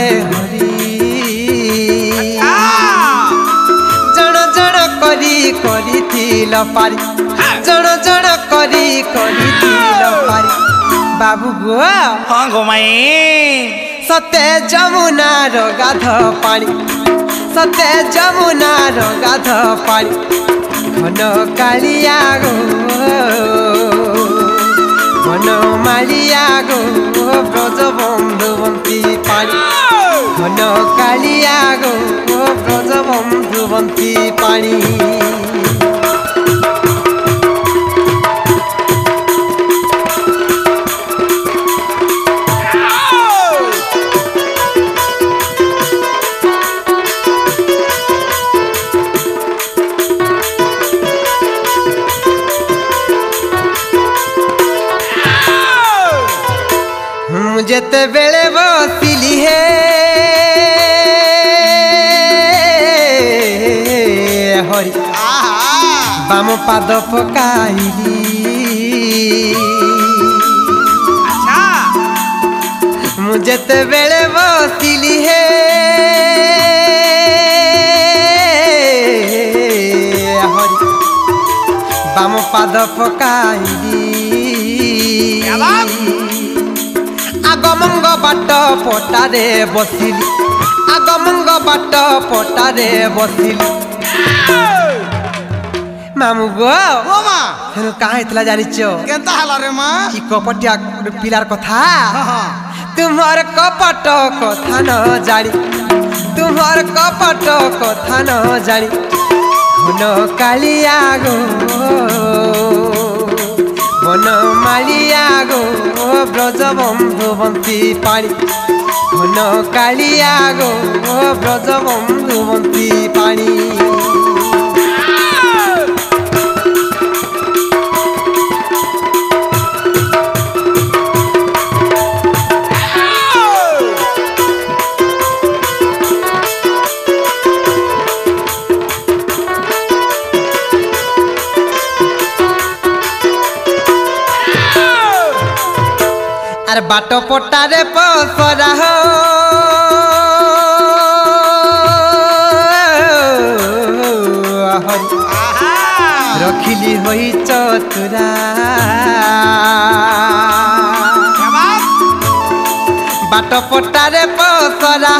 করি করিছিল পারি। আচ্ছা। জণ জণ করি করিছিল পারি। হ্যাঁ। হ্যাঁ। बाबुको घुमाए सत्य जमुना र गाध पानी। सत्य जमुना र गाध पानी। घन कालिया गो। घन मालिया गो। ब्रज बन्धु बन्ती पानी। घन कालिया गो। ब्रज बन्धु बन्ती पानी। ଯେତେବେଳେ ବସିଲି ହେ ହରି ବାମ ପାଦ ପକାଇଲି ମୁଁ ଯେତେବେଳେ ବସିଲି ହେ ହରି ବାମ ପାଦ ପକାଇଲି আগমঙ্গ বাট পটারে বসিলি। আগমঙ্গ বাট পটারে বসিলি। মামু গো ও হইতলা জানিছ কেনতা হলা রে মা? কি কপটিয়া পিলার কথা তোমার কপট কথা ন জানি তোমার কপট কথা ন জানি ঘন কালিয়া গো মন মালিয়া গো ব্রজ বন্ধু বন্তি পাণি ঘন কালিয়া গো ব্রজ বন্ধু বন্তি পাণি বাট পটারে পসরা রখিলি হই চতুরা। বাট পটারে পসরা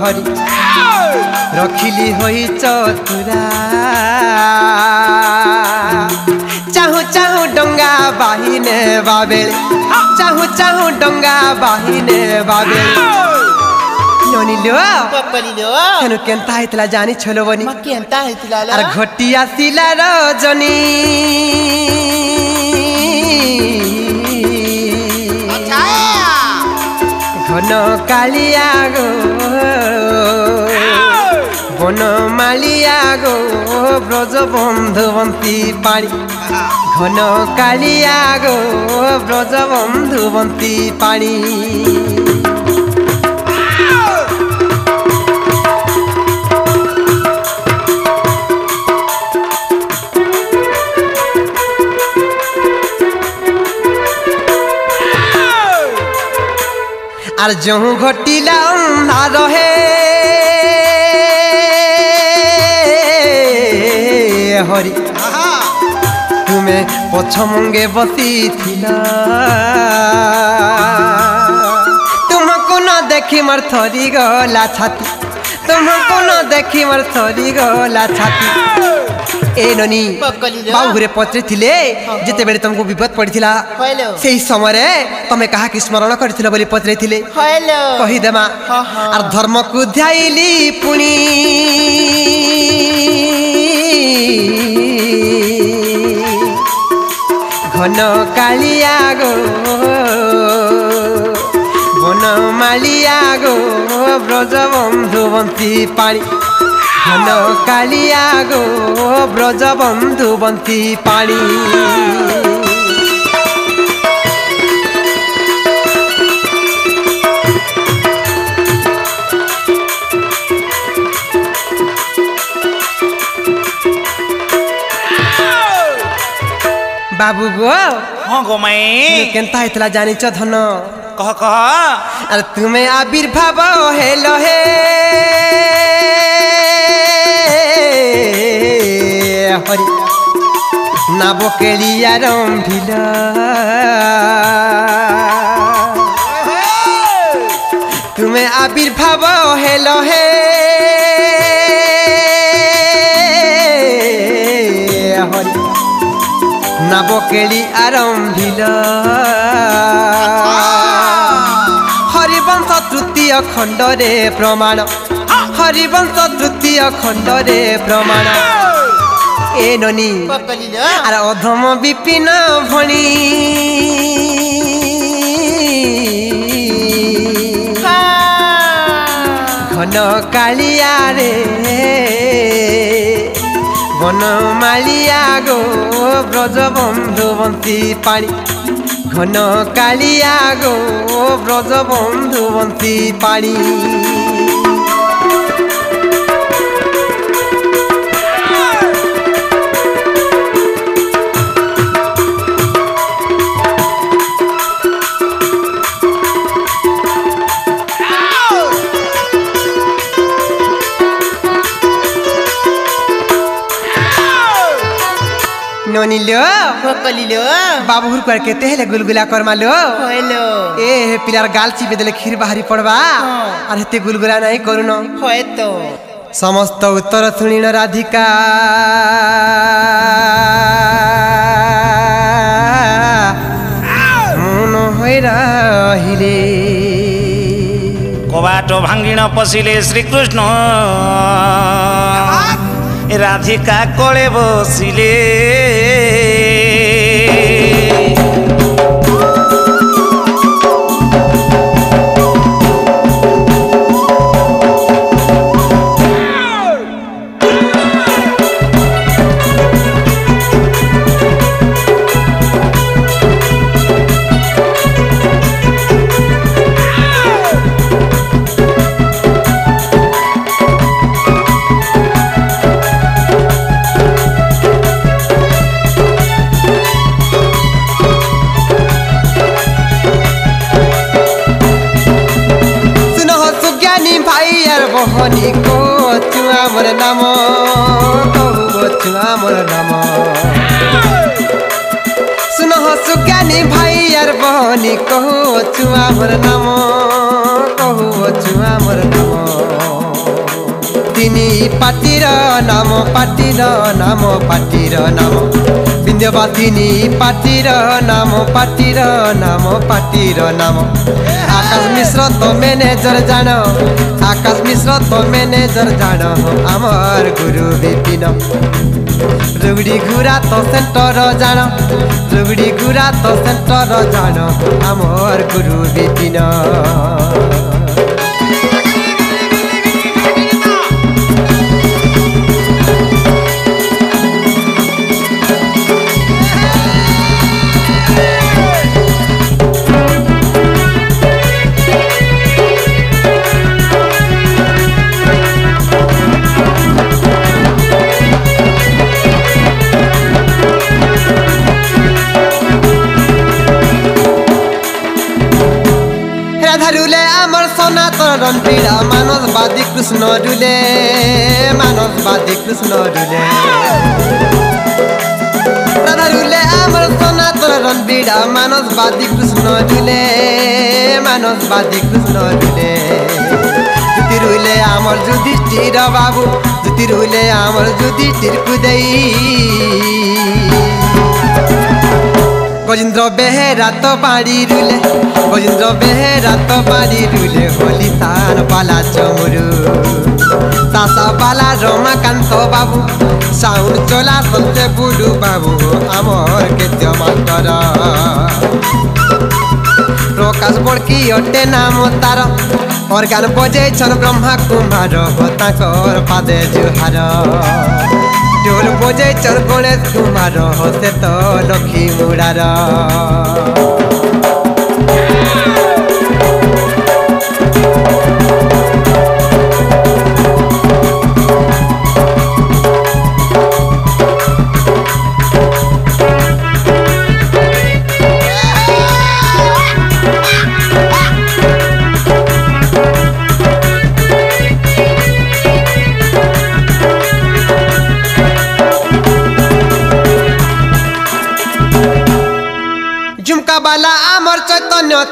হরি রখিলি হই চতুরা। बाहिने बाबेल। चाहू चाहू डोंगा बाहिने बाबेल। जानी छलो बनी म केंता रजनी घन कालिया মালিয়া গো, ব্রজ বন্ধুবন্তী পানি ঘন কালিয়া গো, ব্রজ বন্ধুবন্তী পানি আর যহু ঘটিলা অন্ধার হে হরি। তুমি পছমঙ্গে বসি তোমাকে না দেখি মার থরি গলা ছাতি। তোমাকে না দেখি মার থরি গলা ছাতি। এ ননি বাহুরে পচারিলে যেতবে তোমাকে বিপদ পড়িলা সেই সময়ে তুমি কাহাকে স্মরণ করেছিল বলে পচারিলে কহিদেমা আর ধর্মকু ধাইলি পুনি। ঘন কালিয়া গো, বন মালিয়া গো, ব্রজ বন্ধু বন্তি পাড়ি। ঘন কালিয়া গো, ব্রজ বন্ধু পাড়ি। बाबू गो। हाँ गो मैं। केनता इतला जानी छ धन। कह कह। अरे तुम्हें आविर्भाव हेलो हे हरि। नाबो केलिया रंभिल तुम्हें आविर्भाव हेलो हे हरि। কেলি আরম্ভিল। হরিবংশ তৃতীয় খণ্ডরে প্রমাণ। হরিবংশ তৃতীয় খণ্ডরে প্রমাণ। এ ননি আর অধম বিপিন ভণি। ঘন কালিয়ারে বনমালিয়া গো ব্রজ বন্ধু বন্তি পানি ঘন কালিয়া গো ব্রজ বন্ধু বন্তি পানি ননিলো কলিলো বাবুর কর কেতে হেলে গুলগুলা করমালো হইলো এ হে পিলার গাল চিপে দেলে ক্ষীর বাহারি পড়বা আর হেতে গুলগুলা নাই করুন হয়তো সমস্ত উত্তর শুনিল রাধিকা মন হয়ে রহিলে কবাট ভাঙ্গিণ পশিলে শ্রীকৃষ্ণ রাধিকা কলে বসিলে। আমার নাম কচু আমার নাম। শুন সুজ্ঞানী ভাই আর বহনি অছু আমার নাম, কহু অছু আমার নাম। তিনি পাটির নাম পাটির নাম পাটির নাম। বিন্ধ্যবাসিনী পাটির নাম পাটির নাম পাটির নাম। আকাশ মিশ্র তো ম্যানেজর জান, আকাশ মিশ্র তো ম্যানেজর জান, আমার গুরু বিপিন। রুগড়ি ঘুরা তো সেন্টর জান, রুগড়ি ঘুরা তো সেন্টর জান, আমার গুরু বিপিন। রণবীরা মানসবাদী কৃষ্ণ রুলে মানসবাদী কৃষ্ণ রুলে রাধা রুলে আমার সনাতন রণবীরা মানসবাদী কৃষ্ণ রুলে মানসবাদী কৃষ্ণ রুলে জ্যোতি রুলে আমার যুধিষ্ঠির বাবু জ্যোতি রুলে আমার যুধিষ্ঠির কুদেই। গজেন্দ্র বেহেরা তো বাড়ি রুলে, গজেন্দ্র বেহেরা তো বাড়ি রুলে হলি তার পালা চমরু চাষা পালা রমাকান্ত বাবু সাউন্ড চলা সন্তে বুডু বাবু, আমার কেতে মাস্টর প্রকাশ বড়কি অটে নাম তার, অর্গান বজেইছন ব্রহ্মা কুমার তাঙ্কর পাদে জুহার। ঢোল বজেইছন গণেশ কুমার হতে তো লক্ষ্মী মুড়ার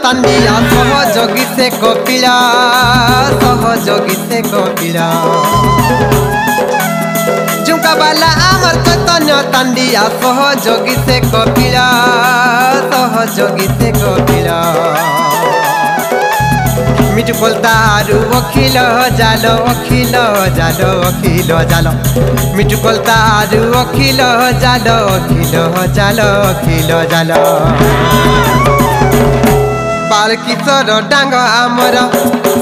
তান্ডিয়া, সহযোগী সে কপিলা, সহযোগী সে কপিলা। ঝুমকা বালা, আমার চৈতন্য তান্ডিয়া, সহযোগী সে কপিলা, সহযোগী সে কপিলা। মিঠু কলতারু অখিল জাল অখিল জাল অখিল জাল। মিঠু কলতারু অখিল জাল অখিল জাল অখিল জাল। বাল কিশোর ডাঙ্গ আমার।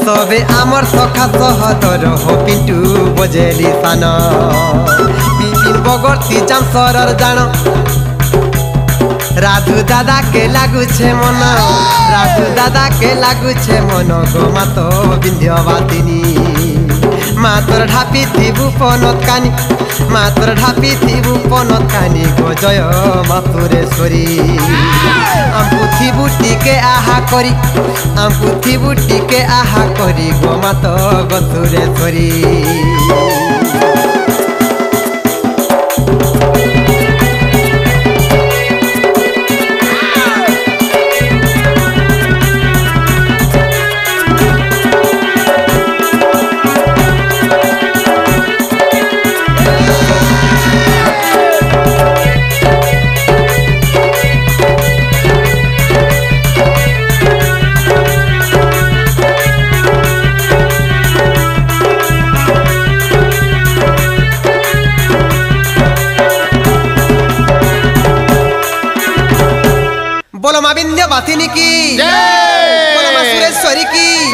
সবে আমার সখা সহদর হো পিন্টু বজেলি সান। বিপিন বগর্তি জাম সরর জান। রাধু দাদা কে লাগুছে মন। রাধু দাদা কে লাগুছে মন গো মাত বিন্ধ্যবাদিনী। মাতর ঢাপি থিবু পনত কানি। মাতর ঢাপি থিবু পনত কানি গো জয় মাতুরেশ্বরী। আমকু বুটিকে টিকে আহা করি আমকু বুটিকে টিকে আহা করি গোমাত মাত গতুরেশ্বরী संध्या वासिनी की। सुरेश्वरी की।